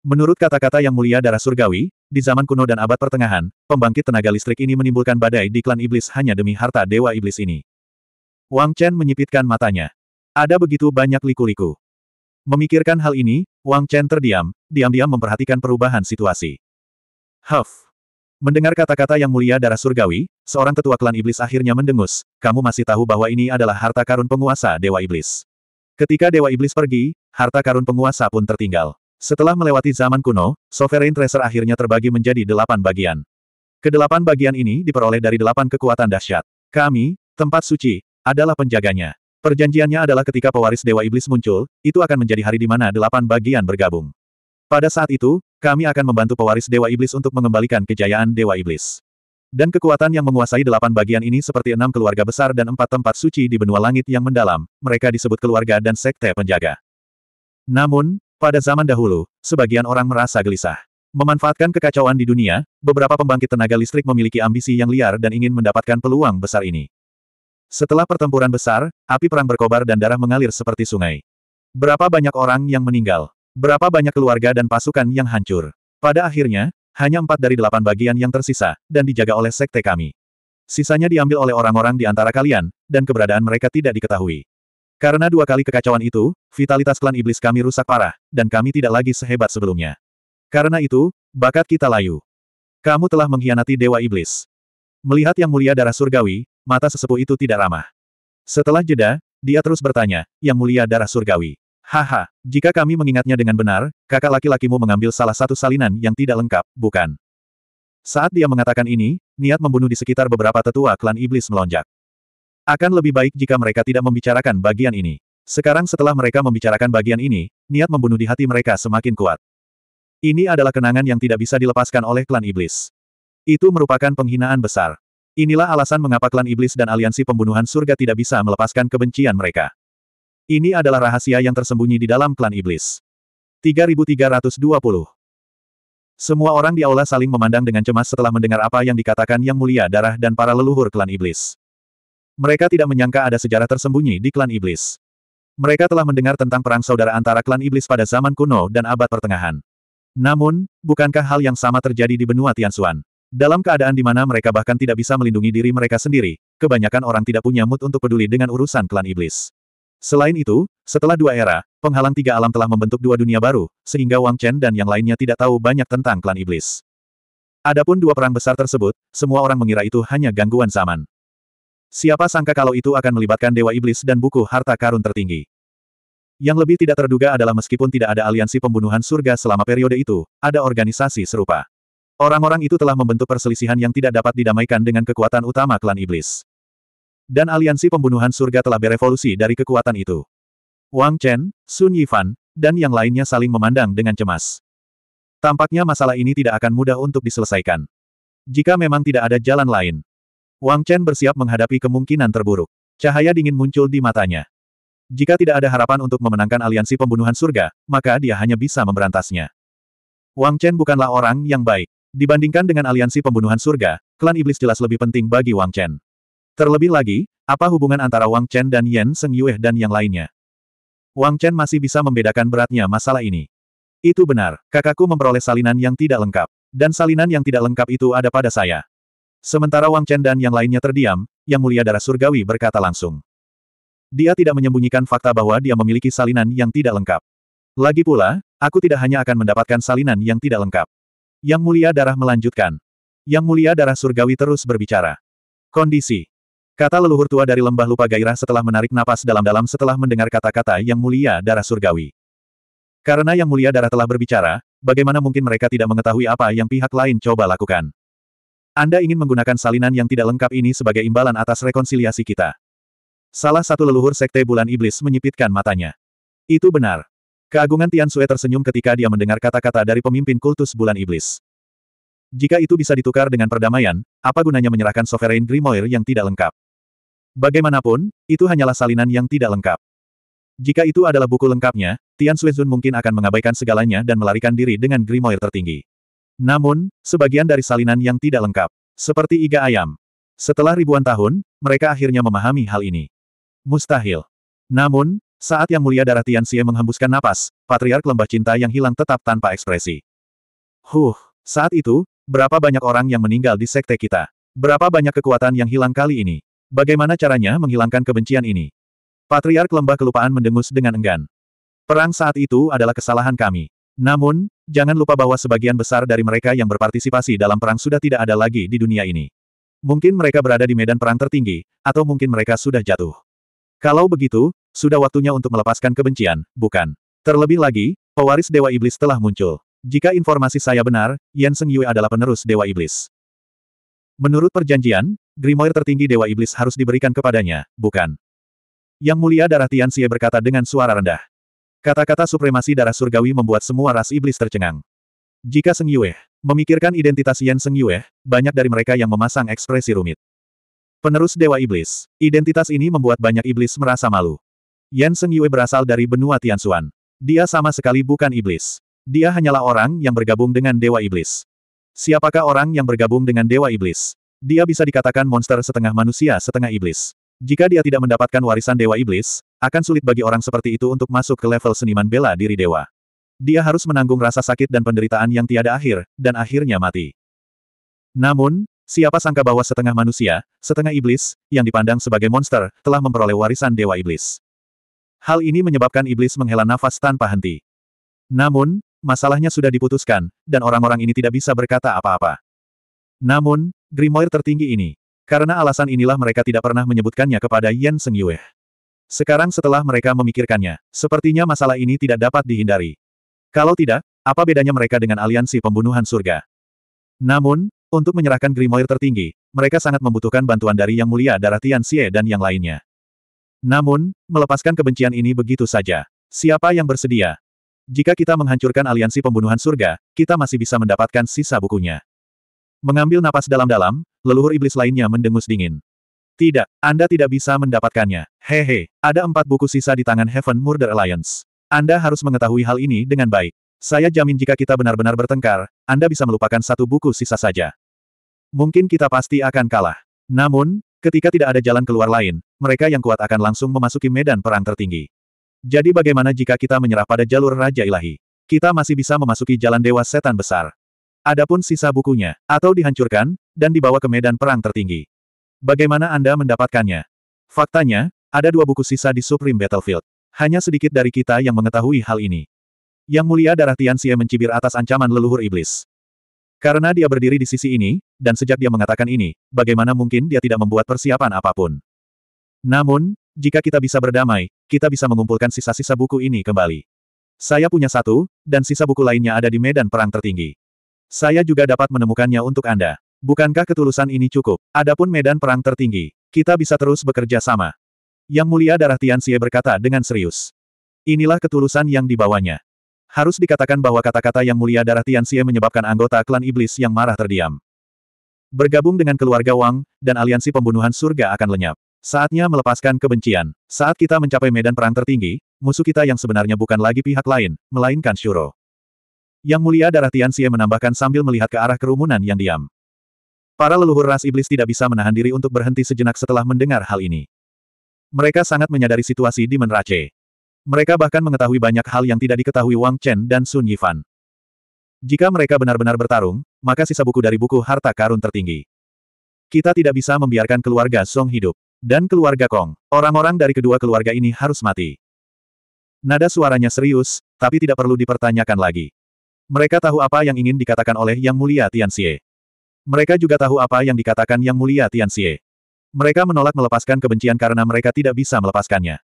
Menurut kata-kata Yang Mulia Darah Surgawi, di zaman kuno dan abad pertengahan, pembangkit tenaga listrik ini menimbulkan badai di klan iblis hanya demi harta dewa iblis ini. Wang Chen menyipitkan matanya. Ada begitu banyak liku-liku. Memikirkan hal ini, Wang Chen terdiam, diam-diam memperhatikan perubahan situasi. Huff. Mendengar kata-kata yang mulia darah surgawi, seorang ketua klan iblis akhirnya mendengus, kamu masih tahu bahwa ini adalah harta karun penguasa Dewa Iblis. Ketika Dewa Iblis pergi, harta karun penguasa pun tertinggal. Setelah melewati zaman kuno, Sovereign Treasure akhirnya terbagi menjadi delapan bagian. Kedelapan bagian ini diperoleh dari delapan kekuatan dahsyat. Kami, tempat suci, adalah penjaganya. Perjanjiannya adalah ketika pewaris Dewa Iblis muncul, itu akan menjadi hari di mana delapan bagian bergabung. Pada saat itu, kami akan membantu pewaris Dewa Iblis untuk mengembalikan kejayaan Dewa Iblis. Dan kekuatan yang menguasai delapan bagian ini seperti enam keluarga besar dan empat tempat suci di benua langit yang mendalam, mereka disebut keluarga dan sekte penjaga. Namun, pada zaman dahulu, sebagian orang merasa gelisah. Memanfaatkan kekacauan di dunia, beberapa pembangkit tenaga listrik memiliki ambisi yang liar dan ingin mendapatkan peluang besar ini. Setelah pertempuran besar, api perang berkobar dan darah mengalir seperti sungai. Berapa banyak orang yang meninggal? Berapa banyak keluarga dan pasukan yang hancur? Pada akhirnya, hanya empat dari delapan bagian yang tersisa, dan dijaga oleh sekte kami. Sisanya diambil oleh orang-orang di antara kalian, dan keberadaan mereka tidak diketahui. Karena dua kali kekacauan itu, vitalitas klan iblis kami rusak parah, dan kami tidak lagi sehebat sebelumnya. Karena itu, bakat kita layu. Kamu telah mengkhianati Dewa Iblis. Melihat yang mulia darah surgawi, mata sesepuh itu tidak ramah. Setelah jeda, dia terus bertanya, Yang Mulia Darah Surgawi. Haha, jika kami mengingatnya dengan benar, kakak laki-lakimu mengambil salah satu salinan yang tidak lengkap, bukan? Saat dia mengatakan ini, niat membunuh di sekitar beberapa tetua klan iblis melonjak. Akan lebih baik jika mereka tidak membicarakan bagian ini. Sekarang setelah mereka membicarakan bagian ini, niat membunuh di hati mereka semakin kuat. Ini adalah kenangan yang tidak bisa dilepaskan oleh klan iblis. Itu merupakan penghinaan besar. Inilah alasan mengapa klan iblis dan aliansi pembunuhan surga tidak bisa melepaskan kebencian mereka. Ini adalah rahasia yang tersembunyi di dalam klan iblis. 3320 Semua orang di aula saling memandang dengan cemas setelah mendengar apa yang dikatakan Yang Mulia Darah dan para leluhur klan iblis. Mereka tidak menyangka ada sejarah tersembunyi di klan iblis. Mereka telah mendengar tentang perang saudara antara klan iblis pada zaman kuno dan abad pertengahan. Namun, bukankah hal yang sama terjadi di benua Tianxuan? Dalam keadaan di mana mereka bahkan tidak bisa melindungi diri mereka sendiri, kebanyakan orang tidak punya mood untuk peduli dengan urusan klan iblis. Selain itu, setelah dua era, penghalang tiga alam telah membentuk dua dunia baru, sehingga Wang Chen dan yang lainnya tidak tahu banyak tentang klan iblis. Adapun dua perang besar tersebut, semua orang mengira itu hanya gangguan zaman. Siapa sangka kalau itu akan melibatkan Dewa Iblis dan buku harta karun tertinggi. Yang lebih tidak terduga adalah meskipun tidak ada aliansi pembunuhan surga selama periode itu, ada organisasi serupa. Orang-orang itu telah membentuk perselisihan yang tidak dapat didamaikan dengan kekuatan utama klan iblis. Dan aliansi pembunuhan surga telah berevolusi dari kekuatan itu. Wang Chen, Sun Yifan, dan yang lainnya saling memandang dengan cemas. Tampaknya masalah ini tidak akan mudah untuk diselesaikan. Jika memang tidak ada jalan lain. Wang Chen bersiap menghadapi kemungkinan terburuk. Cahaya dingin muncul di matanya. Jika tidak ada harapan untuk memenangkan aliansi pembunuhan surga, maka dia hanya bisa memberantasnya. Wang Chen bukanlah orang yang baik. Dibandingkan dengan aliansi pembunuhan surga, klan iblis jelas lebih penting bagi Wang Chen. Terlebih lagi, apa hubungan antara Wang Chen dan Yen Seng Yue dan yang lainnya? Wang Chen masih bisa membedakan beratnya masalah ini. Itu benar, kakakku memperoleh salinan yang tidak lengkap. Dan salinan yang tidak lengkap itu ada pada saya. Sementara Wang Chen dan yang lainnya terdiam, Yang Mulia Darah Surgawi berkata langsung. Dia tidak menyembunyikan fakta bahwa dia memiliki salinan yang tidak lengkap. Lagi pula, aku tidak hanya akan mendapatkan salinan yang tidak lengkap. Yang Mulia Darah melanjutkan. Yang Mulia Darah Surgawi terus berbicara. Kondisi. Kata leluhur tua dari lembah lupa gairah setelah menarik napas dalam-dalam setelah mendengar kata-kata Yang Mulia Darah Surgawi. Karena Yang Mulia Darah telah berbicara, bagaimana mungkin mereka tidak mengetahui apa yang pihak lain coba lakukan? Anda ingin menggunakan salinan yang tidak lengkap ini sebagai imbalan atas rekonsiliasi kita. Salah satu leluhur Sekte Bulan Iblis menyipitkan matanya. Itu benar. Keagungan Tian Sue tersenyum ketika dia mendengar kata-kata dari pemimpin kultus bulan iblis. Jika itu bisa ditukar dengan perdamaian, apa gunanya menyerahkan Sovereign Grimoire yang tidak lengkap? Bagaimanapun, itu hanyalah salinan yang tidak lengkap. Jika itu adalah buku lengkapnya, Tian Zun mungkin akan mengabaikan segalanya dan melarikan diri dengan Grimoire tertinggi. Namun, sebagian dari salinan yang tidak lengkap, seperti iga ayam. Setelah ribuan tahun, mereka akhirnya memahami hal ini. Mustahil. Namun, saat Yang Mulia Darah Tian Xie menghembuskan napas, Patriark Lembah Cinta yang hilang tetap tanpa ekspresi. Huh, saat itu, berapa banyak orang yang meninggal di sekte kita? Berapa banyak kekuatan yang hilang kali ini? Bagaimana caranya menghilangkan kebencian ini? Patriark Lembah Kelupaan mendengus dengan enggan. Perang saat itu adalah kesalahan kami. Namun, jangan lupa bahwa sebagian besar dari mereka yang berpartisipasi dalam perang sudah tidak ada lagi di dunia ini. Mungkin mereka berada di medan perang tertinggi, atau mungkin mereka sudah jatuh. Kalau begitu, sudah waktunya untuk melepaskan kebencian, bukan? Terlebih lagi, pewaris Dewa Iblis telah muncul. Jika informasi saya benar, Yan Seng Yue adalah penerus Dewa Iblis. Menurut perjanjian, Grimoire tertinggi Dewa Iblis harus diberikan kepadanya, bukan? Yang mulia darah Tian Xie berkata dengan suara rendah. Kata-kata supremasi darah surgawi membuat semua ras iblis tercengang. Jika Seng Yue memikirkan identitas Yan Seng Yue, banyak dari mereka yang memasang ekspresi rumit. Penerus Dewa Iblis. Identitas ini membuat banyak iblis merasa malu. Yan Seng Yue berasal dari benua Tianxuan. Dia sama sekali bukan iblis. Dia hanyalah orang yang bergabung dengan Dewa Iblis. Siapakah orang yang bergabung dengan Dewa Iblis? Dia bisa dikatakan monster setengah manusia setengah iblis. Jika dia tidak mendapatkan warisan Dewa Iblis, akan sulit bagi orang seperti itu untuk masuk ke level seniman bela diri dewa. Dia harus menanggung rasa sakit dan penderitaan yang tiada akhir, dan akhirnya mati. Namun, siapa sangka bahwa setengah manusia, setengah iblis, yang dipandang sebagai monster, telah memperoleh warisan Dewa Iblis. Hal ini menyebabkan iblis menghela nafas tanpa henti. Namun, masalahnya sudah diputuskan, dan orang-orang ini tidak bisa berkata apa-apa. Namun, Grimoire tertinggi ini. Karena alasan inilah mereka tidak pernah menyebutkannya kepada Yen Seng Yue. Sekarang setelah mereka memikirkannya, sepertinya masalah ini tidak dapat dihindari. Kalau tidak, apa bedanya mereka dengan aliansi pembunuhan surga? Namun, untuk menyerahkan Grimoire tertinggi, mereka sangat membutuhkan bantuan dari Yang Mulia Darah Tian Xie dan yang lainnya. Namun, melepaskan kebencian ini begitu saja. Siapa yang bersedia? Jika kita menghancurkan aliansi pembunuhan surga, kita masih bisa mendapatkan sisa bukunya. Mengambil napas dalam-dalam, leluhur iblis lainnya mendengus dingin. Tidak, Anda tidak bisa mendapatkannya. Hehe, ada empat buku sisa di tangan Heaven Murder Alliance. Anda harus mengetahui hal ini dengan baik. Saya jamin jika kita benar-benar bertengkar, Anda bisa melupakan satu buku sisa saja. Mungkin kita pasti akan kalah. Namun, ketika tidak ada jalan keluar lain, mereka yang kuat akan langsung memasuki medan perang tertinggi. Jadi bagaimana jika kita menyerah pada jalur Raja Ilahi? Kita masih bisa memasuki jalan Dewa Setan Besar. Adapun sisa bukunya, atau dihancurkan, dan dibawa ke medan perang tertinggi. Bagaimana Anda mendapatkannya? Faktanya, ada dua buku sisa di Supreme Battlefield. Hanya sedikit dari kita yang mengetahui hal ini. Yang mulia darah Tian Xie mencibir atas ancaman leluhur iblis. Karena dia berdiri di sisi ini, dan sejak dia mengatakan ini, bagaimana mungkin dia tidak membuat persiapan apa pun. Namun, jika kita bisa berdamai, kita bisa mengumpulkan sisa-sisa buku ini kembali. Saya punya satu, dan sisa buku lainnya ada di medan perang tertinggi. Saya juga dapat menemukannya untuk Anda. Bukankah ketulusan ini cukup? Adapun medan perang tertinggi, kita bisa terus bekerja sama. Yang mulia darah Tian Xie berkata dengan serius. Inilah ketulusan yang dibawanya. Harus dikatakan bahwa kata-kata yang mulia darah Tian Xie menyebabkan anggota klan iblis yang marah terdiam. Bergabung dengan keluarga Wang, dan aliansi pembunuhan surga akan lenyap. Saatnya melepaskan kebencian. Saat kita mencapai medan perang tertinggi, musuh kita yang sebenarnya bukan lagi pihak lain, melainkan Shuro. Yang mulia darah Tian Xie menambahkan sambil melihat ke arah kerumunan yang diam. Para leluhur ras iblis tidak bisa menahan diri untuk berhenti sejenak setelah mendengar hal ini. Mereka sangat menyadari situasi di Menrace. Mereka bahkan mengetahui banyak hal yang tidak diketahui Wang Chen dan Sun Yifan. Jika mereka benar-benar bertarung, maka sisa buku dari buku harta karun tertinggi. Kita tidak bisa membiarkan keluarga Song hidup. Dan keluarga Kong. Orang-orang dari kedua keluarga ini harus mati. Nada suaranya serius, tapi tidak perlu dipertanyakan lagi. Mereka tahu apa yang ingin dikatakan oleh Yang Mulia Tianxie. Mereka juga tahu apa yang dikatakan Yang Mulia Tianxie. Mereka menolak melepaskan kebencian karena mereka tidak bisa melepaskannya.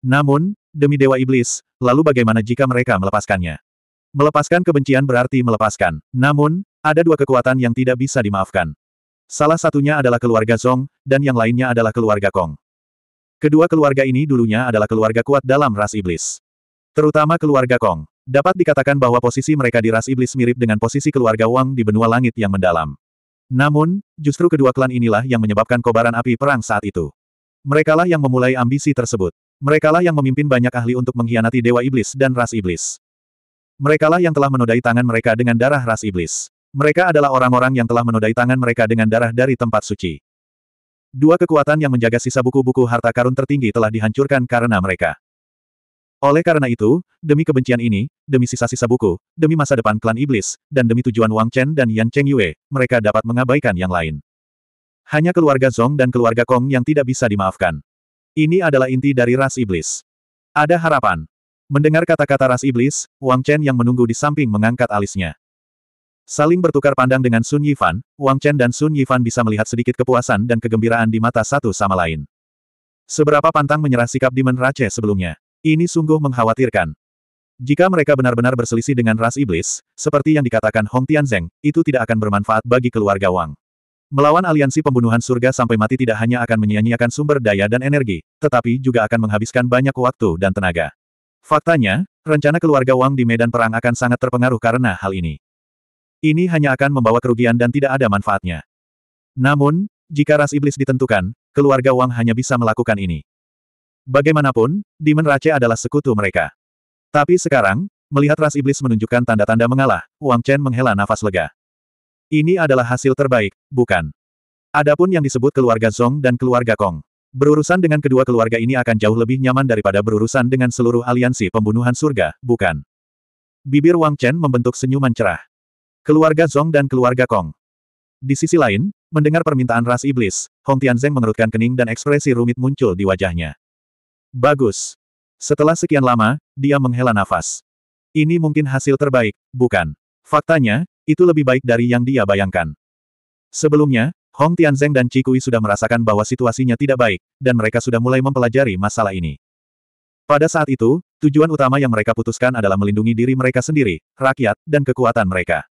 Namun, demi Dewa Iblis, lalu bagaimana jika mereka melepaskannya? Melepaskan kebencian berarti melepaskan. Namun, ada dua kekuatan yang tidak bisa dimaafkan. Salah satunya adalah keluarga Zong, dan yang lainnya adalah keluarga Kong. Kedua keluarga ini dulunya adalah keluarga kuat dalam ras iblis. Terutama keluarga Kong. Dapat dikatakan bahwa posisi mereka di ras iblis mirip dengan posisi keluarga Wang di benua langit yang mendalam. Namun, justru kedua klan inilah yang menyebabkan kobaran api perang saat itu. Merekalah yang memulai ambisi tersebut. Merekalah yang memimpin banyak ahli untuk mengkhianati Dewa Iblis dan ras Iblis. Merekalah yang telah menodai tangan mereka dengan darah ras Iblis. Mereka adalah orang-orang yang telah menodai tangan mereka dengan darah dari tempat suci. Dua kekuatan yang menjaga sisa buku-buku harta karun tertinggi telah dihancurkan karena mereka. Oleh karena itu, demi kebencian ini, demi sisa-sisa buku, demi masa depan klan iblis, dan demi tujuan Wang Chen dan Yan Cheng Yue, mereka dapat mengabaikan yang lain. Hanya keluarga Zong dan keluarga Kong yang tidak bisa dimaafkan. Ini adalah inti dari ras iblis. Ada harapan. Mendengar kata-kata ras iblis, Wang Chen yang menunggu di samping mengangkat alisnya. Saling bertukar pandang dengan Sun Yifan, Wang Chen dan Sun Yifan bisa melihat sedikit kepuasan dan kegembiraan di mata satu sama lain. Seberapa pantang menyerah sikap Demon Rache sebelumnya. Ini sungguh mengkhawatirkan. Jika mereka benar-benar berselisih dengan ras iblis, seperti yang dikatakan Hong Tianzeng, itu tidak akan bermanfaat bagi keluarga Wang. Melawan aliansi pembunuhan surga sampai mati tidak hanya akan menyia-nyiakan sumber daya dan energi, tetapi juga akan menghabiskan banyak waktu dan tenaga. Faktanya, rencana keluarga Wang di medan perang akan sangat terpengaruh karena hal ini. Ini hanya akan membawa kerugian dan tidak ada manfaatnya. Namun, jika ras iblis ditentukan, keluarga Wang hanya bisa melakukan ini. Bagaimanapun, Demon Rache adalah sekutu mereka. Tapi sekarang, melihat ras iblis menunjukkan tanda-tanda mengalah, Wang Chen menghela nafas lega. Ini adalah hasil terbaik, bukan? Adapun yang disebut keluarga Zong dan keluarga Kong. Berurusan dengan kedua keluarga ini akan jauh lebih nyaman daripada berurusan dengan seluruh aliansi pembunuhan surga, bukan? Bibir Wang Chen membentuk senyuman cerah. Keluarga Zong dan keluarga Kong. Di sisi lain, mendengar permintaan ras iblis, Hong Tianzeng mengerutkan kening dan ekspresi rumit muncul di wajahnya. Bagus. Setelah sekian lama, dia menghela nafas. Ini mungkin hasil terbaik, bukan? Faktanya, itu lebih baik dari yang dia bayangkan. Sebelumnya, Hong Tianzeng dan Cikui sudah merasakan bahwa situasinya tidak baik, dan mereka sudah mulai mempelajari masalah ini. Pada saat itu, tujuan utama yang mereka putuskan adalah melindungi diri mereka sendiri, rakyat, dan kekuatan mereka.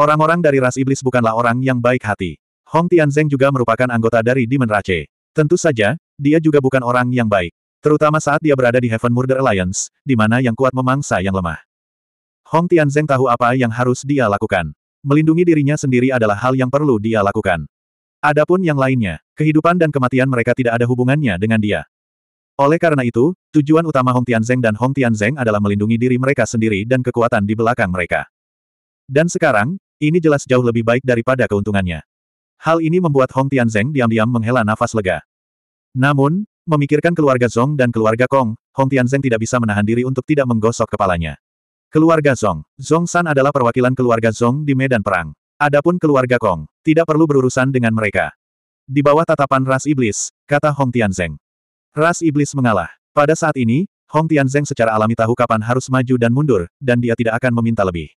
Orang-orang dari ras iblis bukanlah orang yang baik hati. Hong Tianzeng juga merupakan anggota dari Demon Rache. Tentu saja, dia juga bukan orang yang baik. Terutama saat dia berada di Heaven Murder Alliance, di mana yang kuat memangsa yang lemah. Hong Tianzeng tahu apa yang harus dia lakukan. Melindungi dirinya sendiri adalah hal yang perlu dia lakukan. Adapun yang lainnya, kehidupan dan kematian mereka tidak ada hubungannya dengan dia. Oleh karena itu, tujuan utama Hong Tianzeng dan Hong Tianzeng adalah melindungi diri mereka sendiri dan kekuatan di belakang mereka. Dan sekarang, ini jelas jauh lebih baik daripada keuntungannya. Hal ini membuat Hong Tianzeng diam-diam menghela nafas lega. Namun, memikirkan keluarga Zong dan keluarga Kong, Hong Tianzeng tidak bisa menahan diri untuk tidak menggosok kepalanya. Keluarga Zong. Zong San adalah perwakilan keluarga Zong di medan perang. Adapun keluarga Kong, tidak perlu berurusan dengan mereka. Di bawah tatapan ras iblis, kata Hong Tianzeng. Ras iblis mengalah. Pada saat ini, Hong Tianzeng secara alami tahu kapan harus maju dan mundur, dan dia tidak akan meminta lebih.